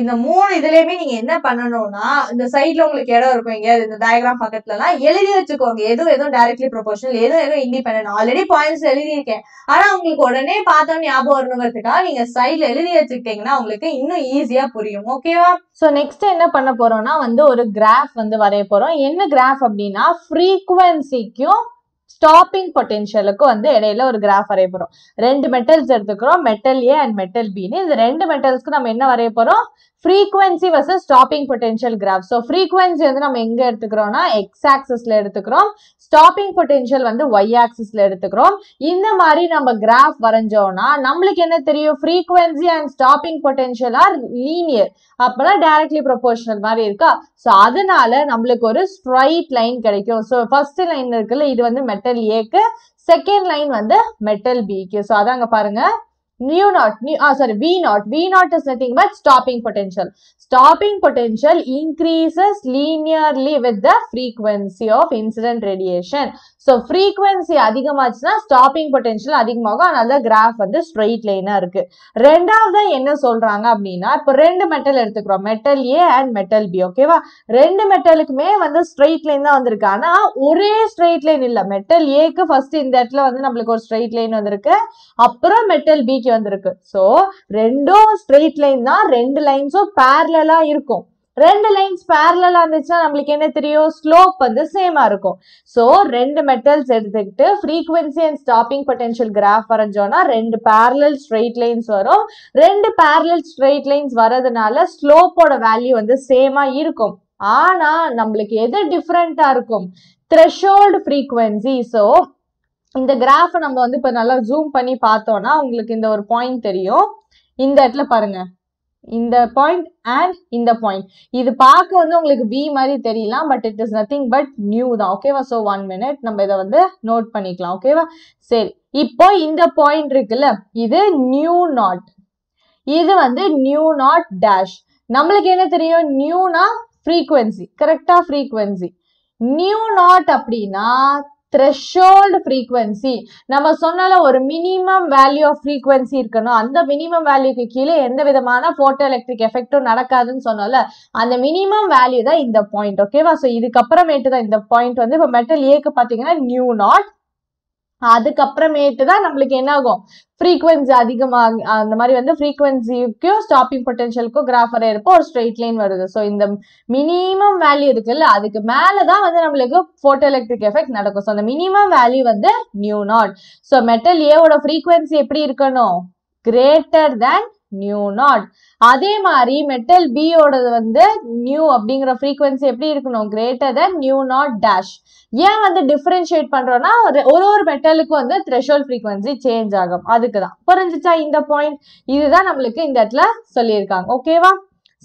இந்த மூணு இதுலயுமே நீங்க என்ன பண்ணணும்னா இந்த சைட்ல உங்களுக்கு இடம் இருக்கும் எங்கேயாவது இந்த டயக்ராம் பக்கத்துல எல்லாம் எழுதி வச்சுக்கோங்க. எதுவும் எதுவும் டைரக்ட்லி ப்ரொபோஷனல் எதுவும் எதுவும் இண்டிபெண்ட் ஆல்ரெடி பாயிண்ட்ஸ் எழுதியிருக்கேன். ஆனா உங்களுக்கு உடனே பார்த்தோம் ஞாபகம் வரணுங்கிறதுக்காக நீங்க சைட்ல எழுதி வச்சுக்கிட்டீங்கன்னா உங்களுக்கு இன்னும் ஈஸியா புரியும். ஓகேவா ஸோ நெக்ஸ்ட் என்ன பண்ண போறோம்னா வந்து ஒரு கிராஃப் வந்து வரைய போறோம். என்ன கிராஃப் அப்படின்னா ஃப்ரீக்குவன்சிக்கும் ஸ்டாப்பிங் பொட்டென்ஷியலுக்கு வந்து இடையில ஒரு கிராஃப் வரைய போறோம். ரெண்டு மெட்டல்ஸ் எடுத்துக்கிறோம். மெட்டல் ஏ அண்ட் மெட்டல் பின்னு இந்த ரெண்டு மெட்டல்ஸ்க்கு நம்ம என்ன வரைய போறோம்? Frequency versus stopping potential graph so frequency வந்து நம்ம எங்க எடுத்துக்கிறோம்னா எக்ஸ் ஆக்சஸில் எடுத்துக்கிறோம். ஸ்டாப்பிங் பொட்டென்ஷியல் வந்து ஒய் ஆக்சஸில் எடுத்துக்கிறோம். இந்த மாதிரி நம்ம கிராஃப் வரைஞ்சோம்னா நம்மளுக்கு என்ன தெரியும்? Frequency and stopping potential are linear அப்பனா டைரக்ட்லி ப்ரொபோர்ஷனல் மாதிரி இருக்கா? ஸோ அதனால நம்மளுக்கு ஒரு ஸ்ட்ரைட் லைன் கிடைக்கும். ஸோ ஃபர்ஸ்ட் லைன் இருக்குல்ல இது வந்து மெட்டல் ஏக்கு செகண்ட் லைன் வந்து மெட்டல் பிக்கு ஸோ அதாங்க பாருங்கள் mu naught mu ah sorry v naught v naught is nothing but stopping potential. Stopping potential increases linearly with the frequency of incident radiation so frequency அதிகமாச்சுன்னா stopping potential அதிகமாகும். அதனால graph வந்து straight லைனாக இருக்கு. ரெண்டாவது என்ன சொல்றாங்க அப்படின்னா இப்போ ரெண்டு மெட்டல் எடுத்துக்கிறோம். Metal A and metal B ஓகேவா ரெண்டு மெட்டலுக்குமே வந்து ஸ்ட்ரெயிட் லைன் தான் வந்திருக்கு. ஆனால் ஒரே ஸ்ட்ரெயிட் லைன் இல்லை. மெட்டல் ஏக்கு ஃபர்ஸ்ட் இந்த இடத்துல வந்து நம்மளுக்கு ஒரு ஸ்ட்ரெயிட் லைன் வந்திருக்கு. அப்புறம் மெட்டல் பிக்கு வந்திருக்கு. ஸோ ரெண்டும் ஸ்ட்ரெயிட் லைன் தான். ரெண்டு லைன்ஸும் பேர்லலாக இருக்கும். ரெண்டு லைன்ஸ் பேரலாக இருந்துச்சுன்னா நம்மளுக்கு என்ன தெரியும்? ஸ்லோப் வந்து சேமாக இருக்கும். ஸோ ரெண்டு மெட்டல்ஸ் எடுத்துக்கிட்டு frequency and stopping potential graph வரைஞ்சோன்னா ரெண்டு பேரலல் ஸ்ட்ரெயிட் லைன்ஸ் வரும். ரெண்டு பேரலல் ஸ்ட்ரெயிட் லைன்ஸ் வரதுனால ஸ்லோப்போட வேல்யூ வந்து சேமாக இருக்கும். ஆனால் நம்மளுக்கு எது டிஃப்ரெண்ட்டாக இருக்கும்? த்ரெஷோல்டு ஃப்ரீக்வன்சி ஸோ இந்த கிராஃபை நம்ம வந்து இப்போ நல்லா ஜூம் பண்ணி பார்த்தோன்னா உங்களுக்கு இந்த ஒரு பாயிண்ட் தெரியும். இந்த இடத்துல பாருங்கள் இந்த பாயிண்ட் அண்ட் இந்த பாயிண்ட் இது பார்க்க வந்து உங்களுக்கு பி மாதிரி தெரியலாம் but it is nothing but nu தான். ஓகேவா ஸோ ஒன் மினிட் நம்ம இதை வந்து நோட் பண்ணிக்கலாம். ஓகேவா சரி. இப்போ இந்த பாயிண்ட் இருக்குல்ல இது நியூ நாட் இது வந்து நியூ நாட் டேஷ் நம்மளுக்கு என்ன தெரியும்? நியூனா ஃப்ரீக்குவென்சி கரெக்டாக ஃப்ரீக்குவென்சி நியூ நாட் அப்படின்னா த்ரெஷோல்டு ஃப்ரீக்வன்சி நம்ம சொன்னால ஒரு மினிமம் வேல்யூ ஆஃப் ஃப்ரீக்வன்சி இருக்கணும். அந்த மினிமம் வேல்யூக்கு கீழே எந்த விதமான போட்டோ எலக்ட்ரிக் எஃபெக்டும் நடக்காதுன்னு சொன்னோம்ல அந்த மினிமம் வேல்யூ தான் இந்த பாயிண்ட் ஓகேவா ஸோ இதுக்கப்புறமேட்டு தான் இந்த பாயிண்ட் வந்து இப்போ மெட்டல் ஏக்கு பார்த்தீங்கன்னா நியூ நாட் அதுக்கப்புறமேட்டு தான் நம்மளுக்கு என்ன ஆகும் ஃப்ரீக்வன்சி அதிகமாக அந்த மாதிரி வந்து ஃப்ரீக்வன்சிக்கும் ஸ்டாப்பிங் பொட்டன்ஷியலுக்கும் கிராஃப் வரையறப்போ ஒரு ஸ்ட்ரெயிட் லைன் வருது. ஸோ இந்த மினிமம் வேல்யூ இருக்குல்ல அதுக்கு மேலே தான் வந்து நம்மளுக்கு ஃபோட்டோ எலக்ட்ரிக் எஃபெக்ட் நடக்கும். ஸோ அந்த மினிமம் வேல்யூ வந்து நியூ நாட் ஸோ மெட்டல் ஏவோட ஃப்ரீக்வன்சி எப்படி இருக்கணும்? கிரேட்டர் தேன் நியூ நாட் அதே மாதிரி மெட்டல் பியோடது வந்து நியூ அப்படிங்கிற ஃப்ரீக்வன்சி எப்படி இருக்கணும்? Greater then nu naught dash ஏன் வந்து டிஃப்ரென்ஷியேட் பண்ணுறோன்னா ஒரு ஒரு ஒரு மெட்டலுக்கு வந்து த்ரெஷோல் ஃப்ரீக்வன்சி சேஞ்ச் ஆகும். அதுக்கு தான் புரிஞ்சுச்சா இந்த பாயிண்ட் இதுதான் நம்மளுக்கு இந்த இடத்துல சொல்லியிருக்காங்க. ஓகேவா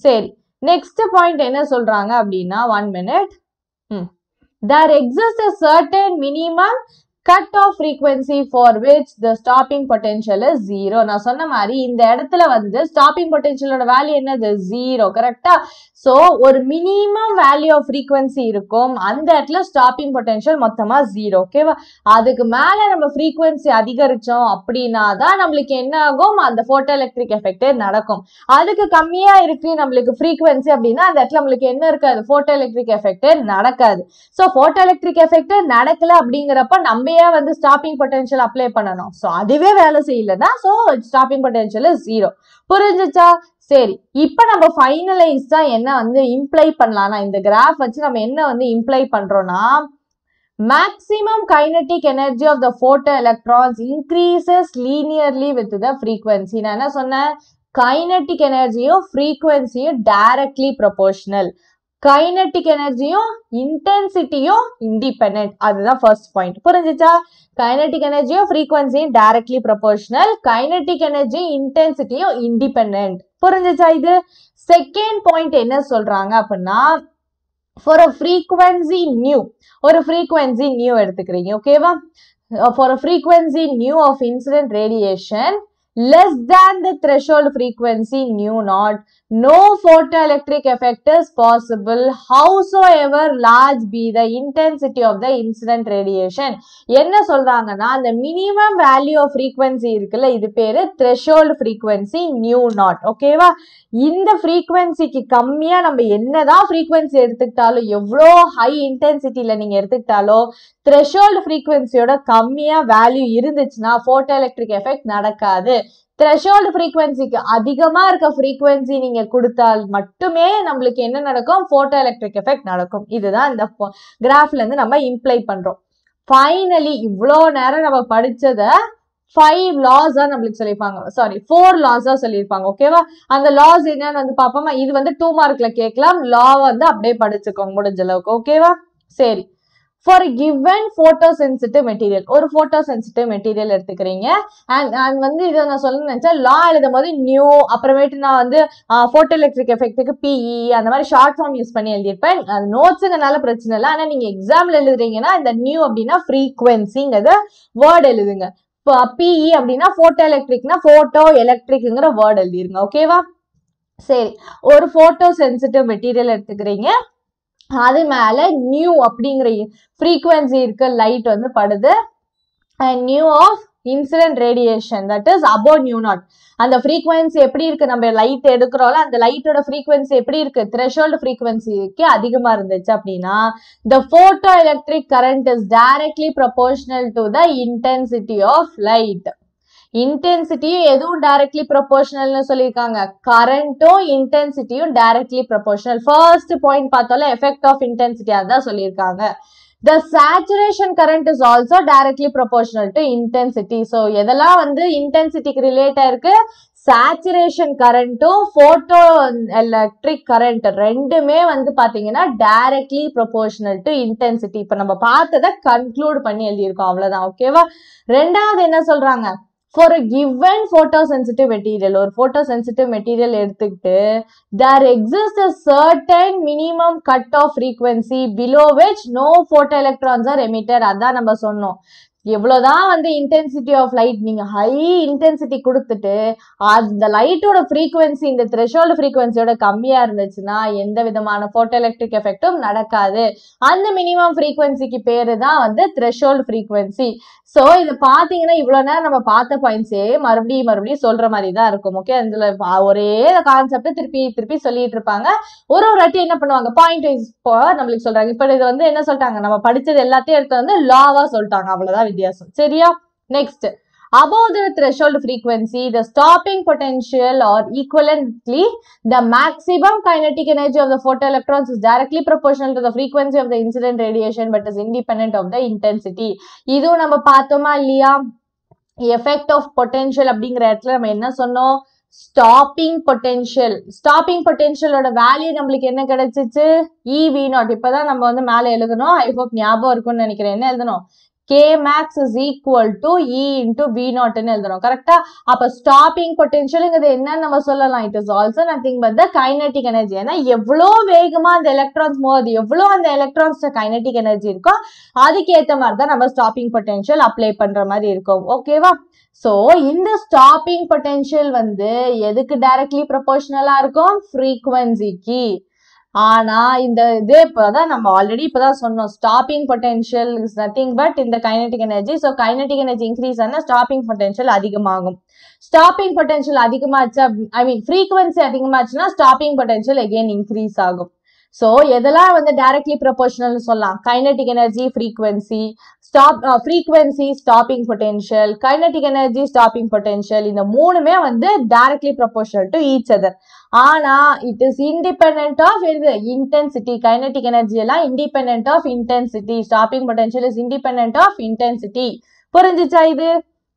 சரி. நெக்ஸ்ட் பாயிண்ட் என்ன சொல்றாங்க அப்படின்னா one minute hmm. There exist a certain minimum cut off frequency for which the stopping potential is zero நான் சொன்ன மாதிரி இந்த இடத்துல வந்து ஸ்டாப்பிங் பொட்டென்ஷியலோட வேல்யூ என்னது? ஜீரோ கரெக்டா ஸோ ஒரு மினிமம் வேல்யூ ஆஃப் ஃப்ரீக்வன்சி இருக்கும். அந்த இடத்துல ஸ்டாப்பிங் பொட்டென்ஷியல் மொத்தமாக ஜீரோ ஓகேவா அதுக்கு மேலே நம்ம ஃப்ரீக்வன்சி அதிகரித்தோம் அப்படின்னா தான் நம்மளுக்கு என்ன ஆகும்? அந்த ஃபோட்டோ எலக்ட்ரிக் எஃபெக்டே நடக்கும். அதுக்கு கம்மியாக இருக்கு நம்மளுக்கு ஃப்ரீக்வன்சி அப்படின்னா அந்த இடத்துல நம்மளுக்கு என்ன இருக்காது? ஃபோட்டோ எலக்ட்ரிக் எஃபெக்டே நடக்காது. ஸோ ஃபோட்டோ எலக்ட்ரிக் எஃபெக்டே நடக்கல அப்படிங்கிறப்ப நம்ம ஏன் வந்து ஸ்டாப்பிங் பொட்டன்ஷியல் அப்ளை பண்ணணும்? ஸோ அதுவே வேலை செய்யலைன்னா ஸோ ஸ்டாப்பிங் பொட்டென்ஷியல் ஜீரோ புரிஞ்சிச்சா? சரி இப்போ நம்ம ஃபைனலைஸ்டா என்ன வந்து இம்ப்ளை பண்ணலாம்னா இந்த கிராஃப் வச்சு நம்ம என்ன வந்து இம்ப்ளை பண்றோம்னா kinetic energy of the photo electrons increases linearly with the frequency நான் என்ன சொன்னேன்? கைனட்டிக் எனர்ஜியும் ஃப்ரீக்வன்சியும் டைரக்ட்லி ப்ரொபோர்ஷனல் கைனட்டிக் எனர்ஜியும் இன்டென்சிட்டியும் இண்டிபெண்ட் அதுதான் ஃபர்ஸ்ட் பாயிண்ட் புரிஞ்சுச்சா? கைனட்டிக் எனர்ஜியும் ஃப்ரீக்வன்சியும் டைரக்ட்லி ப்ரொபோர்ஷனல் கைனட்டிக் எனர்ஜியும் இன்டென்சிட்டியும் இண்டிபெண்ட் புரிஞ்சுச்சா இது? செகண்ட் பாயிண்ட் என்ன சொல்றாங்க அப்படின்னா ஃபார் அ ஃப்ரீக்வன்சி நியூ ஒரு ஃப்ரீக்வன்சி நியூ எடுத்துக்கிறீங்க ஓகேவா for a frequency nu of incident radiation less than the threshold frequency nu naught. No photoelectric effect is possible. Howsoever large be the intensity of the incident radiation. என்ன சொல்றாங்கன்னா அந்த minimum value of frequency இருக்குல்ல இது பேரு threshold frequency new not ஓகேவா இந்த ஃப்ரீக்வன்சிக்கு கம்மியா நம்ம என்னதான் ஃப்ரீக்வன்சி எடுத்துக்கிட்டாலும் எவ்வளோ ஹை இன்டென்சிட்டியில நீங்க எடுத்துக்கிட்டாலும் த்ரெஷோல்டு ஃப்ரீக்வன்சியோட கம்மியாக வேல்யூ இருந்துச்சுன்னா ஃபோட்டோ எலக்ட்ரிக் எஃபெக்ட் நடக்காது த்ரெஷோல்டு ஃப்ரீக்வன்சிக்கு அதிகமாக இருக்க ஃப்ரீக்வன்சி நீங்கள் கொடுத்தால் மட்டுமே நம்மளுக்கு என்ன நடக்கும்? ஃபோட்டோ எலக்ட்ரிக் எஃபெக்ட் நடக்கும். இதுதான் இந்த கிராஃப்லேருந்து நம்ம இம்ப்ளை பண்ணுறோம் ஃபைனலி இவ்வளோ நேரம் நம்ம படித்ததை ஃபைவ் லாஸ் தான் நம்மளுக்கு சொல்லியிருப்பாங்க. சாரி ஃபோர் லாஸ் தான் சொல்லியிருப்பாங்க. ஓகேவா அந்த லாஸ் என்னன்னு வந்து பார்ப்போமா? இது வந்து டூ மார்க்ல கேட்கலாம். லா வந்து அப்படியே படிச்சுக்கோங்க முடிஞ்ச அளவுக்கு. ஓகேவா சரி. For given photo sensitive material ஒரு ஃபோட்டோ சென்சிட்டிவ் மெட்டீரியல் எடுத்துக்கிறீங்க. அண்ட் அண்ட் வந்து இதை நான் சொல்ல நினைச்சேன் லா எழுதும் போது நியூ அப்புறமேட்டு நான் வந்து ஃபோட்டோ எலக்ட்ரிக் எஃபெக்ட்டுக்கு பிஇ அந்த மாதிரி ஷார்ட் ஃபார்ம் யூஸ் பண்ணி எழுதியிருப்பேன். அது நோட்ஸுங்கனால பிரச்சனை இல்லை. ஆனால் நீங்கள் எக்ஸாமில் எழுதுறீங்கன்னா இந்த நியூ அப்படின்னா ஃப்ரீக்வன்சிங்கிறத வேர்டு எழுதுங்க. இப்போ பிஇ அப்படின்னா ஃபோட்டோ எலக்ட்ரிக்னா ஃபோட்டோ எலக்ட்ரிக்ங்கிற வேர்டு எழுதிருங்க. ஓகேவா சரி. ஒரு ஃபோட்டோ சென்சிட்டிவ் மெட்டீரியல் எடுத்துக்கிறீங்க. அது மேலே நியூ அப்படிங்கிற ஃப்ரீக்குவென்சி இருக்க லைட் வந்து படுது. Nu of incident radiation that is above nu naught அந்த ஃப்ரீக்வன்சி எப்படி இருக்கு? நம்ம லைட் எடுக்கிறோம்ல அந்த லைட்டோட ஃப்ரீக்வன்சி எப்படி இருக்கு? த்ரெஷோல்டு ஃப்ரீக்வன்சிக்கு அதிகமா இருந்துச்சு அப்படின்னா the photoelectric current is directly proportional to the intensity of light இன்டென்சிட்டியும் எதுவும் டைரக்ட்லி ப்ரொபோர்ஷனல்னு சொல்லியிருக்காங்க. கரண்ட்டும் இன்டென்சிட்டியும் டைரக்ட்லி ப்ரொபோர்ஷனல் ஃபர்ஸ்ட் பாயிண்ட் பார்த்தாலும் எஃபெக்ட் ஆஃப் இன்டென்சிட்டி அதான் சொல்லியிருக்காங்க. The saturation current is also directly proportional to intensity so எதெல்லாம் வந்து இன்டென்சிட்டிக்கு ரிலேட் ஆயிருக்கு? சேச்சுரேஷன் கரண்ட்டும் ஃபோட்டோ எலக்ட்ரிக் கரண்ட் ரெண்டுமே வந்து பார்த்தீங்கன்னா டைரக்ட்லி ப்ரொபோர்ஷனல் டு இன்டென்சிட்டி இப்போ நம்ம பார்த்ததை கன்க்ளூட் பண்ணி எழுதியிருக்கோம். அவ்வளோதான் ஓகேவா ரெண்டாவது என்ன சொல்கிறாங்க for given photo sensitive material ஒரு ஃபோட்டோ சென்சிட்டிவ் மெட்டீரியல் எடுத்துக்கிட்டு there exist a certain minimum cut off frequency below which no photoelectrons are emitter அதான் நம்ம சொன்னோம். எவ்வளோதான் வந்து இன்டென்சிட்டி ஆஃப் லைட் நீங்கள் ஹை இன்டென்சிட்டி கொடுத்துட்டு அந்த லைட்டோட ஃப்ரீக்குவென்சி இந்த த்ரெஷோல்டு ஃப்ரீக்குவென்சியோட கம்மியாக இருந்துச்சுன்னா எந்த விதமான ஃபோட்டோ எலக்ட்ரிக் எஃபெக்டும் நடக்காது. அந்த மினிமம் ஃப்ரீக்குவென்சிக்கு பேர் தான் வந்து த்ரெஷோல்டு ஃப்ரீக்குவென்சி ஸோ இது பார்த்தீங்கன்னா இவ்வளோ நேரம் நம்ம பார்த்த பாயிண்ட்ஸே மறுபடியும் மறுபடியும் சொல்கிற மாதிரி தான் இருக்கும் ஓகே அதில் ஒரே கான்செப்டை திருப்பி திருப்பி சொல்லிட்டு இருப்பாங்க. ஒரு ஒரு வாட்டி என்ன பண்ணுவாங்க? பாயிண்ட் வைஸ் இப்போ நம்மளுக்கு சொல்கிறாங்க இப்போ இது வந்து என்ன சொல்லிட்டாங்க? நம்ம படித்தது எல்லாத்தையும் எடுத்து வந்து லாவாக சொல்லிட்டாங்க. அவ்வளோதான் வித்தியாசம். சரியா? Next above the threshold frequency the stopping potential or equivalently the maximum kinetic energy of the photoelectrons is directly proportional to the frequency of the incident radiation but is independent of the intensity இதுவும் நம்ம பார்த்தோமா இல்லையா effect of potential அப்படிங்கிற இடத்துல நம்ம என்ன சொன்னோம் stopping potential stopping பொட்டென்ஷியலோட வேல்யூ நம்மளுக்கு என்ன கிடைச்சிச்சு இவி நாட் இப்பதான் நம்ம வந்து மேலே எழுதணும் ஐ ஹோப் ஞாபகம் இருக்கும்னு நினைக்கிறேன் என்ன எழுதணும் K max is equal to e into v நாட்னு எழுதுறோம். கரெக்டா அப்ப ஸ்டாப்பிங் பொட்டென்ஷியலுங்கிறது என்னன்னு நம்ம சொல்லலாம். It is also nothing but the kinetic energy ஏன்னா எவ்வளோ வேகமா அந்த எலக்ட்ரான்ஸ் மோது எவ்வளோ அந்த எலக்ட்ரான்ஸ் கைனட்டிக் எனர்ஜி இருக்கோ அதுக்கு ஏற்ற மாதிரி தான் நம்ம ஸ்டாப்பிங் பொட்டென்ஷியல் அப்ளை பண்ற மாதிரி இருக்கும். ஓகேவா ஸோ இந்த ஸ்டாப்பிங் பொட்டென்ஷியல் வந்து எதுக்கு டைரக்ட்லி ப்ரொபோர்ஷனலா இருக்கும்? ஃப்ரீக்வன்சிக்கு ஆனா இந்த இது இப்பதான் நம்ம ஆல்ரெடி இப்பதான் சொன்னோம். Stopping potential is nothing but இந்த kinetic energy so kinetic energy increase ஆனால் ஸ்டாப்பிங் பொட்டென்ஷியல் அதிகமாகும். ஸ்டாப்பிங் பொட்டென்ஷியல் அதிகமாச்சு ஐ மீன் ஃப்ரீக்வன்சி அதிகமாச்சுன்னா ஸ்டாப்பிங் பொட்டென்ஷியல் எகெயின் இன்க்ரீஸ் ஆகும். ஸோ எதெல்லாம் வந்து டைரக்ட்லி ப்ரொபோர்ஷனல் சொல்லலாம்? Kinetic energy frequency stop frequency stopping potential kinetic energy stopping potential இந்த மூணுமே வந்து directly proportional to each other ஆனா இட் இஸ் இண்டிபெண்ட் ஆஃப் இது இன்டென்சிட்டி கைனட்டிக் எனர்ஜி எல்லாம் independent of intensity stopping potential is independent of intensity புரிஞ்சுச்சா இது?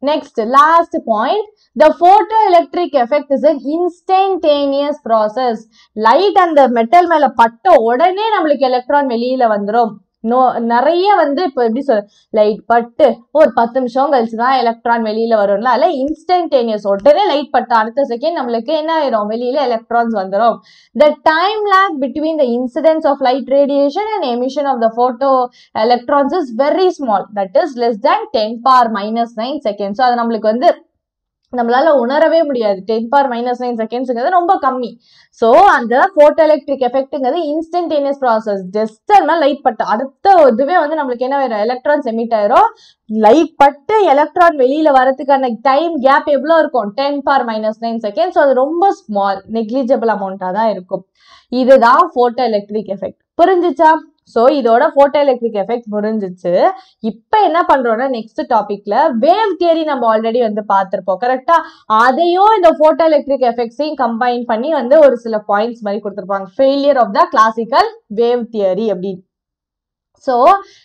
Next last point the photoelectric effect is an instantaneous process light அந்த metal மேல பட்ட உடனே நம்மளுக்கு எலக்ட்ரான் வெளியில வந்துடும் நோ நிறைய வந்து இப்போ எப்படி சொல் லைட் பட்டு ஒரு பத்து நிமிஷம் கழிச்சு தான் எலக்ட்ரான் வெளியில் வரும்ல அதில் இன்ஸ்டன்டேனியஸ் உடனே லைட் பட்டு அடுத்த செகண்ட் நம்மளுக்கு என்ன ஆயிரும்? வெளியில் எலக்ட்ரான்ஸ் வந்துடும் the time lag between the incidence of light radiation and emission of the photoelectrons is very small that is less than ten power minus nine second so அது நம்மளுக்கு வந்து நம்மளால உணரவே முடியாது. டென் பார் மைனஸ் நைன் செகண்ட்ஸுங்கிறது ரொம்ப கம்மி. ஸோ அந்த போட்டோ எலக்ட்ரிக் எஃபெக்ட்டுங்கிறது இன்ஸ்டன்டேனியஸ் ப்ராசஸ் ஜஸ்ட் அதனால லைட் பட்டு அடுத்த இதுவே வந்து நம்மளுக்கு என்ன ஆயிரும் எலக்ட்ரான்ஸ் எமிட் ஆயிரும். லைட் பட்டு எலக்ட்ரான் வெளியில வரதுக்கான டைம் கேப் எவ்வளோ இருக்கும்? Ten power minus nine second so அது ரொம்ப ஸ்மால் நெக்லிஜிபிள் அமௌண்ட்டாக தான் இருக்கும். இதுதான் போட்டோ எலக்ட்ரிக் எஃபெக்ட் புரிஞ்சுச்சா? ஸோ இதோட போட்டோ எலக்ட்ரிக் எஃபெக்ட் முடிஞ்சிச்சு இப்போ என்ன பண்ணுறோம்னா நெக்ஸ்ட் டாபிக்ல வேவ் தியரி நம்ம ஆல்ரெடி வந்து பார்த்துருப்போம். கரெக்டா அதையும் இந்த போட்டோ எலக்ட்ரிக் எஃபெக்ட்ஸையும் கம்பைன் பண்ணி வந்து ஒரு சில பாயிண்ட்ஸ் மாதிரி கொடுத்துருப்பாங்க. Failure of the classical wave theory அப்படின்னு. ஸோ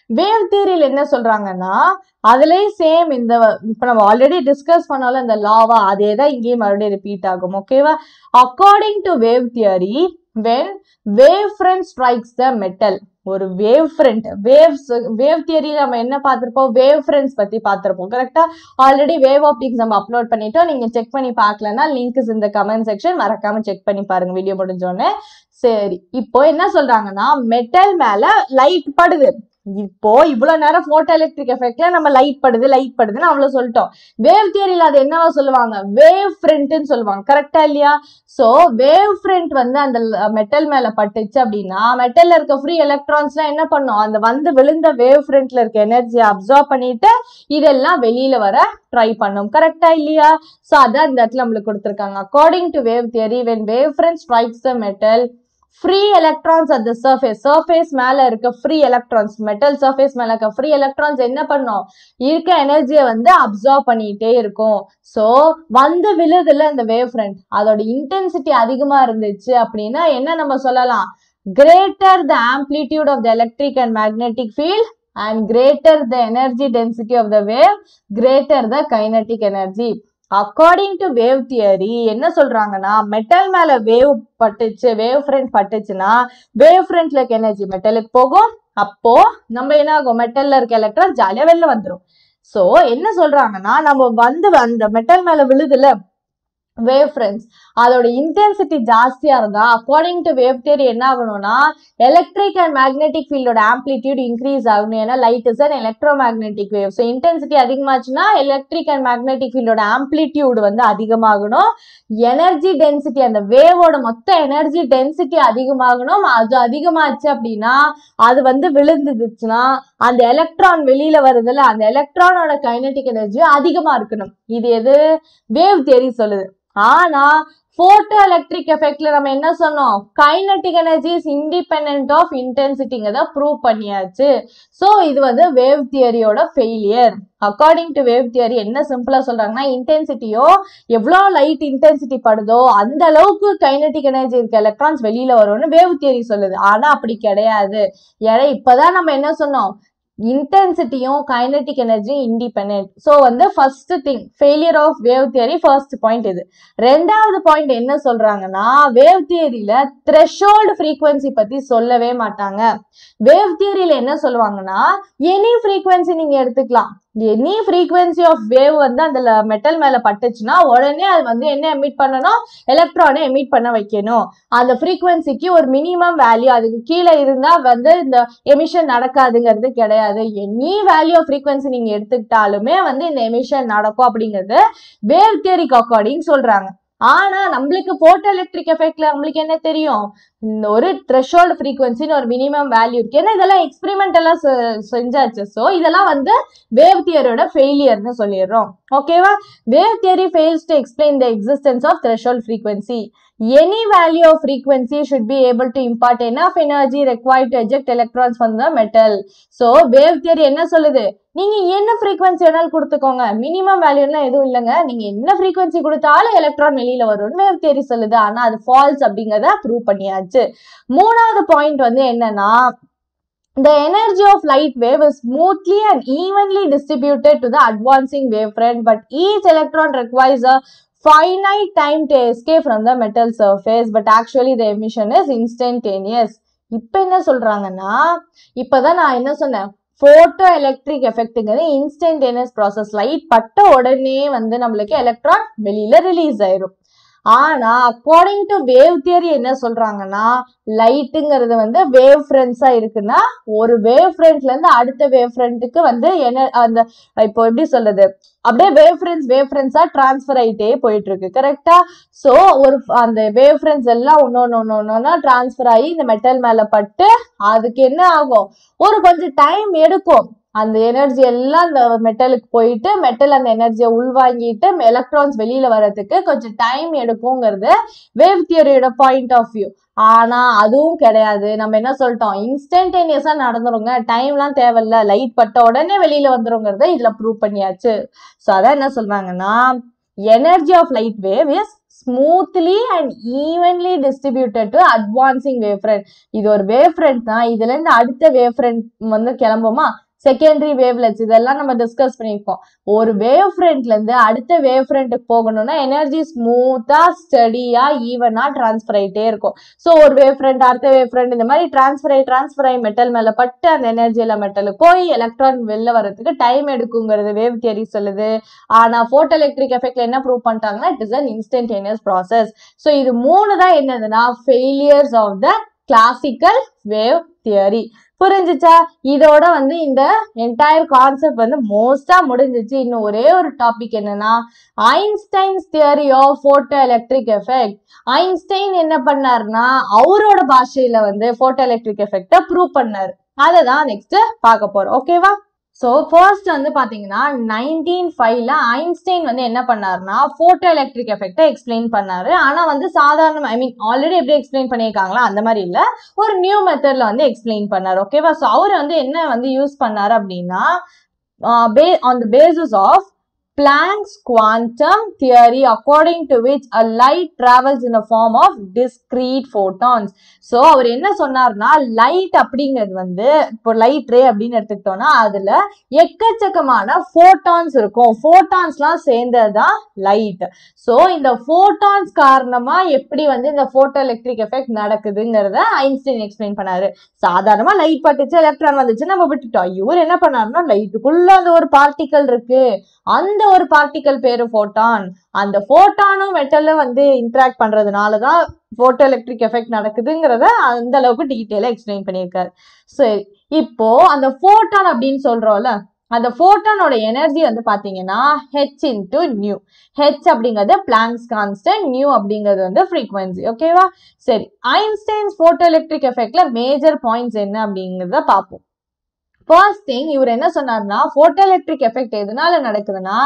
வேவ் தியரியில் என்ன சொல்கிறாங்கன்னா அதுலேயும் சேம் இந்த இப்போ நம்ம ஆல்ரெடி டிஸ்கஸ் பண்ணாலும் இந்த லாவா அதே தான் இங்கேயும் மறுபடியும் ரிப்பீட் ஆகும். ஓகேவா according to wave theory when wave front strikes the metal ஒரு wave front waves wave theory நம்ம என்ன பார்த்துருப்போம்? வேவ் ஃப்ரண்ட்ஸ் பற்றி பார்த்துருப்போம். கரெக்டாக ஆல்ரெடி வேவ் ஆப்டிக்ஸ் நம்ம அப்லோட் பண்ணிட்டோம். நீங்கள் செக் பண்ணி பார்க்கலன்னா லிங்க் இந்த கமெண்ட் செக்ஷன் மறக்காம செக் பண்ணி பாருங்க வீடியோ முடிஞ்சோடனே சரி இப்போ என்ன சொல்றாங்கன்னா மெட்டல் மேல லைட் படுது. இப்போ இவ்வளவு நேரம் போட்டோ எலக்ட்ரிக் எஃபெக்ட்ல நம்ம லைட் படுது லைட் படுதுன்னு அவ்வளவு சொல்லிட்டோம். வேவ் தியரியில அது என்னவா சொல்லுவாங்க? வேவ் ஃப்ரண்ட்னு சொல்லுவாங்க. கரெக்டா இல்லையா? சோ வேவ் ஃப்ரண்ட் வந்து அந்த மெட்டல் மேல பட்டுச்சு அப்படின்னா மெட்டல்ல இருக்க ஃப்ரீ எலக்ட்ரான்ஸ்லாம் என்ன பண்ணும்? அந்த வந்து விழுந்த வேவ் ஃப்ரண்ட்ல இருக்க எனர்ஜியை அப்சர்வ் பண்ணிட்டு இதெல்லாம் வெளியில வர ட்ரை பண்ணும். கரெக்டா இல்லையா? சோ அதான் இந்த இடத்துல நம்மளுக்கு கொடுத்துருக்காங்க. According to wave theory when wave front strikes the metal free electrons at the surface surface மேலே இருக்க ஃப்ரீ எலக்ட்ரான்ஸ் மெட்டல் சர்ஃபேஸ் மேலே இருக்க ஃப்ரீ எலக்ட்ரான்ஸ் என்ன பண்ணும்? இருக்க எனர்ஜியை வந்து அப்சர்வ் பண்ணிகிட்டே இருக்கும். ஸோ வந்து விழுதுல இந்த வேவ் ஃப்ரண்ட் அதோட இன்டென்சிட்டி அதிகமாக இருந்துச்சு அப்படின்னா என்ன நம்ம சொல்லலாம்? Greater the amplitude of the electric and magnetic field and greater the energy density of the wave greater the kinetic energy according to wave theory என்ன சொல்றாங்கன்னா மெட்டல் மேல வேவ் பட்டுச்சு வேவ் ஃப்ரண்ட் பட்டுச்சுன்னா வேவ் ஃப்ரண்ட்ல இருக்க எனர்ஜி மெட்டலுக்கு போகும். அப்போ நம்ம என்ன ஆகும் மெட்டல்ல இருக்க எலக்ட்ரான் ஜாலியா வெளில வந்துடும் ஸோ என்ன சொல்றாங்கன்னா நம்ம வந்து அந்த மெட்டல் மேல விழுதுல வேவ் ஃப்ரெண்ட்ஸ் அதோட இன்டென்சிட்டி ஜாஸ்தியா இருந்தா அக்கார்டிங் டு வேவ் தேரி என்ன ஆகணும்னா எலக்ட்ரிக் அண்ட் மேக்னெட்டிக் ஃபீல்டோட ஆம்ப்ளிடியூட் இன்க்ரீஸ் ஆகணும். ஏன்னா light is and electromagnetic wave so intensity அதிகமாச்சுன்னா electric and magnetic ஃபீல்டோட ஆம்ப்ளிடியூட் வந்து அதிகமாகணும். எனர்ஜி டென்சிட்டி அந்த வேவோட மொத்த எனர்ஜி டென்சிட்டி அதிகமாகணும். அது அதிகமாச்சு அப்படின்னா அது வந்து விழுந்துடுச்சுன்னா அந்த எலக்ட்ரான் வெளியில வருதுல்ல அந்த எலக்ட்ரானோட கைனட்டிக் எனர்ஜி அதிகமாக இருக்கணும். இது எது? வேவ் தேரி சொல்லுது. ஆனா போட்டோ எலக்ட்ரிக் எஃபெக்ட்ல நம்ம என்ன சொன்னோம்? Kinetic energy is independent of இன்டென்சிட்டிங்கிறத prove பண்ணியாச்சு. ஸோ இது வந்து wave தியரியோட failure according to wave theory என்ன சிம்பிளா சொல்றாங்கன்னா இன்டென்சிட்டியோ எவ்வளோ லைட் இன்டென்சிட்டி படுதோ அந்த அளவுக்கு கைனட்டிக் எனர்ஜி இருக்க எலக்ட்ரான்ஸ் வெளியில வரும்னு வேவ் தியரி சொல்லுது. ஆனா அப்படி கிடையாது. ஏன்னா இப்பதான் நம்ம என்ன சொன்னோம்? இன்டென்சிட்டியும் கைனட்டிக் எனர்ஜியும் இண்டிபெண்ட் ஸோ வந்து first thing failure of wave theory first point இது. ரெண்டாவது பாயிண்ட் என்ன சொல்றாங்கன்னா வேவ் தியரியில த்ரெஷோல்டு ஃப்ரீக்வன்சி பத்தி சொல்லவே மாட்டாங்க. வேவ் தியரியில என்ன சொல்லுவாங்கன்னா எனி ஃப்ரீக்வன்சி நீங்க எடுத்துக்கலாம். எனி ஃப்ரீக்வன்சி ஆஃப் வேவ் வந்து அந்த மெட்டல் மேலே பட்டுச்சுன்னா உடனே அது வந்து என்ன எமிட் பண்ணணும்? எலக்ட்ரானை எமிட் பண்ண வைக்கணும். அந்த ஃப்ரீக்வன்சிக்கு ஒரு மினிமம் வேல்யூ அதுக்கு கீழே இருந்தால் வந்து இந்த எமிஷன் நடக்காதுங்கிறது கிடையாது. எனி வேல்யூ ஆஃப் ஃப்ரீக்வன்சி நீங்கள் எடுத்துக்கிட்டாலுமே வந்து இந்த எமிஷன் நடக்கும் அப்படிங்கிறது வேவ் தியரிக்கு அக்கார்டிங் சொல்கிறாங்க ஆனா நம்மளுக்கு போட்டோ எலக்ட்ரிக் எஃபெக்ட்ல நம்மளுக்கு என்ன தெரியும்? இந்த ஒரு த்ரெஷோல்டு ஃப்ரீக்வன்சின்னு ஒரு மினிமம் வேல்யூ இருக்கு. ஏன்னா இதெல்லாம் எக்ஸ்பெரிமெண்டலா செஞ்சாச்சு. ஸோ இதெல்லாம் வந்து வேவ் தியரியோட ஃபெயிலியர்னு சொல்லிடுறோம். ஓகேவா wave theory fails to explain the existence of threshold frequency any value of frequency should be able to impart enough energy required to eject electrons from the metal so wave theory என்ன சொல்லுது நீங்க என்ன frequency வேணாலும் கொடுத்துக்கோங்க minimum வேல்யூலாம் எதுவும் இல்லைங்க நீங்க என்ன frequency கொடுத்தாலும் எலக்ட்ரான் வெளியில வரும்னு வேவ் தியரி சொல்லுது ஆனா அது ஃபால்ஸ் அப்படிங்கறத ப்ரூவ் பண்ணியாச்சு மூணாவது பாயிண்ட் வந்து என்னன்னா The energy of light wave is smoothly and evenly distributed to the advancing wavefront, but each electron requires a finite time to escape from the metal surface, but actually the emission is instantaneous. இப்போ என்ன சொல்றாங்கன்னா இப்பதான் நான் என்ன சொன்னேன் photoelectric எஃபெக்ட்டுங்கிறது instantaneous process light பட்ட உடனே வந்து நம்மளுக்கு எலக்ட்ரான் வெளியில ரிலீஸ் ஆயிரும் ஆனா அக்கார்டிங் டு வேவ் தியரி என்ன சொல்றாங்கன்னா லைட்டுங்கிறது வந்து வேவ் ஃப்ரெண்ட்ஸா இருக்குன்னா ஒரு வேவ் ஃப்ரண்ட்ல இருந்து அடுத்த வேவ் ஃப்ரண்ட்டுக்கு வந்து என்ன அந்த இப்போ எப்படி சொல்றது? அப்படியே வேவ் ஃப்ரெண்ட்ஸ் வேவ் ஃப்ரெண்ட்ஸா டிரான்ஸ்ஃபர் ஆகிட்டே போயிட்டு இருக்கு கரெக்டா ஸோ ஒரு அந்த வேவ் ஃப்ரெண்ட்ஸ் எல்லாம் ஒன்னொன்னு ஒன்று ஒன்னொன்னா டிரான்ஸ்ஃபர் ஆகி இந்த மெட்டல் மேல பட்டு அதுக்கு என்ன ஆகும்? ஒரு கொஞ்சம் டைம் எடுக்கும். அந்த எனர்ஜி எல்லாம் அந்த மெட்டலுக்கு போயிட்டு மெட்டல் அந்த எனர்ஜியை உள்வாங்கிட்டு எலக்ட்ரான்ஸ் வெளியில வர்றதுக்கு கொஞ்சம் டைம் எடுக்குங்கிறது வேவ் தியரியோட பாயிண்ட் ஆஃப் வியூ ஆனா அதுவும் கிடையாது. நம்ம என்ன சொல்லிட்டோம்? இன்ஸ்டன்டேனியஸா நடந்துருங்க. டைம்லாம் தேவையில்ல. லைட் பட்ட உடனே வெளியில வந்துருங்கிறத இதுல ப்ரூவ் பண்ணியாச்சு. ஸோ அதான் என்ன சொல்றாங்கன்னா energy of light wave is smoothly and evenly distributed to advancing wave front இது ஒரு வேவ் ஃப்ரண்ட் தான். இதுல இருந்து அடுத்த வேவ் ஃப்ரண்ட் வந்து கிளம்புமா? செகண்டரி வேவ்லெட்ஸ் இதெல்லாம் நம்ம டிஸ்கஸ் பண்ணியிருக்கோம். ஒரு வேவ் ஃப்ரண்ட்லேருந்து அடுத்த வேவ் ஃப்ரண்ட்டுக்கு போகணும்னா எனர்ஜி ஸ்மூத்தாக ஸ்டடியாக ஈவனாக டிரான்ஸ்ஃபர் ஆகிட்டே இருக்கும். ஸோ ஒரு வேவ் ஃப்ரண்ட் அடுத்த வேவ் ஃப்ரண்ட் இந்த மாதிரி டிரான்ஸ்ஃபர் ஆகி டிரான்ஸ்ஃபர் ஆகி மெட்டல் மேலே பட்டு அந்த எனர்ஜியில மெட்டலுக்கு போய் எலக்ட்ரான் வெளில வர்றதுக்கு டைம் எடுக்குங்கிறது வேவ் தியரி சொல்லுது. ஆனால் ஃபோட்டோ எலக்ட்ரிக் எஃபெக்ட்ல என்ன ப்ரூவ் பண்ணிட்டாங்கன்னா it is an instantaneous process so இது மூணு தான் என்னதுன்னா failures of the classical wave theory புரிஞ்சிச்சா? இதோட வந்து இந்த என்டையர் கான்செப்ட் வந்து மோஸ்டா முடிஞ்சிச்சு. இன்னும் ஒரே ஒரு டாபிக் என்னன்னா Einstein's theory of photoelectric effect Einstein என்ன பண்ணார்னா அவரோட பாஷையில வந்து போட்டோ எலக்ட்ரிக் எஃபெக்டை ப்ரூவ் பண்ணார். அதை தான் நெக்ஸ்ட் பார்க்க போறோம். ஓகேவா ஸோ ஃபர்ஸ்ட் வந்து பார்த்தீங்கன்னா நைன்டீன் ஃபைவ்ல ஐன்ஸ்டைன் வந்து என்ன பண்ணாருன்னா ஃபோட்டோ எலக்ட்ரிக் எஃபெக்டை எக்ஸ்பிளைன் பண்ணாரு. ஆனால் வந்து சாதாரண ஐ மீன் ஆல்ரெடி எப்படி எக்ஸ்பிளைன் பண்ணியிருக்காங்களா அந்த மாதிரி இல்லை. ஒரு நியூ மெத்தடில் வந்து எக்ஸ்பிளைன் பண்ணார் ஓகேவா ஸோ அவர் வந்து என்ன வந்து யூஸ் பண்ணாரு அப்படின்னா பே on the basis of Planck's quantum theory according to which a light travels in a form of discrete photons. So அவர் என்ன சொன்னார்னா லைட் அப்படிங்கிறது வந்து இப்போ லைட் ரே அப்படின்னு எடுத்துக்கிட்டோம்னா அதுல எக்கச்சக்கமான ஃபோட்டான்ஸ் இருக்கும். ஃபோட்டான்ஸ்லாம் சேர்ந்தது தான் லைட் ஸோ இந்த ஃபோட்டான்ஸ் காரணமாக எப்படி வந்து இந்த ஃபோட்டோ எலக்ட்ரிக் எஃபெக்ட் நடக்குதுங்கிறத ஐன்ஸ்டைன் எக்ஸ்பிளைன் பண்ணாரு. சாதாரணமாக லைட் பட்டுச்சு எலக்ட்ரான் வந்துச்சு நம்ம விட்டுட்டோம். இவர் என்ன பண்ணாருன்னா லைட்டுக்குள்ள அந்த ஒரு பார்ட்டிக்கல் இருக்கு. அந்த ஒரு பார்ட்டிக்கல் பேரு ஃபோட்டான் அந்த ஃபோட்டானும் மெட்டலும் வந்து இன்ட்ராக்ட் பண்றதுனால தான் ஃபோட்டோ எலக்ட்ரிக் எஃபெக்ட் நடக்குதுங்கிறத அந்த அளவுக்கு டீட்டெயிலாக எக்ஸ்பிளைன் பண்ணியிருக்காரு. சரி இப்போ அந்த ஃபோட்டான் அப்படின்னு சொல்றோம்ல அந்த ஃபோட்டானோட எனர்ஜி வந்து பார்த்தீங்கன்னா ஹெச் இன்டு நியூ ஹெச் அப்படிங்கிறது பிளாங்ஸ் கான்ஸ்டன்ட் நியூ அப்படிங்கிறது வந்து ஃப்ரீக்வன்சி ஓகேவா சரி ஐன்ஸ்டைன்ஸ் ஃபோட்டோ எலக்ட்ரிக் எஃபெக்ட்ல மேஜர் பாயிண்ட்ஸ் என்ன அப்படிங்கிறத பார்ப்போம். ஃபர்ஸ்ட் திங் இவர் என்ன சொன்னார்னா ஃபோட்டோ எலக்ட்ரிக் எஃபெக்ட் எதனால நடக்குதுன்னா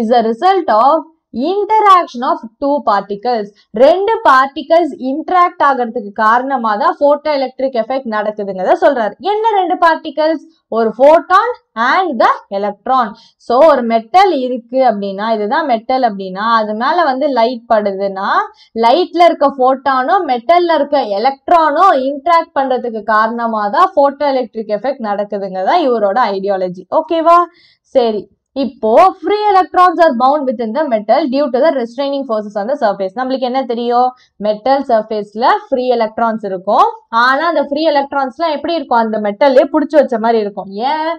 is a result of interaction of two particles ரெண்டு பார்ட்டிகல்ஸ் இன்டராக்ட் ஆகிறதுக்கு காரணமாக தான் போட்டோ எலக்ட்ரிக் எஃபெக்ட் நடக்குதுங்கிறத சொல்றாரு. என்ன ரெண்டு பார்ட்டிகல்ஸ் ஒரு photon and the electron so ஒரு மெட்டல் இருக்கு அப்படின்னா இதுதான் மெட்டல் அப்படின்னா அது மேல வந்து லைட் படுதுன்னா லைட்ல இருக்க போட்டானும் மெட்டல்ல இருக்க எலக்ட்ரானும் இன்ட்ராக்ட் பண்றதுக்கு காரணமாக தான் போட்டோ எலக்ட்ரிக் எஃபெக்ட் நடக்குதுங்கிறதா இவரோட ஐடியாலஜி ஓகேவா சரி. இப்போ free electrons are bound within the metal due to the restraining forces on the surface நம்மளுக்கு என்ன தெரியும்? மெட்டல் சர்ஃபேஸ்ல ஃப்ரீ எலக்ட்ரான்ஸ் இருக்கும். ஆனா அந்த ஃப்ரீ எலக்ட்ரான்ஸ்லாம் எப்படி இருக்கும்? அந்த மெட்டல்லே பிடிச்சி வச்ச மாதிரி இருக்கும். ஏன்?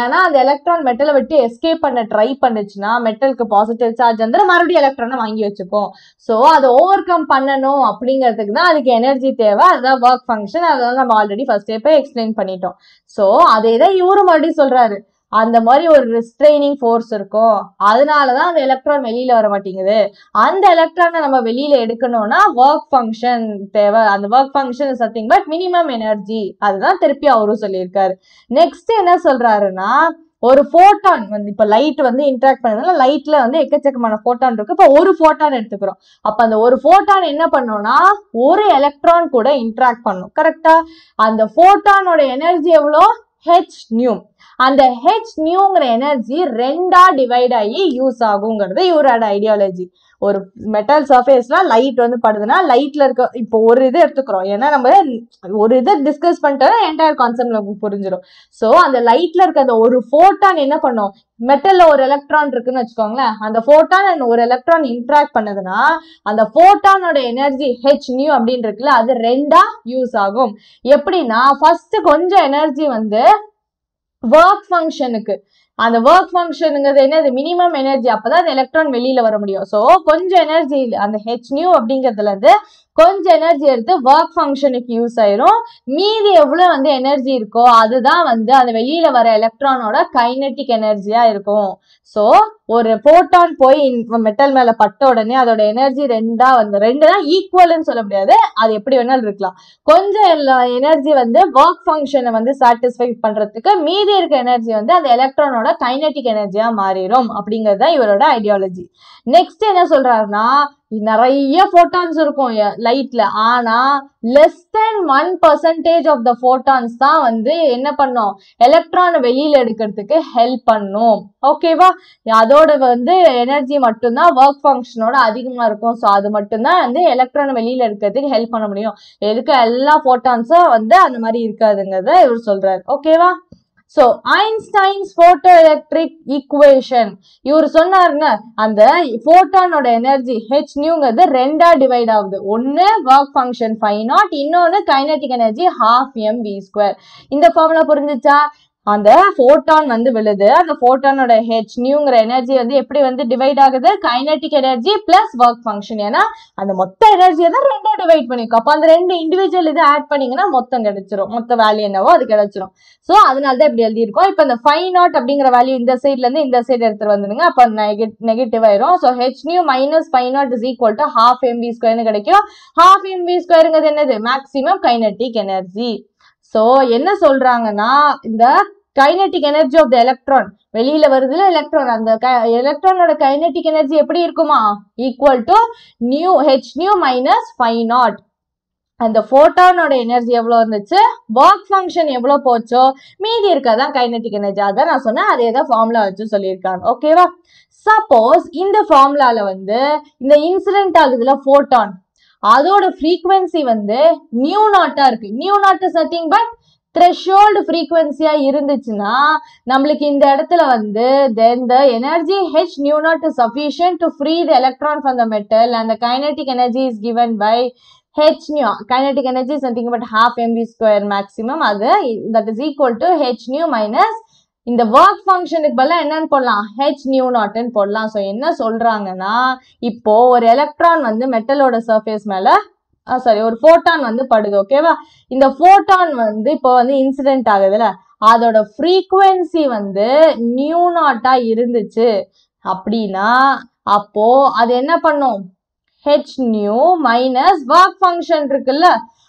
ஏன்னா அந்த எலக்ட்ரான் மெட்டலை விட்டு எஸ்கேப் பண்ண ட்ரை பண்ணுச்சுன்னா மெட்டலுக்கு பாசிட்டிவ் சார்ஜ் வந்து மறுபடியும் எலக்ட்ரானை வாங்கி வச்சுக்கும் ஸோ அதை ஓவர் கம் பண்ணணும் அப்படிங்கிறதுக்கு தான் அதுக்கு எனர்ஜி தேவை. அதுதான் ஒர்க் ஃபங்க்ஷன் அதெல்லாம் நம்ம ஆல்ரெடி ஃபர்ஸ்ட் போய் எக்ஸ்பிளைன் பண்ணிட்டோம். ஸோ அதே தான் இவரும் மறுபடியும் சொல்றாரு. அந்த மாதிரி ஒரு ரிஸ்ட்ரைனிங் ஃபோர்ஸ் இருக்கும் அதனால தான் அந்த எலக்ட்ரான் வெளியில் வர மாட்டேங்குது. அந்த எலக்ட்ரானை நம்ம வெளியில் எடுக்கணும்னா ஒர்க் ஃபங்க்ஷன் தேவை. அந்த work function is something but minimum energy அதுதான் திருப்பி அவரும் சொல்லியிருக்காரு. நெக்ஸ்ட் என்ன சொல்கிறாருன்னா ஒரு ஃபோட்டான் வந்து இப்போ லைட் வந்து இன்ட்ராக்ட் பண்ணதுனால லைட்ல வந்து எக்கச்சக்கமான ஃபோட்டான் இருக்கு. இப்போ ஒரு ஃபோட்டான் எடுத்துக்கிறோம். அப்போ அந்த ஒரு ஃபோட்டான் என்ன பண்ணோம்னா ஒரு எலக்ட்ரான் கூட இன்ட்ராக்ட் பண்ணும். கரெக்டா அந்த ஃபோட்டானோட எனர்ஜி எவ்வளோ? ஹெச் நியூ அந்த ஹெச் நியூங்கிற எனர்ஜி ரெண்டா டிவைட் ஆகி யூஸ் ஆகுங்கிறது இவரோட ஐடியாலஜி ஒரு மெட்டல் சர்ஃபேஸ்ல லைட் வந்து படுதுன்னா லைட்ல இருக்க இப்போ ஒரு இது எடுத்துக்கிறோம். ஏன்னா நம்ம ஒரு இதை டிஸ்கஸ் பண்ணிட்டா என்டையர் கான்செப்ட் நமக்கு புரிஞ்சிடும் ஸோ அந்த லைட்ல இருக்க அந்த ஒரு ஃபோட்டான் என்ன பண்ணும்? மெட்டல்ல ஒரு எலக்ட்ரான் இருக்குன்னு வச்சுக்கோங்களேன். அந்த ஃபோட்டான் அண்ட் ஒரு எலக்ட்ரான் இன்ட்ராக்ட் பண்ணுதுன்னா அந்த ஃபோட்டானோட எனர்ஜி ஹெச் நியூ அப்படின்னு இருக்குல்ல அது ரெண்டா யூஸ் ஆகும். எப்படின்னா ஃபர்ஸ்ட் கொஞ்சம் எனர்ஜி வந்து ஒர்க் ஃபங்க்ஷனுக்கு அந்த ஒர்க் ஃபங்க்ஷனுங்கிறது என்னது? மினிமம் எனர்ஜி அப்பதான் அந்த எலக்ட்ரான் வெளியில வர முடியும். ஸோ கொஞ்சம் எனர்ஜி அந்த ஹெச் நியூ அப்படிங்கிறதுலேருந்து கொஞ்சம் எனர்ஜி எடுத்து ஒர்க் ஃபங்க்ஷனுக்கு யூஸ் ஆயிரும். மீதி எவ்வளவு வந்து எனர்ஜி இருக்கோ அதுதான் வந்து அந்த வெளியில வர எலக்ட்ரானோட கைனட்டிக் எனர்ஜியா இருக்கும். ஸோ ஒரு போட்டான் போய் மெட்டல் மேல பட்ட உடனே அதோட எனர்ஜி ரெண்டா வந்து ரெண்டு தான் ஈக்குவல்னு சொல்ல முடியாது. அது எப்படி வேணாலும் இருக்கலாம். கொஞ்சம் எனர்ஜி வந்து ஒர்க் ஃபங்க்ஷனை வந்து சாட்டிஸ்ஃபை பண்றதுக்கு மீதி இருக்க எனர்ஜி வந்து அந்த எலக்ட்ரானோட கைனட்டிக் எனர்ஜியா மாறிடும் அப்படிங்கிறது தான் இவரோட ஐடியாலஜி நெக்ஸ்ட் என்ன சொல்றாருன்னா நிறைய ஃபோட்டான்ஸ் இருக்கும் லைட்ல ஆனா less than one percentage of the photons தான் வந்து என்ன பண்ணும்? எலக்ட்ரான் வெளியில எடுக்கிறதுக்கு ஹெல்ப் பண்ணும். ஓகேவா அதோட வந்து எனர்ஜி மட்டும்தான் ஒர்க் ஃபங்க்ஷனோட அதிகமா இருக்கும். ஸோ அது மட்டும்தான் வந்து எலக்ட்ரான் வெளியில எடுக்கிறதுக்கு ஹெல்ப் பண்ண முடியும். எதுக்கு எல்லா ஃபோட்டான்ஸும் வந்து அந்த மாதிரி இருக்காதுங்கிறத இவர் சொல்றாரு. ஓகேவா so Einstein's photoelectric equation இவர் சொன்னாருங்க அந்த போட்டானோட எனர்ஜி ஹெச் நியூங்கிறது ரெண்டா டிவைட் ஆகுது. ஒன்று ஒர்க் ஃபங்க்ஷன் ஃபைவ் நாட் இன்னொன்று kinetic energy half m v square இந்த ஃபார்முலா புரிஞ்சுச்சா? அந்த ஃபோட்டான் வந்து விழுது. அந்த ஃபோட்டானோட ஹெச் நியூங்கிற எனர்ஜி வந்து எப்படி வந்து டிவைட் ஆகுது? Kinetic energy plus work function ஏன்னா அந்த மொத்த எனர்ஜியை தான் ரெண்டா டிவைட் பண்ணிருக்கோம். அப்போ அந்த ரெண்டு இண்டிவிஜுவல் இது ஆட் பண்ணீங்கன்னா மொத்தம் கிடைச்சிரும். மொத்த வேல்யூ என்னவோ அது கிடைச்சிரும். ஸோ அதனால தான் இப்படி எழுதியிருக்கோம். இப்போ இந்த ஃபைவ் நாட் அப்படிங்கிற வேல்யூ இந்த சைட்ல இருந்து இந்த சைடு எடுத்துட்டு வந்துடுங்க. அப்போ நெகட்டிவ் ஆயிரும். So h nu minus phi naught is equal to half m v ஸ்கொயர்னு கிடைக்கும். ஹாஃப் எம்பி ஸ்கொயருங்கிறது என்னது? மேக்ஸிமம் கைனட்டிக் எனர்ஜி ஸோ என்ன சொல்றாங்கன்னா இந்த kinetic energy of the electron வெளியில வருதுல எலக்ட்ரான் அந்த எலக்ட்ரானோட கைனட்டிக் எனர்ஜி எப்படி இருக்குமா? Equal to nu h nu minus phi naught அந்த ஃபோட்டானோட எனர்ஜி எவ்வளோ இருந்துச்சு? ஒர்க் ஃபங்க்ஷன் எவ்வளோ போச்சோ? மீதி இருக்கதான் கைனட்டிக் எனர்ஜி அதான் நான் சொன்னேன் அதே தான் ஃபார்முலா வச்சு சொல்லியிருக்காங்க. ஓகேவா சப்போஸ் இந்த ஃபார்முலாவில் வந்து இந்த இன்சிடென்ட் ஆகுதுல ஃபோட்டான் அதோட ஃப்ரீக்வன்சி வந்து நியூ நாட்டா இருக்கு. Nu naught is nothing but threshold ஃப்ரீக்வன்சியா இருந்துச்சுன்னா நம்மளுக்கு இந்த இடத்துல வந்து then the energy h nu naught is sufficient to free the electron from the metal and the kinetic energy is given by h nu kinetic energy is nothing but half m v square maximum அது that is equal to h nu minus இந்த work ஃபங்க்ஷனுக்கு பதிலாக என்னன்னு போடலாம். H nu நாட்னு போடலாம். So என்ன சொல்றாங்கன்னா இப்போ ஒரு எலக்ட்ரான் வந்து மெட்டலோட சர்ஃபேஸ் மேல சாரி ஒரு ஃபோட்டான் வந்து படுது ஓகேவா இந்த ஃபோட்டான் வந்து இப்போ வந்து இன்சிடென்ட் ஆகுதுல. அதோட ஃப்ரீக்குவென்சி வந்து நியூ நாட்டா இருந்துச்சு. அப்படின்னா அப்போ அது என்ன பண்ணும்? H nu minus work function இருக்குல்ல.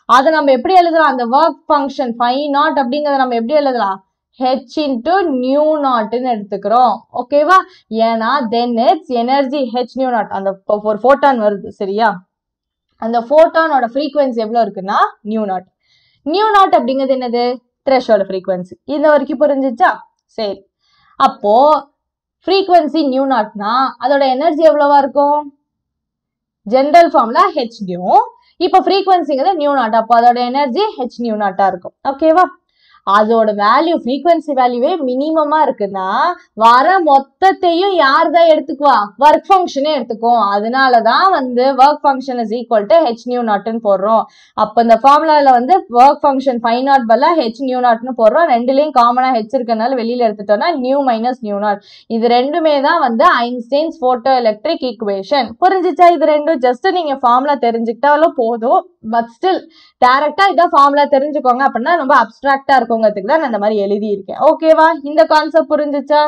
அதை நம்ம எப்படி எழுதலாம்? அந்த ஒர்க் ஃபங்க்ஷன் ஃபைவ் நாட் அப்படிங்கறத நம்ம எப்படி எழுதலாம்? ஹெச் இன்டு நியூ நாட்னு எடுத்துக்கிறோம். ஓகேவா ஏன்னா then it's energy h nu naught அந்த ஒரு ஃபோட்டான் வருது சரியா? அந்த ஃபோட்டானோட ஃப்ரீக்வன்சி எவ்வளோ இருக்குன்னா நியூ நாட் நியூ நாட் அப்படிங்கிறது என்னது? த்ரெஷோட ஃப்ரீக்வன்சி இந்த வரைக்கும் புரிஞ்சிச்சா? சரி. அப்போ ஃப்ரீக்வன்சி நியூ நாட்னா அதோட எனர்ஜி எவ்வளோவா இருக்கும்? ஜென்ரல் ஃபார்ம்ல ஹெச் நியூ இப்போ ஃப்ரீக்வன்சிங்கிறது நியூ நாட் அப்போ அதோட எனர்ஜி ஹெச் நியூ நாட்டா இருக்கும். ஓகேவா அதோட வேல்யூ ஃப்ரீக்வன்சி வேல்யூவே மினிமமா இருக்குன்னா வர மொத்தத்தையும் யார் தான் எடுத்துக்குவா? ஒர்க் ஃபங்க்ஷனே எடுத்துக்கும் அதனால தான் வந்து work function is equal to h nu நாட்னு போடுறோம். அப்போ இந்த ஃபார்முலாவில் வந்து ஒர்க் ஃபங்க்ஷன் ஃபைவ் நாட் பல ஹெச் நியூ நாட்னு போடுறோம். ரெண்டுலேயும் காமனாக ஹெச் இருக்கனால வெளியில் எடுத்துட்டோம்னா நியூ மைனஸ் நியூ நாட் இது ரெண்டுமே தான் வந்து ஐன்ஸ்டைன்ஸ் ஃபோட்டோ எலக்ட்ரிக் ஈக்குவேஷன் புரிஞ்சிச்சா? இது ரெண்டும் ஜஸ்ட் நீங்கள் ஃபார்முலா தெரிஞ்சுக்கிட்டாலும் போதும். பட் ஸ்டில் டேரக்டா இதான் ஃபார்முலா தெரிஞ்சுக்கோங்க. அப்படின்னா ரொம்ப அப்டிராக்டா இருக்குங்கிறதுக்கு தான் நான் இந்த மாதிரி எழுதியிருக்கேன். ஓகேவா இந்த கான்செப்ட் புரிஞ்சிச்சா?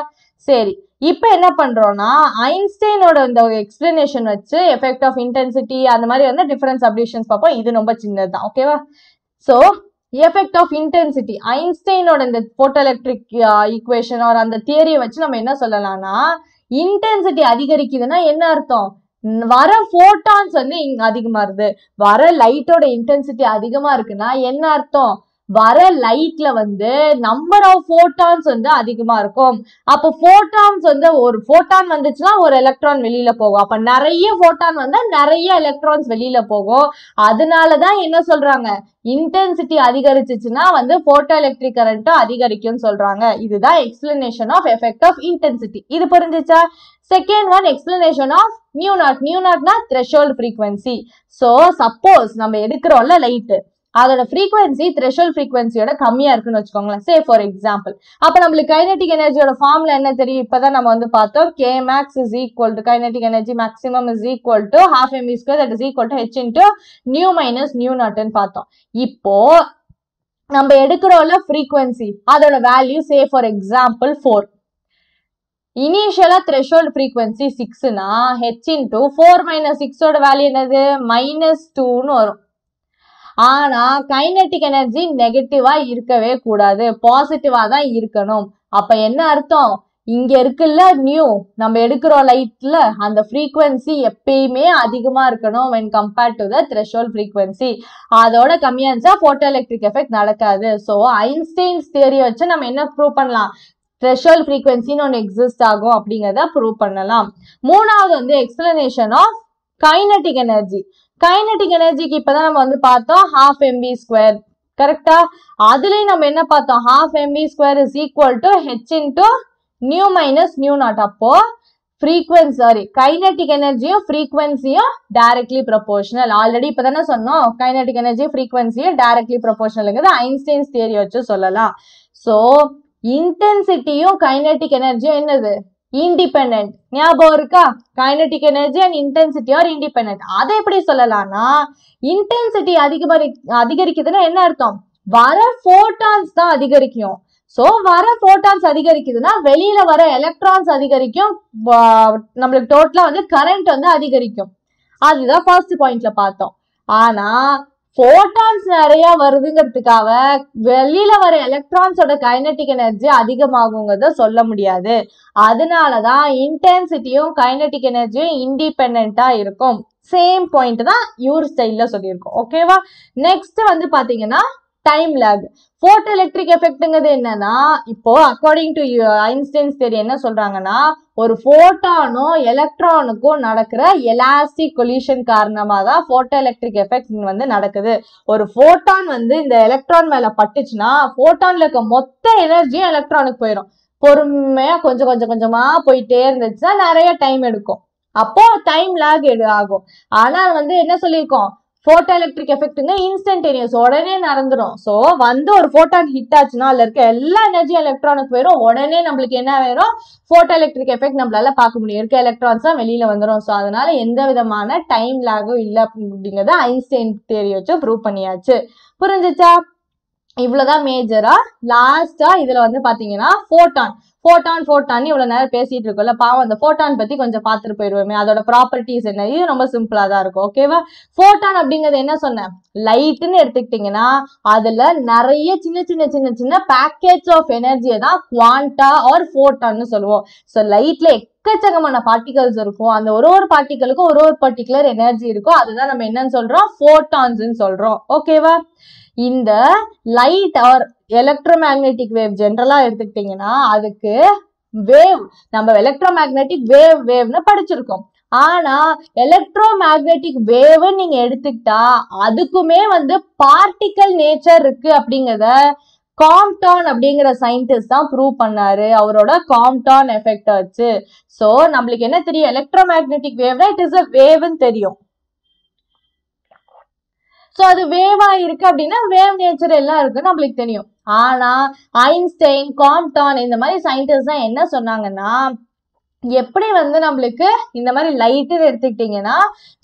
சரி. இப்போ என்ன பண்ணுறோன்னா ஐன்ஸ்டைனோட இந்த எக்ஸ்பிளனேஷன் வச்சு எஃபெக்ட் ஆஃப் இன்டென்சிட்டி அந்த மாதிரி வந்து டிஃபரன்ஸ் அப்டிஷன்ஸ் பார்ப்போம். இது ரொம்ப சின்னது தான். ஓகேவா ஸோ எஃபெக்ட் ஆஃப் இன்டென்சிட்டி ஐன்ஸ்டைனோட இந்த போட்டோ எலக்ட்ரிக் ஈக்குவேஷன் ஒரு அந்த தியரியை வச்சு நம்ம என்ன சொல்லலாம்னா இன்டென்சிட்டி அதிகரிக்குதுன்னா என்ன அர்த்தம்? வர ஃபோட்டான்ஸ் வந்து இங்க அதிகமா வருது வர லைட்டோட இன்டென்சிட்டி அதிகமா இருக்குன்னா என்ன அர்த்தம்? வர லைட்ல வந்து நம்பர் ஆஃப் ஃபோட்டான்ஸ் வந்து அதிகமா இருக்கும். அப்போ ஃபோட்டான்ஸ் வந்து ஒரு ஃபோட்டான் வந்துச்சுன்னா ஒரு எலக்ட்ரான் வெளியில போகும். அப்ப நிறைய ஃபோட்டான் வந்தா நிறைய எலக்ட்ரான்ஸ் வெளியில போகும். அதனாலதான் என்ன சொல்றாங்க? இன்டென்சிட்டி அதிகரிச்சுச்சுன்னா வந்து போட்டோ எலக்ட்ரிக் கரண்ட்டும் அதிகரிக்கும்னு சொல்றாங்க. இதுதான் explanation of effect of intensity இது புரிஞ்சுச்சா? Second one explanation of nu naught nu நாட்னா threshold frequency so suppose நம்ம எடுக்கிறோம்ல லைட்டு அதோட ஃப்ரீக்வன்சி த்ரெஷோல் ஃப்ரீக்வன்சியோட கம்மியா இருக்குன்னு வச்சுக்கோங்களேன். சே ஃபார் எக்ஸாம்பிள் அப்ப நம்மளுக்கு கைனட்டிக் எனர்ஜியோட ஃபார்ம்ல என்ன தெரியும்? இப்பதான் நம்ம வந்து பார்த்தோம் K max is equal to kinetic energy maximum is equal to half m square that is equal to h into nu minus nu நாட்னு பார்த்தோம். இப்போ நம்ம எடுக்கிறோம்ல ஃப்ரீக்வன்சி அதோட value say for example four இனிஷியலா த்ரெஷோல்ட் ஃப்ரீக்வன்சி சிக்ஸ்னா h into four minus சிக்ஸோட value என்னது? Minus டூன்னு வரும். ஆனா கைனட்டிக் எனர்ஜி நெகட்டிவா இருக்கவே கூடாது. பாசிட்டிவா தான் இருக்கணும். அப்ப என்ன அர்த்தம்? இங்க இருக்குல்ல நியூ நம்ம எடுக்கிறோம் லைட்ல அந்த ஃப்ரீக்வன்சி எப்பயுமே அதிகமா இருக்கணும் when compare to the threshold frequency. அதோட கம்மியா இருந்துச்சா போட்டோ எலக்ட்ரிக் எஃபெக்ட் நடக்காது. ஸோ ஐன்ஸ்டைன்ஸ் தியரி வச்சு நம்ம என்ன ப்ரூவ் பண்ணலாம்? த்ரெஷோல் ஃப்ரீக்குவென்சின்னு ஒன்று எக்ஸிஸ்ட் ஆகும் அப்படிங்கிறத ப்ரூவ் பண்ணலாம். மூணாவது வந்து explanation of kinetic energy kinetic எனர்ஜிக்கு இப்பதான் நம்ம வந்து பார்த்தோம் ஹாஃப் எம்பி ஸ்கொயர் கரெக்டா அதுலயும் நம்ம என்ன பார்த்தோம்? Half MV square is equal to H into nu minus nu naught அப்போ ஃப்ரீக்வன்சி சாரி கைனட்டிக் எனர்ஜியும் ஃப்ரீக்வன்சியும் டைரக்ட்லி ப்ரொபோஷனல் ஆல்ரெடி இப்போ தானே சொன்னோம் கைனட்டிக் எனர்ஜி ஃப்ரீக்வன்சியும் டைரக்ட்லி ப்ரொபோஷனலுங்கிறது ஐன்ஸ்டைன்ஸ் தியரி வச்சு சொல்லலாம். ஸோ இன்டென்சிட்டியும் கைனட்டிக் எனர்ஜியும் என்னது? இண்டிபெண்ட் ஞாபகம் இருக்கா? Kinetic energy and intensity are independent அதை எப்படி சொல்லலாம்னா இன்டென்சிட்டி அதிகமாக அதிகரிக்குதுன்னா என்ன அர்த்தம்? வர ஃபோட்டான்ஸ் தான் அதிகரிக்கும். ஸோ வர போட்டான்ஸ் அதிகரிக்குதுன்னா வெளியில வர எலக்ட்ரான்ஸ் அதிகரிக்கும். நம்மளுக்கு டோட்டலா வந்து கரண்ட் வந்து அதிகரிக்கும். அதுதான் ஃபர்ஸ்ட் பாயிண்ட்ல பார்த்தோம். ஆனா ஃபோட்டான்ஸ் நிறைய வருதுங்கிறதுக்காக வெளியில வர எலக்ட்ரான்ஸோட கைனட்டிக் எனர்ஜி அதிகமாகுங்கிறத சொல்ல முடியாது. அதனாலதான் இன்டென்சிட்டியும் கைனட்டிக் எனர்ஜியும் இண்டிபெண்டா இருக்கும். சேம் பாயிண்ட் தான் யூர் ஸ்டைலில் சொல்லியிருக்கோம். ஓகேவா நெக்ஸ்ட் வந்து பாத்தீங்கன்னா டைம் லேக் போட்டோ எலக்ட்ரிக் எஃபெக்ட்ங்கிறது என்னன்னா இப்போ அக்கார்டிங் டு ஐன்ஸ்டைன்ஸ் theory என்ன சொல்றாங்கன்னா ஒரு போட்டானும் எலக்ட்ரானுக்கும் நடக்கிற எலாஸ்டிக் கொல்யூஷன் காரணமாக தான் போட்டோ எலக்ட்ரிக் எஃபெக்ட் வந்து நடக்குது. ஒரு போட்டான் வந்து இந்த எலக்ட்ரான் மேல பட்டுச்சுன்னா போட்டான்ல இருக்க மொத்த எனர்ஜியும் எலக்ட்ரானுக்கு போயிடும் பொறுமையா கொஞ்சம் கொஞ்சம் கொஞ்சமா போயிட்டே இருந்துச்சுன்னா நிறைய டைம் எடுக்கும். அப்போ டைம் லாக் எடு ஆகும். ஆனா வந்து என்ன சொல்லியிருக்கோம்? போட்டோ எலக்ட்ரிக் எஃபெக்ட்டுங்க இன்ஸ்டன்டேனியஸ் உடனே நடந்துரும். ஸோ வந்து ஒரு ஃபோட்டான் ஹிட் ஆச்சுன்னா அதில் இருக்க எல்லா எனர்ஜியும் எலக்ட்ரானுக்கு போயிடும் உடனே நம்மளுக்கு என்ன வேணும் ஃபோட்டோ எலக்ட்ரிக் எஃபெக்ட் நம்மளால பார்க்க முடியும். இருக்க எலக்ட்ரான்ஸ் தான் வெளியில வந்துடும் ஸோ அதனால எந்த விதமான டைம் லேகும் இல்லை அப்படிங்கறத ஐன்ஸ்டைன் தேரி வச்சு ப்ரூவ் பண்ணியாச்சு. புரிஞ்சிச்சா? இவ்வளோதான் மேஜரா லாஸ்டா இதுல வந்து பாத்தீங்கன்னா ஃபோட்டான் ஃபோட்டான் ஃபோட்டான் இவ்வளவு நேரம் பேசிட்டு இருக்கோம்ல பாவம் அந்த ஃபோட்டான் பத்தி கொஞ்சம் பார்த்துட்டு போயிடுவோமே. அதோட ப்ராப்பர்ட்டிஸ் என்ன? இது ரொம்ப சிம்பிளா தான் இருக்கும் ஓகேவா ஃபோட்டான் அப்படிங்கறது என்ன சொன்னேன்? லைட்டுன்னு எடுத்துக்கிட்டீங்கன்னா அதுல நிறைய சின்ன சின்ன சின்ன சின்ன பேக்கெட்ஸ் ஆஃப் எனர்ஜியை தான் குவாண்டா ஆர் ஃபோட்டான்னு சொல்லுவோம். ஸோ லைட்ல எக்கச்சக்கமான பார்ட்டிகல்ஸ் இருக்கும். அந்த ஒரு ஒரு பார்ட்டிகளுக்கும் ஒரு ஒரு பர்டிகுலர் எனர்ஜி இருக்கும். அதுதான் நம்ம என்னன்னு சொல்றோம்? ஃபோட்டான்ஸ்னு சொல்றோம் ஓகேவா இந்த லைட் ஆர் எலக்ட்ரோமேக்னெட்டிக் வேவ் ஜென்ரலா எடுத்துக்கிட்டீங்கன்னா அதுக்கு வேவ் நம்ம எலக்ட்ரோமேக்னெட்டிக் வேவ் வேவ்னு படிச்சிருக்கோம். ஆனா எலக்ட்ரோமேக்னெட்டிக் வேவு நீங்க எடுத்துக்கிட்டா அதுக்குமே வந்து பார்ட்டிக்கல் நேச்சர் இருக்கு அப்படிங்கிறத காம்டான் அப்படிங்கிற சயின்டிஸ்ட் தான் ப்ரூவ் பண்ணாரு. அவரோட காம்டான் எஃபெக்ட் வச்சு ஸோ நம்மளுக்கு என்ன தெரியும்? எலக்ட்ரோமேக்னெட்டிக் வேவ்னா இட் இஸ் அ வேவ்னு தெரியும். ஸோ அது வேவா இருக்கு அப்படின்னா வேவ் நேச்சர் எல்லாம் இருக்குன்னு நம்மளுக்கு தெரியும். ஆனா ஐன்ஸ்டைன் காம்டான் இந்த மாதிரி சயின்டிஸ்ட் தான் என்ன சொன்னாங்கன்னா எப்படி வந்து நம்மளுக்கு இந்த மாதிரி லைட்டுன்னு எடுத்துக்கிட்டிங்கன்னா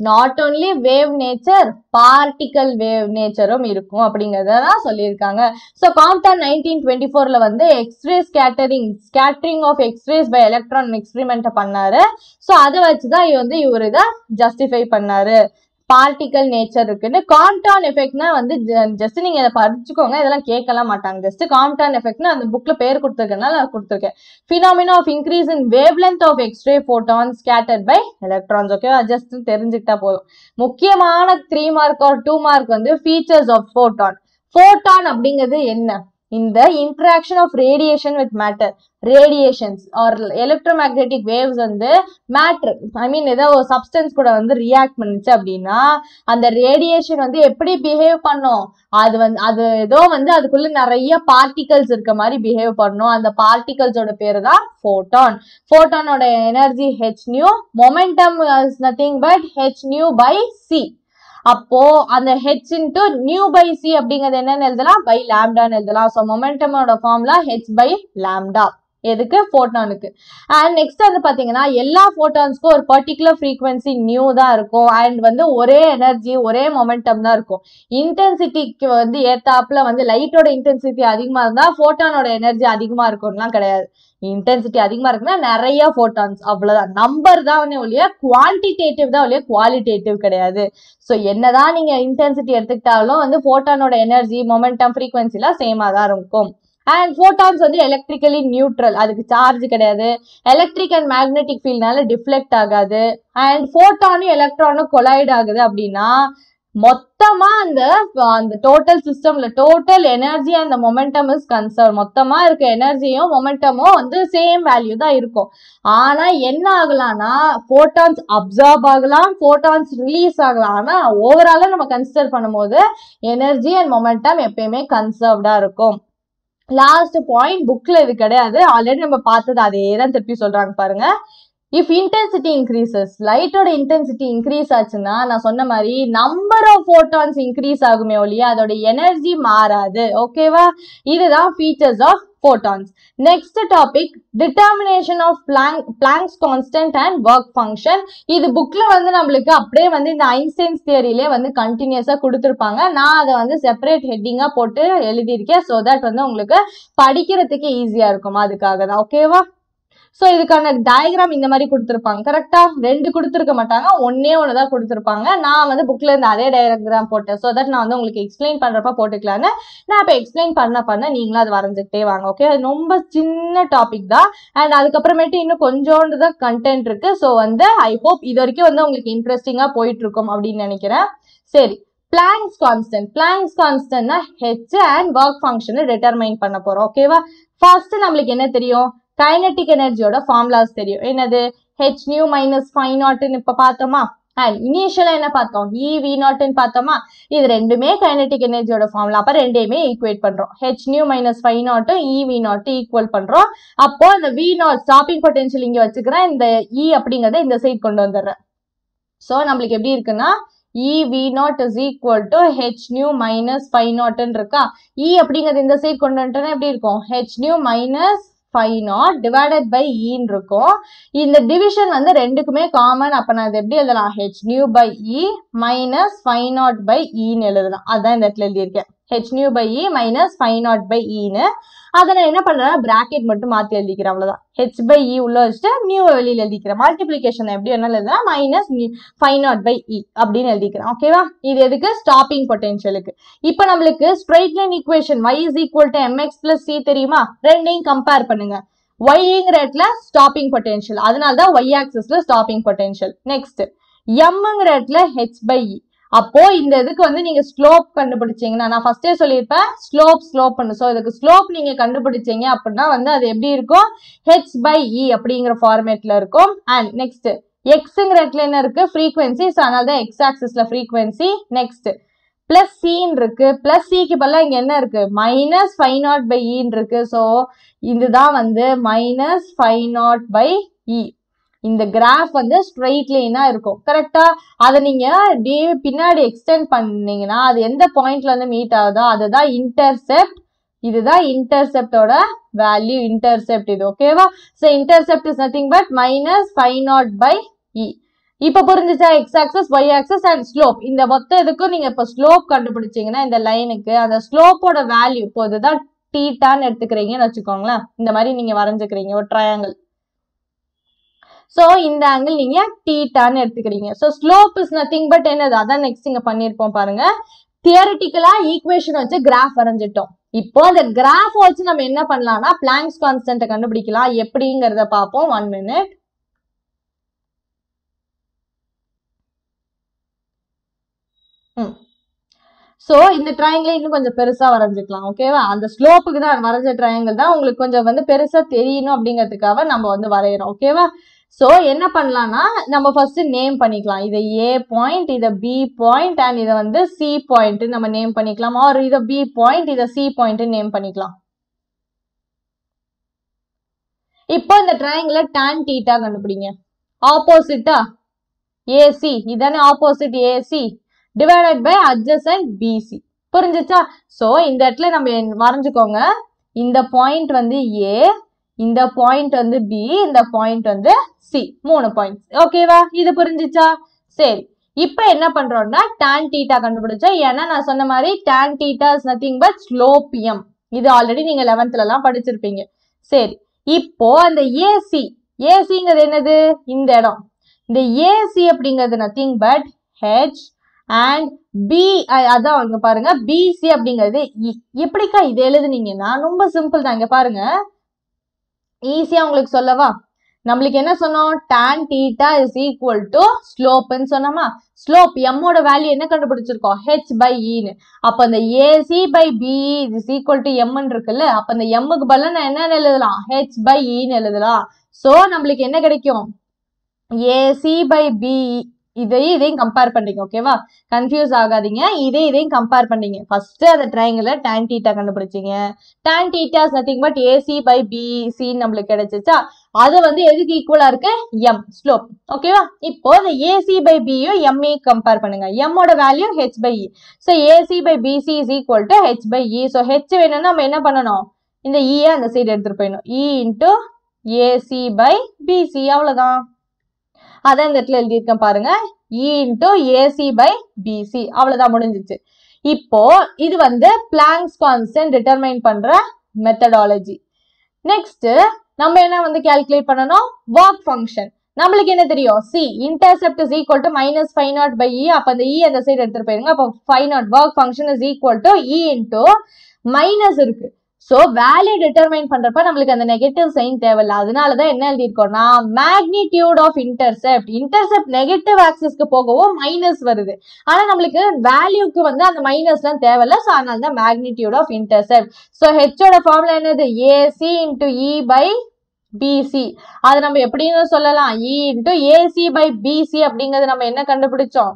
not only wave nature particle wave நேச்சரும் இருக்கும் அப்படிங்கிறத தான் சொல்லியிருக்காங்க. ஸோ காம்டான் நைன்டீன் டுவெண்ட்டி ஃபோரில் வந்து X-ray scattering scattering of X-rays by electron எக்ஸ்பிரிமெண்ட்டை பண்ணாரு. ஸோ அதை வச்சு தான் வந்து இவர் இதை ஜஸ்டிஃபை பண்ணாரு. பார்ட்டிக்கல் நேச்சர் இருக்குன்னு காம்டான் எஃபெக்ட்னா வந்து ஜஸ்ட் நீங்க இதை படிச்சுக்கோங்க இதெல்லாம் கேட்கலாம் மாட்டாங்க. ஜஸ்ட் காம்டான் எஃபெக்ட்னு அந்த புக்ல பேர் கொடுத்துருக்கனால நான் கொடுத்துருக்கேன். Phenomena of increase in wave length of X-ray photon scattered by electrons okay just தெரிஞ்சுக்கிட்டா போதும். முக்கியமான three mark or two mark வந்து ஃபீச்சர்ஸ் ஆஃப் ஃபோட்டான் ஃபோட்டான் அப்படிங்கிறது என்ன? இந்த interaction of radiation with matter radiations are electromagnetic waves வந்து matter I mean ஏதோ ஒரு சப்ஸ்டன்ஸ் கூட வந்து ரியாக்ட் பண்ணுச்சு அப்படின்னா அந்த ரேடியேஷன் வந்து எப்படி பிஹேவ் பண்ணும்? அது வந்து அது ஏதோ வந்து அதுக்குள்ள நிறைய பார்ட்டிகல்ஸ் இருக்க மாதிரி பிஹேவ் பண்ணும். அந்த பார்ட்டிகல்ஸோட பேரு தான் photon ஃபோட்டானோட energy H nu momentum is nothing but H nu by C அப்போ அந்த H into nu by C அப்படிங்கிறது என்னன்னு எழுதலாம்? பை லேம்டான்னு எழுதலாம். ஸோ மொமெண்டமோட ஃபார்ம்ல ஹெச் பை லேம்டா எதுக்கு? ஃபோட்டானுக்கு அண்ட் நெக்ஸ்ட் வந்து பாத்தீங்கன்னா எல்லா ஃபோட்டான்ஸ்க்கும் ஒரு பர்டிகுலர் ஃப்ரீக்வன்சி நியூ தான் இருக்கும். அண்ட் வந்து ஒரே எனர்ஜி ஒரே மொமெண்டம் தான் இருக்கும். இன்டென்சிட்டிக்கு வந்து ஏத்தாப்புல வந்து லைட்டோட இன்டென்சிட்டி அதிகமா இருந்தா ஃபோட்டானோட எனர்ஜி அதிகமா இருக்கும்லாம் கிடையாது. இன்டென்சிட்டி அதிகமா இருக்குன்னா நிறைய ஃபோட்டான்ஸ் அவ்வளோதான் நம்பர் தான் ஒழிய குவான்டிடேட்டிவ் தான் ஒழிய குவாலிட்டேட்டிவ் கிடையாது. ஸோ என்னதான் நீங்க இன்டென்சிட்டி எடுத்துக்கிட்டாலும் வந்து ஃபோட்டானோட எனர்ஜி மொமெண்டம் ஃப்ரீக்வன்சிலாம் சேமா தான் இருக்கும். அண்ட் ஃபோட்டான்ஸ் வந்து எலக்ட்ரிக்கலி நியூட்ரல் அதுக்கு சார்ஜ் கிடையாது. எலக்ட்ரிக் அண்ட் மேக்னெட்டிக் ஃபீல்ட்னால டிஃப்ளெக்ட் ஆகாது. அண்ட் ஃபோட்டானும் எலக்ட்ரானும் கொலைட் ஆகுது அப்படின்னா மொத்தமா அந்த அந்த டோட்டல் சிஸ்டம்ல டோட்டல் எனர்ஜி அந்த மொமெண்டம் இஸ் கன்சர்ன் மொத்தமா இருக்க எனர்ஜியும் மொமெண்டமும் வந்து சேம் வேல்யூ தான் இருக்கும். ஆனா என்ன ஆகலாம்னா போட்டான்ஸ் அப்சார்ப் ஆகலாம் போட்டான்ஸ் ரிலீஸ் ஆகலாம். ஆனா ஓவராலா நம்ம கன்சிடர் பண்ணும்போது எனர்ஜி அண்ட் மொமெண்டம் எப்பயுமே கன்சர்வ்டா இருக்கும். லாஸ்ட் பாயிண்ட் புக்ல இது கிடையாது. ஆல்ரெடி நம்ம பார்த்தது அதே தான் திருப்பி சொல்றாங்க பாருங்க. இஃப் இன்டென்சிட்டி இன்க்ரீசஸ் லைட்டோட இன்டென்சிட்டி இன்க்ரீஸ் ஆச்சுன்னா நான் சொன்ன மாதிரி நம்பர் ஆஃப் ஃபோட்டான்ஸ் இன்க்ரீஸ் ஆகுமே ஒழிய அதோட எனர்ஜி மாறாது. ஓகேவா இதுதான் features of photons. Next topic determination of Planck Planck's constant and work function. இது புக்ல வந்து நம்மளுக்கு அப்படியே வந்து இந்த ஐன்ஸ்டைன்ஸ் தியரியிலே வந்து கண்டினியூஸா கொடுத்துருப்பாங்க. நான் அதை வந்து செப்பரேட் ஹெட்டிங்கா போட்டு எழுதியிருக்கேன். ஸோ தட் வந்து உங்களுக்கு படிக்கிறதுக்கு ஈஸியா இருக்கும்? அதுக்காக தான் ஓகேவா ஸோ இதுக்கான டயக்ராம் இந்த மாதிரி கொடுத்துருப்பாங்க. கரெக்டா ரெண்டு கொடுத்துருக்க மாட்டாங்க. ஒன்னே ஒன்று தான் கொடுத்துருப்பாங்க. நான் வந்து புக்ல இருந்து அதே டயக்ராம் போட்டேன். ஸோ தட் நான் வந்து உங்களுக்கு எக்ஸ்பிளைன் பண்றப்ப போட்டுக்கலான்னு நான் இப்போ எக்ஸ்பிளைன் பண்ண பண்ண நீங்களும் அது வரைஞ்சிக்கிட்டே வாங்க ஓகே அது ரொம்ப சின்ன டாபிக் தான். அண்ட் அதுக்கப்புறமேட்டு இன்னும் கொஞ்சோண்டு தான் கண்டென்ட் இருக்கு. ஸோ வந்து ஐ ஹோப் இது வரைக்கும் வந்து உங்களுக்கு இன்ட்ரெஸ்டிங்காக போயிட்டு இருக்கும் அப்படின்னு நினைக்கிறேன். சரி பிளாங்க்ஸ் கான்ஸ்டன்ட் பிளாங்க்ஸ் கான்ஸ்டன்ட்னா ஹெச் அண்ட் ஒர்க் ஃபங்க்ஷனை டிட்டர்மைன் பண்ண போகிறோம் ஓகேவா ஃபர்ஸ்ட் நம்மளுக்கு என்ன தெரியும்? கைனட்டிக் எனர்ஜியோட ஃபார்முலாஸ் தெரியும். என்னது? ஹெச் நியூ மைனஸ் ஃபைவ் நாட்னு இப்போ பார்த்தோமா? அண்ட் இனிஷியலாக என்ன பார்த்தோம்? இ வி நாட்னு பார்த்தோமா? இது ரெண்டுமே கைனட்டிக் எனர்ஜியோட ஃபார்முலா அப்போ ரெண்டையுமே ஈக்குவேட் பண்ணுறோம் ஹெச் நியூ மைனஸ் ஃபைவ் நாட்டும் இ வி நாட்டும் ஈக்குவல் பண்ணுறோம் அப்போ அந்த வி நாட் ஸ்டாப்பிங் பொட்டன்ஷியல் இங்கே வச்சுக்கிறேன் இந்த e இ அப்படிங்கிறத இந்த சைட் கொண்டு வந்துடுறேன். ஸோ நம்மளுக்கு எப்படி இருக்குன்னா E V naught is equal to H nu minus phi நாட்னு இருக்கா? E இ அப்படிங்கிறது இந்த சைட் கொண்டு வந்துட்டோன்னா எப்படி இருக்கும்? H nu minus phi naught divided by ஈன்னு இருக்கும். இந்த டிவிஷன் வந்து ரெண்டுக்குமே காமன் அப்போ நான் இது எப்படி எழுதலாம்? H nu by E minus phi naught by ஈன்னு எழுதலாம். அதான் இந்த இடத்துல எழுதியிருக்கேன். H nu by E minus phi naught by ஈன்னு அதை நான் என்ன பண்ணுறேன் பிராக்கெட் மட்டும் மாற்றி எழுதிக்கிறேன் அவ்வளோதான் ஹெச் பை இ e உள்ள வச்சுட்டு நியூ வெளியில் எழுதிக்கிறேன். மல்டிப்ளிகேஷன் எப்படி வேணாலும் எழுதுனா minus phi naught by E அப்படின்னு எழுதிக்கிறேன். ஓகேவா இது எதுக்கு? ஸ்டாப்பிங் பொட்டென்ஷியலுக்கு இப்போ நம்மளுக்கு straight line equation Y is equal to MX plus C தெரியுமா? ரெண்டையும் கம்பேர் பண்ணுங்க. ஒய்ங்கிற இடத்துல ஸ்டாப்பிங் பொட்டென்ஷியல் அதனால தான் ஒய் ஆக்சஸ்ல ஸ்டாப்பிங் பொட்டென்ஷியல் நெக்ஸ்ட் எம்ங்கிற இடத்துல ஹெச் பை இ அப்போ இந்த இதுக்கு வந்து நீங்க ஸ்லோப் கண்டுபிடிச்சீங்கன்னா நான் ஃபர்ஸ்டே சொல்லியிருப்பேன் ஸ்லோப் ஸ்லோப் பண்ணு. ஸோ இதுக்கு ஸ்லோப் நீங்க கண்டுபிடிச்சீங்க அப்படின்னா வந்து அது எப்படி இருக்கும்? ஹெச் பை இ அப்படிங்கிற ஃபார்மேட்ல இருக்கும். அண்ட் நெக்ஸ்ட் எக்ஸுங்கிற இடத்துல என்ன இருக்கு? ஃப்ரீக்வன்சி ஸோ அதனால தான் எக்ஸ் ஆக்சிஸ்ல ஃப்ரீக்வன்சி நெக்ஸ்ட் பிளஸ் சின்னு இருக்கு. பிளஸ் சிக்கு பதிலாக இங்க என்ன இருக்கு? மைனஸ் ஃபைவ் நாட் பை இன்னு இருக்கு. ஸோ இதுதான் வந்து minus phi naught by E இந்த கிராஃப் வந்து ஸ்ட்ரெயிட்லீனாக இருக்கும். கரெக்டாக அதை நீங்கள் அப்படியே பின்னாடி எக்ஸ்டெண்ட் பண்ணீங்கன்னா அது எந்த பாயிண்ட்ல வந்து மீட் ஆகுதோ அதுதான் இன்டர்செப்ட் இதுதான் இன்டர்செப்டோட வேல்யூ இன்டர்செப்ட் இது. ஓகேவா so intercept is nothing but minus phi naught by E இப்போ புரிஞ்சுச்சா? X axis Y axis and slope இந்த மொத்த இதுக்கும் நீங்கள் இப்போ ஸ்லோப் கண்டுபிடிச்சிங்கன்னா இந்த லைனுக்கு அந்த ஸ்லோப்போட வேல்யூ இப்போ இதுதான் டீட்டான்னு எடுத்துக்கிறீங்கன்னு வச்சுக்கோங்களேன். இந்த மாதிரி நீங்கள் வரைஞ்சிக்கிறீங்க ஒரு ட்ரையாங்கிள் ஸோ இந்த ஆங்கிள் நீங்க டீட்டான்னு எடுத்துக்கிறீங்க. So slope is nothing but என்னது? அதான் நெக்ஸ்ட் இங்க பண்ணியிருப்போம் பாருங்க. தியரிட்டிக்கலா ஈக்குவேஷன் வச்சு கிராஃப் வரைஞ்சிட்டோம். இப்போ அந்த கிராஃப் வச்சு நம்ம என்ன பண்ணலாம்னா பிளாங்க்ஸ் கான்ஸ்டன்ட்டை கண்டுபிடிக்கலாம். எப்படிங்கிறத பார்ப்போம். ஒன் மினிட் ஸோ இந்த ட்ரையாங்கிள் இன்னும் கொஞ்சம் பெருசா வரைஞ்சிக்கலாம். ஓகேவா அந்த ஸ்லோப்புக்கு தான் வரைஞ்ச ட்ரையாங்கிள் தான் உங்களுக்கு கொஞ்சம் வந்து பெருசா தெரியணும் அப்படிங்கிறதுக்காக நம்ம வந்து வரைகிறோம் ஓகேவா ஸோ என்ன பண்ணலான்னா நம்ம ஃபஸ்ட்டு நேம் பண்ணிக்கலாம். இதை ஏ பாயிண்ட் இதை பி பாயிண்ட் அண்ட் இதை வந்து சி பாயிண்ட் நம்ம நேம் பண்ணிக்கலாம். ஆர் இதை பி பாயிண்ட் இதை சி பாயிண்ட் நேம் பண்ணிக்கலாம். இப்போ இந்த ட்ரையாங்கிள டான் டீட்டா கண்டுபிடிங்க. ஆப்போசிட்டா ஏசி இதானே opposite AC divided by adjacent BC புரிஞ்சிச்சா? ஸோ இந்த இடத்துல நம்ம வரைஞ்சுக்கோங்க இந்த பாயிண்ட் வந்து ஏ இந்த பாயிண்ட் வந்து பி இந்த பாயிண்ட் வந்து சி மூணு பாயிண்ட்ஸ் ஓகேவா இது புரிஞ்சுச்சா? சரி. இப்போ என்ன பண்றோம்னா டேன் டீட்டா கண்டுபிடிச்சோம். ஏன்னா நான் சொன்ன மாதிரி tan theta is nothing but ஸ்லோபியம் இது ஆல்ரெடி நீங்க லெவன்த்ல எல்லாம் படிச்சிருப்பீங்க. சரி. இப்போ அந்த ஏசி ஏசிங்கிறது என்னது? இந்த இடம். இந்த ஏசி அப்படிங்கிறது nothing but H and B அதான் இங்க பாருங்க. பிசி அப்படிங்கிறது எப்படிக்கா இது எழுதுனீங்கன்னா ரொம்ப சிம்பிள் தான். இங்க பாருங்க. ஈஸியாக உங்களுக்கு சொல்லவா? நம்மளுக்கு என்ன சொன்னோம்? tan theta is equal to ஸ்லோப்னு சொன்னோமா? ஸ்லோப் எம்மோட வேல்யூ என்ன கண்டுபிடிச்சிருக்கோம்? ஹெச் பை இன்னு e அப்போ அந்த AC by BE is equal to எம்னு இருக்குல்ல? அப்போ அந்த எம்முக்கு பதிலாக நான் என்ன எழுதலாம்? ஹெச் பை இன்னு e எழுதலாம். ஸோ நம்மளுக்கு என்ன கிடைக்கும்? ஏசி பை பிஇ இதையும் இதையும் கம்பேர் பண்றீங்க ஓகேவா கன்ஃபியூஸ் ஆகாதீங்க. இதே இதையும் கம்பேர் பண்ணீங்க ஃபர்ஸ்ட் அந்த ட்ரையாங்கிள் டேன் டீட்டா கண்டுபிடிச்சீங்க. Tan theta's nothing but AC by BC நம்மளுக்கு கிடைச்சிச்சா? அது வந்து எதுக்கு ஈக்குவலா இருக்கு? எம் ஸ்லோப் ஓகேவா இப்போ இந்த ஏசி பை பியும் எம்ஏ கம்பேர் பண்ணுங்க. எம்மோட value H by E so AC by BC is equal to H by E so H வேணும்னா நம்ம என்ன பண்ணணும்? இந்த இயை அந்த சைடு எடுத்துட்டு போயிடணும். E E into AC by BC அவ்வளோதான் அதான் இந்த இடத்துல எழுதியிருக்கேன் பாருங்க. E E into AC by BC அவ்வளோதான் முடிஞ்சிச்சு. இப்போ இது வந்து பிளாங்ஸ் கான்ஸ்டன்ட் டிட்டர்மைன் பண்ற மெத்தடாலஜி நெக்ஸ்ட் நம்ம என்ன வந்து கால்குலேட் பண்ணணும்? ஒர்க் ஃபங்க்ஷன் நம்மளுக்கு என்ன தெரியும்? C intercept is equal to minus phi naught by E அப்போ அந்த இ அந்த சைடு எடுத்துட்டு போயிருங்க. அப்போ phi naught work function is equal to E into minus இருக்கு. ஸோ வேல்யூ டிட்டர்மைன் பண்ணுறப்ப நம்மளுக்கு அந்த நெகட்டிவ் சைன் தேவையில்ல. அதனால தான் என்ன எழுதியிருக்கோம்னா magnitude of intercept intercept negative ஆக்சஸ்க்கு போகவும் மைனஸ் வருது. ஆனால் நம்மளுக்கு வேல்யூக்கு வந்து அந்த மைனஸ்லாம் தேவையில்ல. ஸோ அதனால தான் மேக்னிடியூட் ஆஃப் இன்டர்செப்ட் ஸோ ஹெச்சோட ஃபார்முலா என்னது? AC into E by BC அது நம்ம எப்படின்னு சொல்லலாம்? E E into AC by BC அப்படிங்கிறது நம்ம என்ன கண்டுபிடிச்சோம்?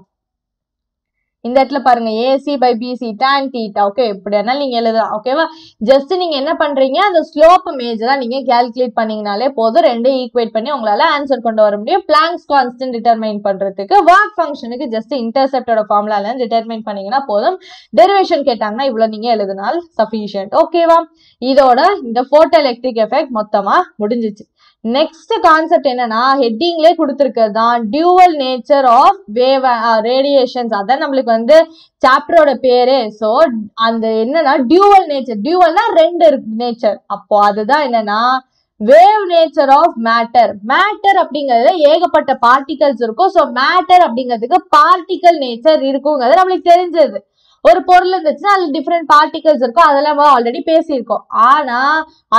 இந்த இடத்துல பாருங்க AC by BC tan theta okay எப்படி வேணாலும் நீங்க எழுதலாம். ஓகேவா ஜஸ்ட் நீங்க என்ன பண்றீங்க அந்த ஸ்லோப் மேஜரா நீங்க கால்குலேட் பண்ணீங்கனாலே போதும். ரெண்டையும் ஈக்குவேட் பண்ணி உங்களால ஆன்சர் கொண்டு வர முடியும். பிளாங்ஸ் கான்ஸ்டன்ட் டிட்டர்மைன் பண்றதுக்கு ஒர்க் ஃபங்க்ஷனுக்கு ஜஸ்ட் இன்டர்செப்டோட ஃபார்முலால டிட்டர்மைன் பண்ணீங்கன்னா போதும். டெரிவேஷன் கேட்டாங்கன்னா இவ்வளவு நீங்க எழுதினால் சஃபிஷியன்ட் ஓகேவா இதோட இந்த போட்டோ எலக்ட்ரிக் எஃபெக்ட் மொத்தமா முடிஞ்சிச்சு. நெக்ஸ்ட் கான்செப்ட் என்னன்னா ஹெட்டிங்லே கொடுத்துருக்கிறது தான் dual nature of wave radiations அதான் நம்மளுக்கு வந்து சாப்டரோட பேரு. ஸோ அந்த என்னன்னா டியூவல் நேச்சர் டியூவல்னா ரெண்டு நேச்சர் அப்போ அதுதான் என்னன்னா wave nature of matter matter அப்படிங்கிறது ஏகப்பட்ட பார்ட்டிகல்ஸ் இருக்கும். ஸோ மேட்டர் அப்படிங்கிறதுக்கு பார்ட்டிகல் நேச்சர் இருக்குங்கிறது நம்மளுக்கு தெரிஞ்சது. ஒரு பொருள் இருந்துச்சுன்னா அதுல டிஃப்ரெண்ட் பார்ட்டிகல்ஸ் இருக்கும். அதெல்லாம் ஆல்ரெடி பேசியிருக்கோம். ஆனா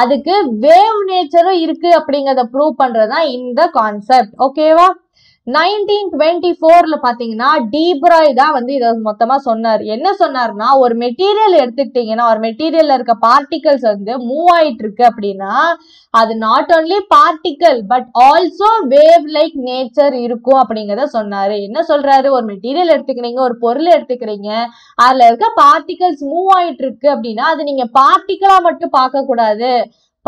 அதுக்கு வேவ் நேச்சரும் இருக்கு அப்படிங்கறத ப்ரூவ் பண்றதுதான் இந்த கான்செப்ட் ஓகேவா நைன்டீன் டுவெண்ட்டி ஃபோர்ல பாத்தீங்கன்னா டீப்ராய் தான் வந்து இதை மொத்தமா சொன்னார். என்ன சொன்னார்னா ஒரு மெட்டீரியல் எடுத்துக்கிட்டீங்கன்னா ஒரு மெட்டீரியல்ல இருக்க பார்ட்டிகல்ஸ் வந்து மூவ் ஆயிட்டு இருக்கு அப்படின்னா அது not only particle but also wave like nature இருக்கும் அப்படிங்கிறத சொன்னாரு. என்ன சொல்றாரு? ஒரு மெட்டீரியல் எடுத்துக்கிறீங்க ஒரு பொருள் எடுத்துக்கிறீங்க அதுல இருக்க பார்ட்டிகல்ஸ் மூவ் ஆயிட்டு இருக்கு அப்படின்னா அது நீங்க பார்ட்டிக்கலா மட்டும் பார்க்க கூடாது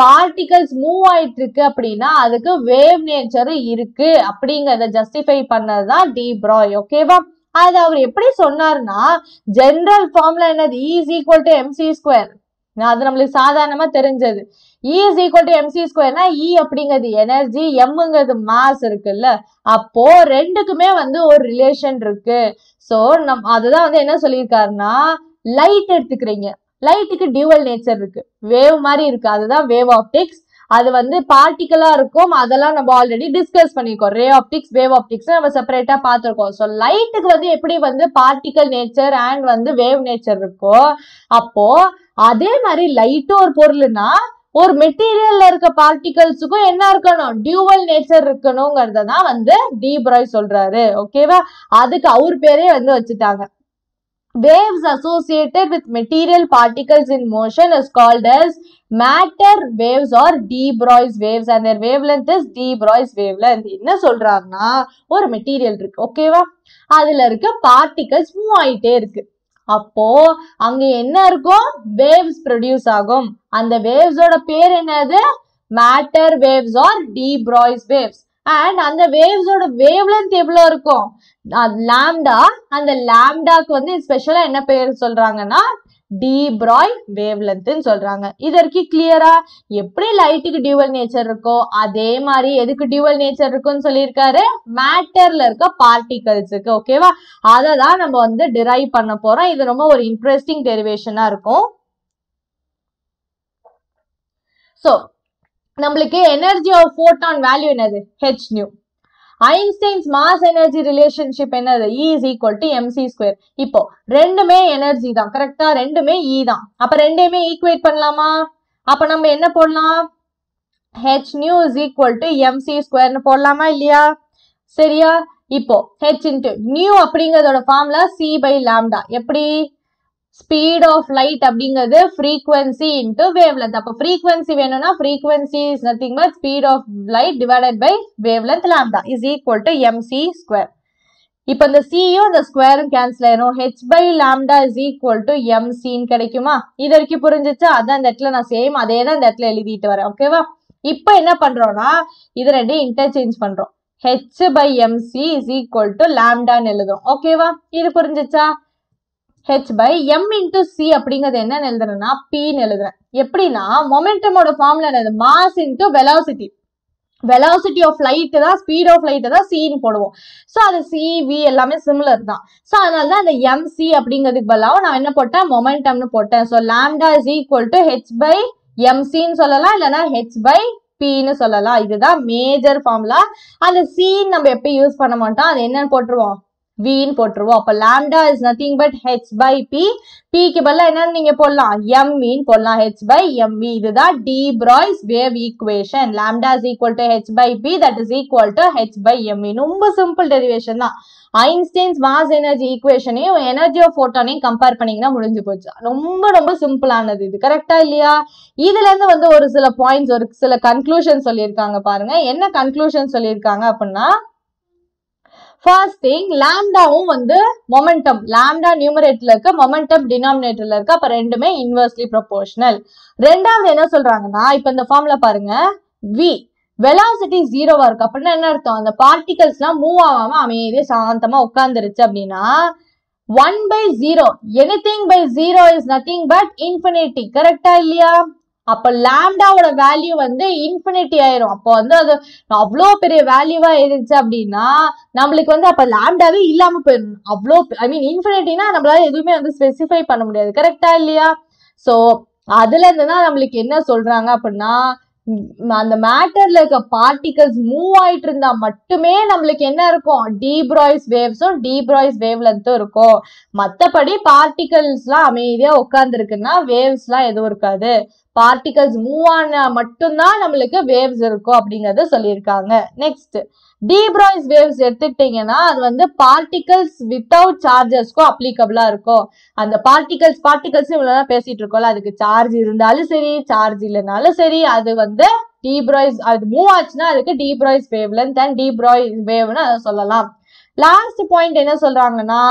பார்ட்டிகல்ஸ் மூவ் ஆயிட்டு இருக்கு அப்படின்னா அதுக்கு வேவ் நேச்சர் இருக்கு அப்படிங்கறத ஜஸ்டிஃபை பண்ணதுதான் டி ப்ராய் ஓகேவா அது அவர் எப்படி சொன்னார்னா ஜென்ரல் ஃபார்ம்ல என்னது? Is equal to MC square அது நம்மளுக்கு சாதாரணமா தெரிஞ்சது. E is equal to MC ஸ்கொயர்னா E அப்படிங்கிறது எனர்ஜி எம்ங்கிறது மாஸ் இருக்குல்ல? அப்போ ரெண்டுக்குமே வந்து ஒரு ரிலேஷன் இருக்கு. ஸோ நம் அதுதான் வந்து என்ன சொல்லியிருக்காருன்னா லைட் எடுத்துக்கிறீங்க. லைட்டுக்கு டியூவல் நேச்சர் இருக்கு. வேவ் மாதிரி இருக்கு. அதுதான் வேவ் ஆப்டிக்ஸ் அது வந்து பார்ட்டிக்கலா இருக்கும். அதெல்லாம் நம்ம ஆல்ரெடி டிஸ்கஸ் பண்ணியிருக்கோம். ரே ஆப்டிக்ஸ் வேவ் ஆப்டிக்ஸ் நம்ம செப்பரேட்டா பார்த்துருக்கோம். ஸோ லைட்டுக்கு வந்து எப்படி வந்து பார்ட்டிக்கல் நேச்சர் அண்ட் வந்து வேவ் நேச்சர் இருக்கோ அப்போ அதே மாதிரி லைட்டும் ஒரு பொருள்னா ஒரு மெட்டீரியல்ல இருக்க பார்ட்டிகல்ஸுக்கும் என்ன இருக்கணும்? டியூவல் நேச்சர் இருக்கணுங்கிறத தான் வந்து டி ப்ராய் சொல்றாரு. ஓகேவா அதுக்கு அவர் பேரே வந்து வச்சுட்டாங்க. Waves associated with material particles in motion is called as matter waves or de Broglie's waves and their wavelength is de Broglie's wavelength என்ன சொல்றாருன்னா ஒரு மெட்டீரியல் இருக்கு ஓகேவா அதுல இருக்க பார்ட்டிகல்ஸ் மூவ் ஆயிட்டே இருக்கு அப்போ அங்க என்ன இருக்கும் வேவ்ஸ் ப்ரொடியூஸ் ஆகும் அந்த வேவ்ஸோட பேர் என்னது matter waves are de Broglie's waves and அந்த வேவ்ஸோட வேவ்லென்த் எவ்வளோ இருக்கும்? லேம்டா அந்த லேம்டாக்கு வந்து ஸ்பெஷலாக என்ன பேர் சொல்றாங்கன்னா? டி ப்ராய் வேவ்லென்த்னு சொல்றாங்க இதற்கு கிளியரா எப்படி லைட்டுக்கு டியூவல் நேச்சர் இருக்கோ அதே மாதிரி எதுக்கு டியூவல் நேச்சர் இருக்குன்னு சொல்லியிருக்காரு? மேட்டர்ல இருக்க பார்ட்டிகல்ஸுக்கு ஓகேவா அதை தான் நம்ம வந்து டிரைவ் பண்ண போறோம். இது ரொம்ப ஒரு இன்ட்ரெஸ்டிங் டெரிவேஷனா இருக்கும். ஸோ நம்மளுக்கு எனர்ஜி ஆஃப் ஃபோட்டான் வேல்யூ என்னது? H nu Einstein's mass energy relationship என்னது? E is equal to MC square இப்போ ரெண்டுமே எனர்ஜி தான் கரெக்டா ரெண்டுமே இ தான். அப்ப ரெண்டையுமே ஈக்குவேட் பண்ணலாமா? அப்ப நம்ம என்ன போடலாம்? H nu is equal to MC ஸ்கொயர்னு போடலாமா இல்லையா? சரியா? இப்போ ஹெச் இன்ட்டு நியூ அப்படிங்கிறதோட ஃபார்முலா சி பை லாம்டா எப்படி? ஸ்பீட் ஆஃப் லைட் அப்படிங்கிறது ஃப்ரீக்வன்சி இன்ட்டு வேவ்லென்த் அப்போ ஃப்ரீக்வன்சி வேணும்னா frequency is nothing but speed of light divided by wave length lambda is equal to MC square இப்போ இந்த சியும் இந்த ஸ்கொயரும் கேன்சல் ஆயிரும். H by lambda is equal to எம்சின்னு கிடைக்குமா? இது வரைக்கும் புரிஞ்சிச்சா? அதான் இந்த இடத்துல நான் சேம் அதே தான் இந்த இடத்துல எழுதிட்டு வரேன். ஓகேவா இப்போ என்ன பண்றோம்னா இது ரெண்டையும் இன்டர்சேஞ்ச் பண்றோம். H by MC is equal to லேம்டான்னு எழுதுறோம். ஓகேவா இது புரிஞ்சிச்சா? H by M into C அப்படிங்கிறது என்னன்னு எழுதுறேன்னா பின்னு எழுதுறேன். எப்படின்னா மொமெண்டமோட ஃபார்ம்ல என்னது? Mass into velocity velocity of light தான் ஸ்பீட் ஆஃப் லைட் தான் சின்னு போடுவோம். ஸோ அது சி வி எல்லாமே சிமிலர் தான். ஸோ அதனால தான் அந்த எம்சி அப்படிங்கிறதுக்கு பதிலாக நான் என்ன போட்டேன்? மொமெண்டம்னு போட்டேன். So lambda is equal to H by எம்சின்னு சொல்லலாம். இல்லைன்னா ஹெச் பை பின்னு சொல்லலாம். இதுதான் மேஜர் ஃபார்முலா அந்த சீன் நம்ம எப்போ யூஸ் பண்ண மாட்டோம். அது என்னன்னு போட்டுருவோம்? வின்னு போட்டுருவோம். அப்போ lambda is nothing but H by P பிக்கு பதிலாக என்னன்னு நீங்க போடலாம். எம்இன்னு போடலாம். ஹெச் பை எம்இ இதுதான் de Broglie's wave equation lambda is equal to H by P that is equal to H by ME ரொம்ப சிம்பிள் டெரிவேஷன் தான். ஐன்ஸ்டைன்ஸ் மாஸ் எனர்ஜி ஈக்குவேஷனையும் எனர்ஜி ஆஃப் ஃபோட்டானையும் கம்பேர் பண்ணீங்கன்னா முடிஞ்சு போச்சு. ரொம்ப ரொம்ப சிம்பிளானது இது. கரெக்டா இல்லையா? இதுல இருந்து வந்து ஒரு சில பாயிண்ட்ஸ் ஒரு சில கன்க்ளூஷன் சொல்லியிருக்காங்க பாருங்க. என்ன கன்க்ளூஷன் சொல்லியிருக்காங்க அப்படின்னா ஃபர்ஸ்ட் திங் லாம்டாவும் வந்து மொமெண்டம் லாம்டா நியூமரேட்டர்ல இருக்க மொமெண்டம் டினாமினேட்டர்ல இருக்க. அப்ப ரெண்டுமே இன்வெர்ஸ்லி ப்ரொபோர்ஷனல் ரெண்டாவது என்ன சொல்றாங்கன்னா இப்ப இந்த ஃபார்ம்ல பாருங்க. வி வெலாசிட்டி ஜீரோவா இருக்கு. அப்படின்னா என்ன அர்த்தம்? அந்த பார்ட்டிகல்ஸ்லாம் மூவ் ஆகாம அமைதியே சாந்தமா உட்காந்துருச்சு அப்படின்னா one by zero anything by zero is nothing but infinity கரெக்டா இல்லையா? அப்போ லேம்டாவோட வேல்யூ வந்து இன்ஃபினிட்டி ஆயிரும். அப்போ வந்து அது அவ்வளோ பெரிய வேல்யூவா இருந்துச்சு அப்படின்னா நம்மளுக்கு வந்து அப்போ லேம்டாவே இல்லாம போயிடும் அவ்வளோ ஐ மீன் இன்ஃபினிட்டினா நம்மளால எதுவுமே வந்து ஸ்பெசிஃபை பண்ண முடியாது. கரெக்டா இல்லையா? ஸோ அதுல இருந்து தான் நம்மளுக்கு என்ன சொல்றாங்க அப்படின்னா அந்த மேட்டர்ல இருக்க பார்ட்டிகல்ஸ் மூவ் ஆயிட்டு இருந்தா மட்டுமே நம்மளுக்கு என்ன இருக்கும்? டீப்ராய்ஸ் வேவ்ஸும் டீப்ராய்ஸ் வேவ் லென்த்தும் இருக்கும். மற்றபடி பார்ட்டிகல்ஸ்லாம் அமைதியா உட்காந்துருக்குன்னா வேவ்ஸ்லாம் எதுவும் இருக்காது. பார்ட்டிகல்ஸ் மூவ் ஆனா மட்டும்தான் நம்மளுக்கு வேவ்ஸ் இருக்கும் அப்படிங்கறத சொல்லியிருக்காங்க. நெக்ஸ்ட் டீப்ராய்ஸ் வேவ்ஸ் எடுத்துக்கிட்டீங்கன்னா அது வந்து பார்ட்டிகல்ஸ் வித்தவுட் சார்ஜஸ்க்கும் அப்ளிகபிளா இருக்கும். அந்த பார்ட்டிகல்ஸ் பார்ட்டிகல்ஸ் இவ்வளவுதான் பேசிட்டு இருக்கோம்ல அதுக்கு சார்ஜ் இருந்தாலும் சரி சார்ஜ் இல்லைனாலும் சரி அது வந்து டீப்ராய்ஸ் அது மூவ் ஆச்சுன்னா அதுக்கு de Broglie's wave length and de Broglie's வேவ்னு அதை சொல்லலாம். லாஸ்ட் பாயிண்ட் என்ன சொல்றாங்கன்னா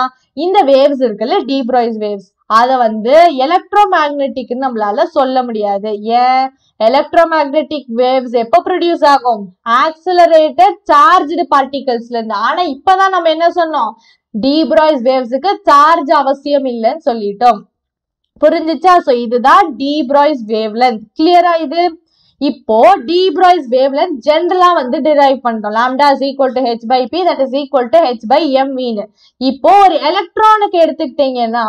இந்த வேவ்ஸ் இருக்குல்ல டீப்ராய்ஸ் வேவ்ஸ் அதை வந்து எலக்ட்ரோ மேக்னெட்டிக்னு நம்மளால சொல்ல முடியாது. ஏன் எலக்ட்ரோ மேக்னெட்டிக் வேவ்ஸ் எப்போ ப்ரொடியூஸ் ஆகும்? ஆக்சிலரேட்டட் சார்ஜ்டு பார்ட்டிகல்ஸ்ல இருந்து ஆனா இப்பதான் நம்ம என்ன சொன்னோம்? டீப்ராய்ஸ் வேவ்ஸுக்கு சார்ஜ் அவசியம் இல்லைன்னு சொல்லிட்டோம். புரிஞ்சிச்சா? ஸோ இதுதான் டீப்ராய்ஸ் வேவ்லென்த் கிளியரா இது? இப்போ டீப்ராய்ஸ் வேவ்லென்த் ஜென்ரலா வந்து டிரைவ் பண்றோம். Lambda is equal to H by P that is equal to H by M இப்போ ஒரு எலக்ட்ரானுக்கு எடுத்துக்கிட்டீங்கன்னா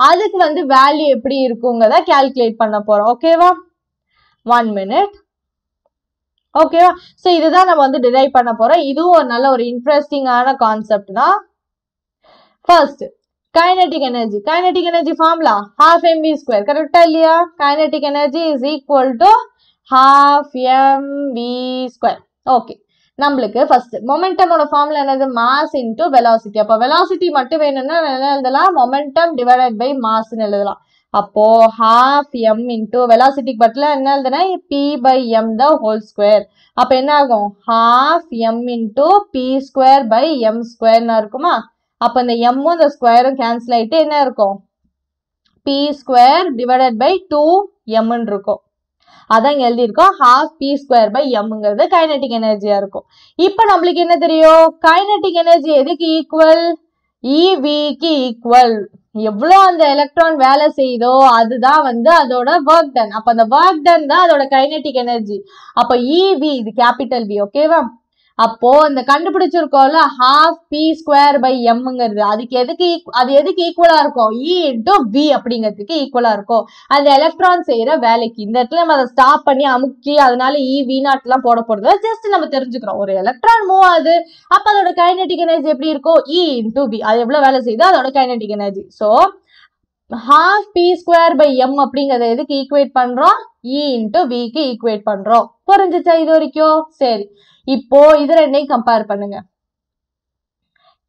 அதுக்கு வந்து வேல்யூ எப்படி இருக்குங்கிறத கால்குலேட் பண்ண போகிறோம் ஓகேவா ஒன் மினிட் ஓகேவா ஸோ இதுதான் நம்ம வந்து டிரைவ் பண்ண போகிறோம் இதுவும் ஒரு நல்ல ஒரு இன்ட்ரெஸ்டிங்கான கான்செப்ட் தான். First kinetic energy kinetic energy formula half mv square கரெக்டா இல்லையா? Kinetic energy is equal to half mv square okay நம்மளுக்கு ஃபர்ஸ்ட் மொமெண்டமோட ஃபார்ம்ல என்னது? மாஸ் இன்டூ வெலாசிட்டி அப்போ வெலாசிட்டி மட்டும் வேணும்னா என்ன எழுதலாம்? மொமெண்டம் டிவைடட் பை மாஸ்ன்னு எழுதலாம். அப்போ ஹாஃப் எம் இன்டூ வெலாசிட்டிக்கு பட்டில் என்ன எழுதுனா? P by M the whole square அப்போ என்ன ஆகும்? Half M into P square by M ஸ்கொயர்னா இருக்குமா? அப்போ இந்த எம்மும் இந்த ஸ்கொயரும் கேன்சல் ஆகிட்டு என்ன இருக்கும்? P square divided by two எம்னு இருக்கும். அதான் எழுதியிருக்கோம். ஹாஃப் பி ஸ்கொயர் பை எம்ங்கிறது கைனட்டிக் எனர்ஜியா இருக்கும். இப்போ நம்மளுக்கு என்ன தெரியும்? கைனட்டிக் எனர்ஜி எதுக்கு ஈக்குவல் இவிக்கு ஈக்குவல் எவ்வளோ அந்த எலக்ட்ரான் வேலை செய்யுதோ அதுதான் வந்து அதோட ஒர்க் டன் அப்போ அந்த ஒர்க் டன் தான் அதோட கைனட்டிக் எனர்ஜி அப்போ இவி இது கேபிட்டல் வி? ஓகேவா அப்போ இந்த கண்டுபிடிச்சிருக்கோம்ல ஹாஃப் பி ஸ்கொயர் பை எம்ங்கிறது அதுக்கு எதுக்கு அது எதுக்கு ஈக்குவலா இருக்கும்? இ இன்டூ வி அப்படிங்கிறதுக்கு ஈக்குவலா இருக்கும். அந்த எலக்ட்ரான் செய்யற வேலைக்கு. இந்த இடத்துல நம்ம அதை ஸ்டாப் பண்ணி அமுக்கி அதனால இ வி நாட் எல்லாம் போட போறது. ஜஸ்ட் நம்ம தெரிஞ்சுக்கிறோம். ஒரு எலக்ட்ரான் மூவ் ஆகுது. அப்ப அதோட கைனடிக் எனர்ஜி எப்படி இருக்கும்? இ இன்டூ வி அது எவ்வளவு வேலை செய்யுதோ அதோட kinetic energy so half p square by m அப்படிங்கறத எதுக்கு ஈக்குவேட் பண்றோம்? இ இன்டூ விக்கு ஈக்குவேட் பண்றோம். புரிஞ்சுச்சா இது வரைக்கும்? சரி. இப்போ இது ரெண்டையும் கம்பேர் பண்ணுங்க.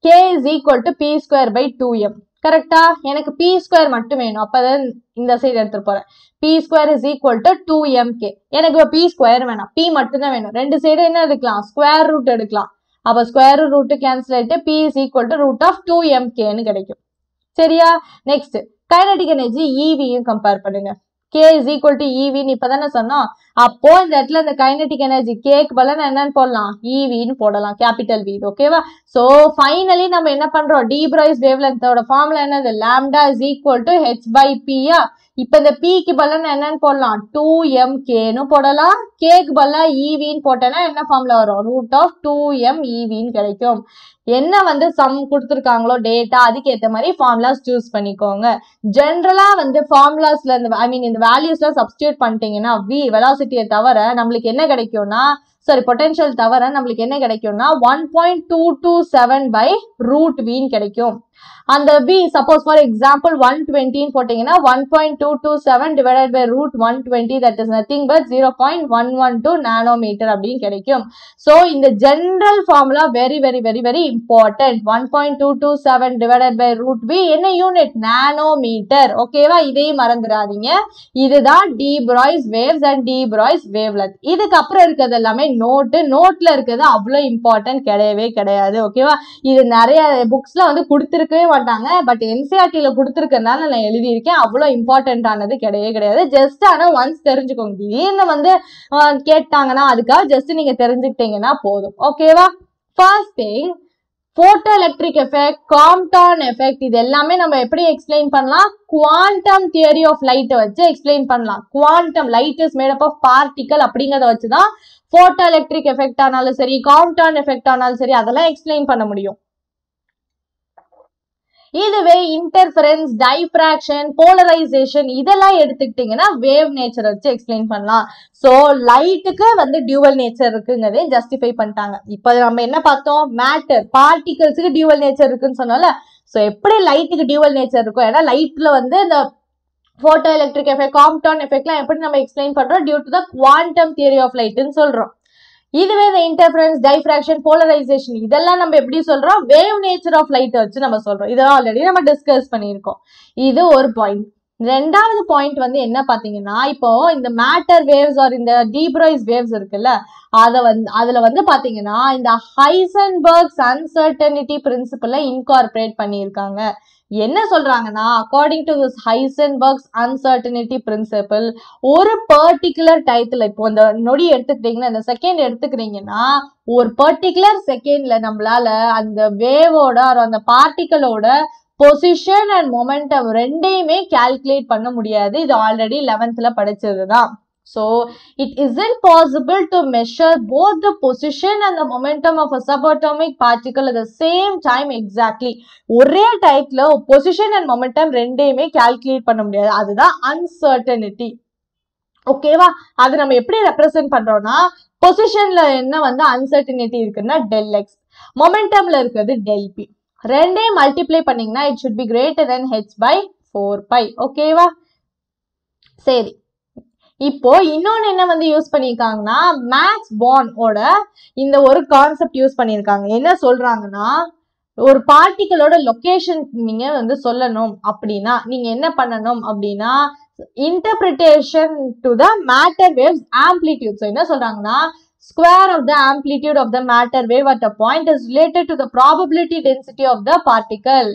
K is equal to p square by two m கரெக்டா எனக்கு பி ஸ்கொயர் மட்டும் வேணும். அப்பதான் இந்த சைடு எடுத்துட்டு போறேன். P square is equal to two m K எனக்கு பி ஸ்கொயர் வேணாம். பி மட்டும் தான் வேணும். ரெண்டு சைடு என்ன எடுக்கலாம்? ஸ்கொயர் ரூட் எடுக்கலாம். அப்ப ஸ்கொயர் ரூட் கேன்சல் ஆயிட்டு p is equal to root of two m கேன்னு கிடைக்கும். சரியா? நெக்ஸ்ட் கைனடிக் எனர்ஜி ஈவியும் கம்பேர் பண்ணுங்க. கே இஸ் ஈக்குவல் டு ஈவின்னு இப்பதானே சொன்னோம். அப்போ இந்த இடத்துல இந்த கைனடிக் எனர்ஜி கேக்கு பதில் நான் என்னன்னு போடலாம். ஈவின்னு போடலாம். Capital V? ஓகேவா சோ ஃபைனலி நம்ம என்ன பண்றோம்? டி பிரைஸ் வேவ் ஃபார்முலா என்னது? Lambda is equal to h by பியா இப்ப இந்த பிக்கு பதில் நான் என்னன்னு போடலாம்? டூ எம் கேன்னு போடலாம். கேக்கு பதிலா ஈவின்னு போட்டேன்னா என்ன ஃபார்முலா வரும்? ரூட் ஆஃப் டூ எம் ஈவின்னு கிடைக்கும். என்ன வந்து சம் கொடுத்துருக்காங்களோ டேட்டா அதுக்கு மாதிரி ஃபார்முலாஸ் சூஸ் பண்ணிக்கோங்க. ஜென்ரலாக வந்து ஃபார்முலாஸ்ல இந்த ஐ மீன் இந்த வேல்யூஸ்லாம் சப்ஸ்டியூட் பண்ணிட்டீங்கன்னா வி வெலாசிட்டியை தவிர நம்மளுக்கு என்ன கிடைக்கும்னா சாரி பொட்டன்ஷியல் தவிர நம்மளுக்கு என்ன கிடைக்கும்னா one point two two seven by root வின்னு கிடைக்கும். அந்த p suppose for example one டுவெண்ட்டின்னு போட்டிங்கன்னா one point two two seven divided by root one twenty that is nothing but zero point one one two nanometer அப்படின்னு கிடைக்கும். So இந்த general formula very very very very important one point two two seven divided by root p என்ன unit nanometre ஓகேவா இதையும் மறந்துடாதீங்க. இதுதான் de Broglie waves and de Broglie wavelength இதுக்கப்புறம் இருக்கிறது எல்லாமே நோட்டு நோட்ல இருக்கிறது அவ்வளோ இம்பார்ட்டன்ட் கிடையவே கிடையாது. ஓகேவா இது நிறைய புக்ஸ்லாம் வந்து கொடுத்துருக்கு கொடுத்துருக்கவே மாட்டாங்க. பட் என்சிஆர்டியில் கொடுத்துருக்கனால நான் எழுதியிருக்கேன். அவ்வளோ இம்பார்ட்டன்ட் ஆனது கிடையவே கிடையாது. ஜஸ்ட் ஆனால் ஒன்ஸ் தெரிஞ்சுக்கோங்க. திடீர்னு வந்து கேட்டாங்கன்னா அதுக்காக ஜஸ்ட் நீங்க தெரிஞ்சுக்கிட்டீங்கன்னா போதும். ஓகேவா first thing photoelectric effect Compton effect இது எல்லாமே நம்ம எப்படி எக்ஸ்பிளைன் பண்ணலாம்? குவாண்டம் தியரி ஆஃப் லைட்டை வச்சு எக்ஸ்பிளைன் பண்ணலாம். Quantum light is made up of particle அப்படிங்கிறத வச்சு தான் போட்டோ எலக்ட்ரிக் எஃபெக்ட் ஆனாலும் சரி காம்டான் எஃபெக்ட் ஆனாலும் சரி அதெல்லாம் எக்ஸ்பிளைன் பண்ண முடியும். இதுவே இன்டர்ஃபரன்ஸ் டைஃப்ராக்ஷன் போலரைசேஷன் இதெல்லாம் எடுத்துக்கிட்டீங்கன்னா வேவ் நேச்சர் வச்சு எக்ஸ்பிளைன் பண்ணலாம். ஸோ லைட்டுக்கு வந்து டியூவல் நேச்சர் இருக்குங்கிறதே ஜஸ்டிஃபை பண்ணிட்டாங்க. இப்போ நம்ம என்ன பார்த்தோம்? மேட்டர் பார்ட்டிகல்ஸுக்கு டியூவல் நேச்சர் இருக்குன்னு சொன்னோம்ல. ஸோ எப்படி லைட்டுக்கு டியூவல் நேச்சர் இருக்கும் ஏன்னா லைட்ல வந்து இந்த போட்டோ எலக்ட்ரிக் எஃபெக்ட் காம்டான் எஃபெக்ட்லாம் எப்படி நம்ம எக்ஸ்பிளைன் பண்ணுறோம் due to the quantum theory of லைட்டுன்னு சொல்கிறோம் இதுவே இந்த இன்டர்ஃபரன்ஸ் டைஃப்ராக்ஷன் போலரைசேஷன் இதெல்லாம் நம்ம எப்படி சொல்றோம்? வேவ் நேச்சர் ஆஃப் லைட்டை வச்சு நம்ம சொல்றோம். இதெல்லாம் ஆல்ரெடி நம்ம டிஸ்கஸ் பண்ணியிருக்கோம். இது ஒரு பாயிண்ட் ரெண்டாவது பாயிண்ட் வந்து என்ன பாத்தீங்கன்னா இப்போ இந்த மேட்டர் வேவ்ஸ் ஆர் இந்த டீப்ராய்ஸ் வேவ்ஸ் இருக்குல்ல அத வந்து அதுல வந்து பாத்தீங்கன்னா இந்த ஹைசன்பர்க்ஸ் அன்சர்டனிட்டி பிரின்சிபலை இன்கார்பரேட் பண்ணியிருக்காங்க. என்ன சொல்றாங்கன்னா according to this Heisenberg's uncertainty principle ஒரு பர்டிகுலர் டயத்துல இப்போ இந்த நொடி எடுத்துக்கிட்டீங்கன்னா இந்த செகண்ட் எடுத்துக்கிறீங்கன்னா ஒரு பர்டிகுலர் செகண்ட்ல நம்மளால அந்த வேவோட அந்த பார்ட்டிகளோட பொசிஷன் அண்ட் மொமெண்டம் ரெண்டையுமே கால்குலேட் பண்ண முடியாது. இது ஆல்ரெடி லெவன்த்ல படிச்சது தான் so it isn't possible to measure both the position and the momentum of a subatomic particle at the same time exactly. ஒரே டைப்ல பொசிஷன் அண்ட் மொமெண்டம் ரெண்டையுமே கால்குலேட் பண்ண முடியாது. அதுதான் அன்சர்டனிட்டி ஓகேவா அது நம்ம எப்படி ரெப்ரசென்ட் பண்றோம்னா பொசிஷன்ல என்ன வந்து அன்சர்டனிட்டி இருக்குன்னா டெல் எக்ஸ் மொமெண்டம்ல இருக்கிறது டெல் பி ரெண்டையும் மல்டிப்ளை பண்ணீங்கன்னா it should be greater than h by four pi ஓகேவா சரி. இப்போ இன்னொன்னு என்ன வந்து யூஸ் பண்ணியிருக்காங்கன்னா மேக்ஸ் பாண்டோட இந்த ஒரு கான்செப்ட் யூஸ் பண்ணியிருக்காங்க என்ன சொல்றாங்கன்னா ஒரு பார்ட்டிகளோட லொக்கேஷன் நீங்க வந்து சொல்லணும் அப்படின்னா நீங்க என்ன பண்ணணும் அப்படின்னா interpretation to the matter waves amplitude so என்ன சொல்றாங்கன்னா square of the amplitude of the matter wave at a point is related to the probability density of the particle.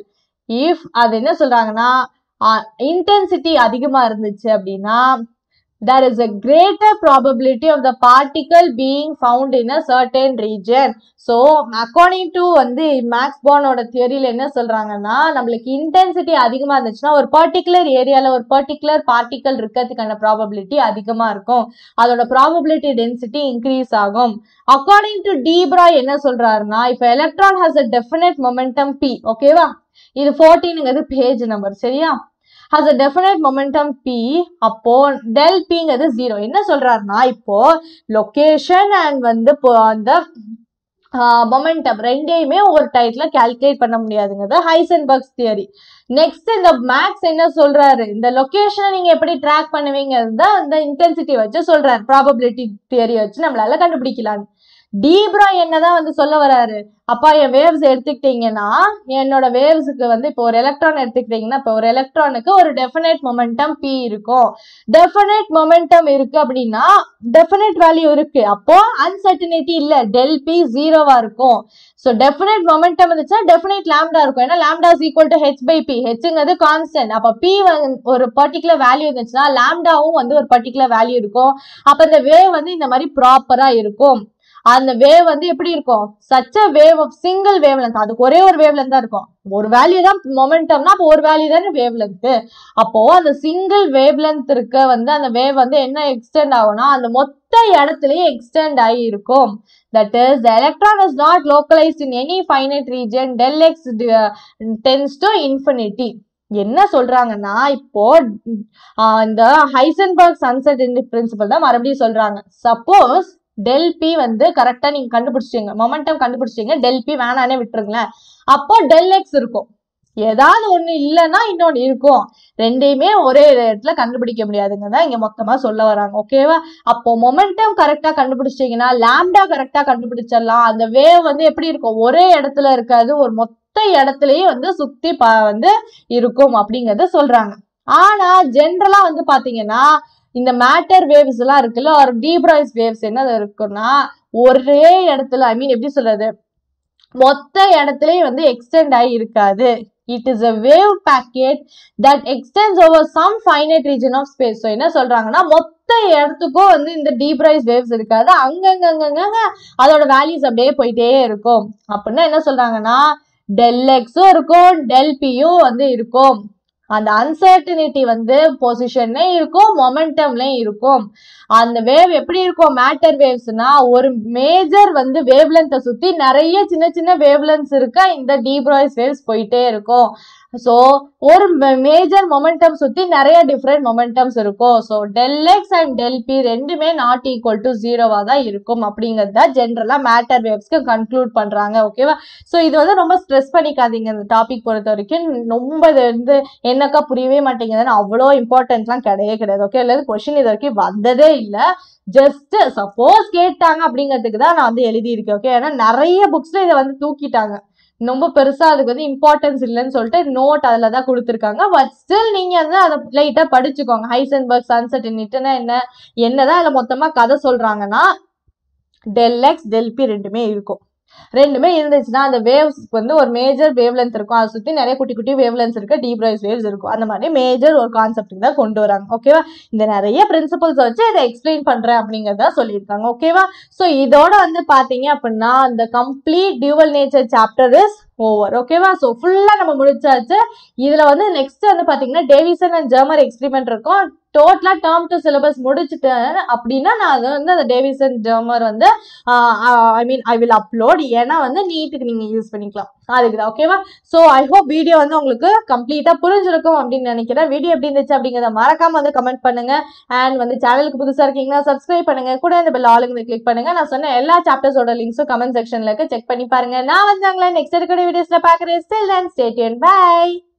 If அது என்ன சொல்றாங்கன்னா இன்டென்சிட்டி அதிகமா இருந்துச்சு அப்படின்னா there is a greater probability of the particle being found in a certain region. So according to வந்து Max பானோட தியரியில் என்ன சொல்கிறாங்கன்னா நம்மளுக்கு இன்டென்சிட்டி அதிகமாக இருந்துச்சுன்னா ஒரு பர்டிகுலர் ஏரியாவில் ஒரு பர்டிகுலர் பார்ட்டிக்கல் இருக்கிறதுக்கான ப்ராபபிலிட்டி அதிகமாக இருக்கும். அதோட ப்ராபபிலிட்டி டென்சிட்டி இன்க்ரீஸ் ஆகும். அக்கார்டிங் டு டீப்ராய் என்ன சொல்கிறாருன்னா இப்போ electron has a definite momentum p ஓகேவா இது ஃபோர்டீனுங்கிறது பேஜ் நம்பர் சரியா? Has a definite momentum p அப்போ டெல் பிங்கிறது ஜீரோ என்ன சொல்றாருன்னா இப்போ லொக்கேஷன் அண்ட் வந்து இப்போ அந்த மொமெண்டம் ரெண்டையுமே ஒரு டைட்ல கால்குலேட் பண்ண முடியாதுங்கிறது ஹைசன்பர்க்ஸ் தியரி நெக்ஸ்ட் இந்த மேக்ஸ் என்ன சொல்றாரு? இந்த லொக்கேஷனை நீங்க எப்படி ட்ராக் பண்ணுவீங்க அந்த இன்டென்சிட்டி வச்சு சொல்றாரு. ப்ராபபிலிட்டி தியரி வச்சு நம்மளால கண்டுபிடிக்கலாம் டீப்ரா என்னதான் வந்து சொல்ல வராரு அப்பா என் வேவ்ஸ் எடுத்துக்கிட்டீங்கன்னா என்னோட வேவ்ஸுக்கு வந்து இப்போ ஒரு எலக்ட்ரான் எடுத்துக்கிட்டீங்கன்னா இப்போ ஒரு எலக்ட்ரானுக்கு ஒரு டெஃபினட் மொமெண்டம் பி இருக்கும். டெஃபினட் மொமெண்டம் இருக்கு அப்படின்னா டெஃபினட் வேல்யூ இருக்கு. அப்போ அன்சர்டினிட்டி இல்ல. டெல் பி ஜீரோவா இருக்கும். ஸோ டெஃபினட் மொமெண்டம் இருந்துச்சுன்னா டெஃபினட் லேம்டா இருக்கும். ஏன்னா lambda is equal to h by p ஹெச்ங்கிறது constant அப்போ பி ஒரு பர்டிகுலர் வேல்யூ இருந்துச்சுன்னா லேம்டாவும் வந்து ஒரு பர்டிகுலர் வேல்யூ இருக்கும். அப்போ இந்த வேவ் வந்து இந்த மாதிரி ப்ராப்பரா இருக்கும். அந்த வேவ் வந்து எப்படி இருக்கும்? Such a wave of single wavelength அதுக்கு ஒரே ஒரு வேவ் லென்த் தான் இருக்கும். ஒரு வேல்யூ தான் மொமெண்டம்னா அப்போ ஒரு வேல்யூ தானே வேவ் லென்த் அப்போ அந்த சிங்கிள் வேவ் லென்த் இருக்க வந்து அந்த வேவ் வந்து என்ன எக்ஸ்டெண்ட் ஆகும்னா அந்த மொத்த இடத்துலயே எக்ஸ்டெண்ட் ஆகி இருக்கும். That is the electron is not localised in any finite region del x tends to infinity என்ன சொல்றாங்கன்னா இப்போ uh, இந்த ஹைசன்பர்க் சன்செட் பிரின்சிபல் தான் மறுபடியும் சொல்றாங்க. சப்போஸ் டெல் பி வந்து கரெக்டா நீங்க கண்டுபிடிச்சிங்க மொமெண்டம் கண்டுபிடிச்சிங்க டெல் பி வேணானே விட்டுருங்களேன். அப்போ டெல் எக்ஸ் இருக்கும். ஏதாவது ஒண்ணு இல்லைன்னா இன்னொன்னு இருக்கும். ரெண்டையுமே ஒரே இடத்துல கண்டுபிடிக்க முடியாதுங்க. இங்க மொத்தமா சொல்ல வராங்க. ஓகேவா அப்போ மொமெண்டம் கரெக்டா கண்டுபிடிச்சிட்டீங்கன்னா லேம்டா கரெக்டா கண்டுபிடிச்சிடலாம். அந்த வேவ் வந்து எப்படி இருக்கும்? ஒரே இடத்துல இருக்காது. ஒரு மொத்த இடத்துலையும் வந்து சுத்தி ப வந்து இருக்கும் அப்படிங்கறத சொல்றாங்க. ஆனா ஜென்ரலாக வந்து பாத்தீங்கன்னா இந்த மேட்டர் வேவ்ஸ் எல்லாம் இருக்குல்ல ஒரு டீப்ராய்ஸ் வேவ்ஸ் என்ன இருக்குன்னா ஒரே இடத்துல ஐ மீன் எப்படி சொல்றது? மொத்த இடத்துலயும் வந்து எக்ஸ்டெண்ட் ஆகி இருக்காது. It is a wave packet that extends over some finite region of space so என்ன சொல்றாங்கன்னா மொத்த இடத்துக்கும் வந்து இந்த டீப்ரைஸ் வேவ்ஸ் இருக்காது. அங்கங்கங்க அதோட வேல்யூஸ் அப்படியே போயிட்டே இருக்கும். அப்படின்னா என்ன சொல்றாங்கன்னா டெல் எக்ஸும் இருக்கும் டெல் பியும் வந்து இருக்கும். அந்த அன்சர்டினிட்டி வந்து பொசிஷன்லயும் இருக்கும் மொமெண்டம்லயும் இருக்கும். அந்த வேவ் எப்படி இருக்கும் மேட்டர் வேவ்ஸ்னா ஒரு மேஜர் வந்து வேவ்லென்த்தை சுற்றி சுத்தி நிறைய சின்ன சின்ன வேவ்லென்ஸ் இருக்க இந்த டீப்ராய்ஸ் வேவ்ஸ் போயிட்டே இருக்கும். ஸோ ஒரு மேஜர் மொமெண்டம் சுற்றி நிறைய டிஃப்ரெண்ட் மொமெண்டம்ஸ் இருக்கும். So del x and del p ரெண்டுமே நாட் ஈக்குவல் டு ஜீரோவாக தான் இருக்கும் அப்படிங்கிறது தான் ஜென்ரலாக மேட்டர் வேவ்ஸ்க்கு கன்க்ளூட் பண்ணுறாங்க ஓகேவா ஸோ இது வந்து ரொம்ப ஸ்ட்ரெஸ் பண்ணிக்காதீங்க இந்த டாபிக் பொறுத்த வரைக்கும். ரொம்ப இது வந்து என்னக்கா புரியவே மாட்டேங்குதுன்னு அவ்வளோ இம்பார்ட்டன்ஸ்லாம் கிடையவே கிடையாது ஓகே இல்லை கொஷின் இது வரைக்கும் வந்ததே இல்லை. ஜஸ்ட் சப்போஸ் கேட்டாங்க அப்படிங்கிறதுக்கு தான் நான் வந்து எழுதியிருக்கேன் ஓகே ஏன்னா நிறைய புக்ஸில் இதை வந்து தூக்கிட்டாங்க. ரொம்ப பெருசா அதுக்கு வந்து இம்பார்ட்டன்ஸ் இல்லைன்னு சொல்லிட்டு நோட் அதில் தான் கொடுத்துருக்காங்க. பட் ஸ்டில் நீங்க வந்து அதை லைட்டாக படிச்சுக்கோங்க. ஹைசன்பர்க் சன்செட் இன்னிட்டுனா என்ன என்னதான் அதில் மொத்தமா கதை சொல்றாங்கன்னா டெல் எக்ஸ் டெல் பி ரெண்டுமே இருக்கும். ரெண்டுமே இருந்துச்சுன்னா அந்த வேவ்ஸ் வந்து ஒரு மேஜர் வேவ் லென்த் இருக்கும். அதை சுற்றி நிறைய குட்டி குட்டி வேவ் லென்ஸ் டீப் டீப்ரைஸ் வேவ்ஸ் இருக்கும். அந்த மாதிரி மேஜர் ஒரு கான்செப்ட் தான் கொண்டு வராங்க. ஓகேவா இந்த நிறைய பிரின்சிபல்ஸ் வச்சு இதை எக்ஸ்பிளைன் பண்றேன் அப்படிங்கிறத சொல்லியிருக்காங்க. ஓகேவா ஸோ இதோட வந்து பார்த்தீங்க அப்படின்னா இந்த complete dual nature chapter is over ஓகேவா ஸோ ஃபுல்லாக நம்ம முடிச்சாச்சு. இதில் வந்து நெக்ஸ்ட் வந்து பார்த்தீங்கன்னா டேவிசன் அண்ட் ஜெர்மர் எக்ஸ்பிரிமெண்ட் இருக்கும். டோட்டலாக டேர்ம் டு சிலபஸ் முடிச்சுட்டேன். அப்படின்னா நான் அதை வந்து அந்த டேவிசன் ஜெர்மர் வந்து I mean I will upload ஏன்னா வந்து நீட்டுக்கு நீங்கள் யூஸ் பண்ணிக்கலாம். அதுக்கு தான் ஓகேவா ஸோ ஐ ஹோப் வீடியோ வந்து உங்களுக்கு கம்ப்ளீட்டாக புரிஞ்சிருக்கும் அப்படின்னு நினைக்கிறேன். வீடியோ எப்படி இருந்துச்சு அப்படிங்கிறத மறக்காம வந்து கமெண்ட் பண்ணுங்க. அண்ட் வந்து சேனலுக்கு புதுசாக இருக்கீங்கன்னா சப்ஸ்கிரைப் பண்ணுங்க. கூட இந்த பெல் ஆளுங்க கிளிக் பண்ணுங்க. நான் சொன்ன எல்லா சாப்டர்ஸோட லிங்க்ஸும் கமெண்ட் செக்ஷனில் இருக்க. செக் பண்ணி பாருங்க. நான் வந்து நெக்ஸ்ட் இருக்கிற வீடியோஸில் பார்க்குறேன். Still and state by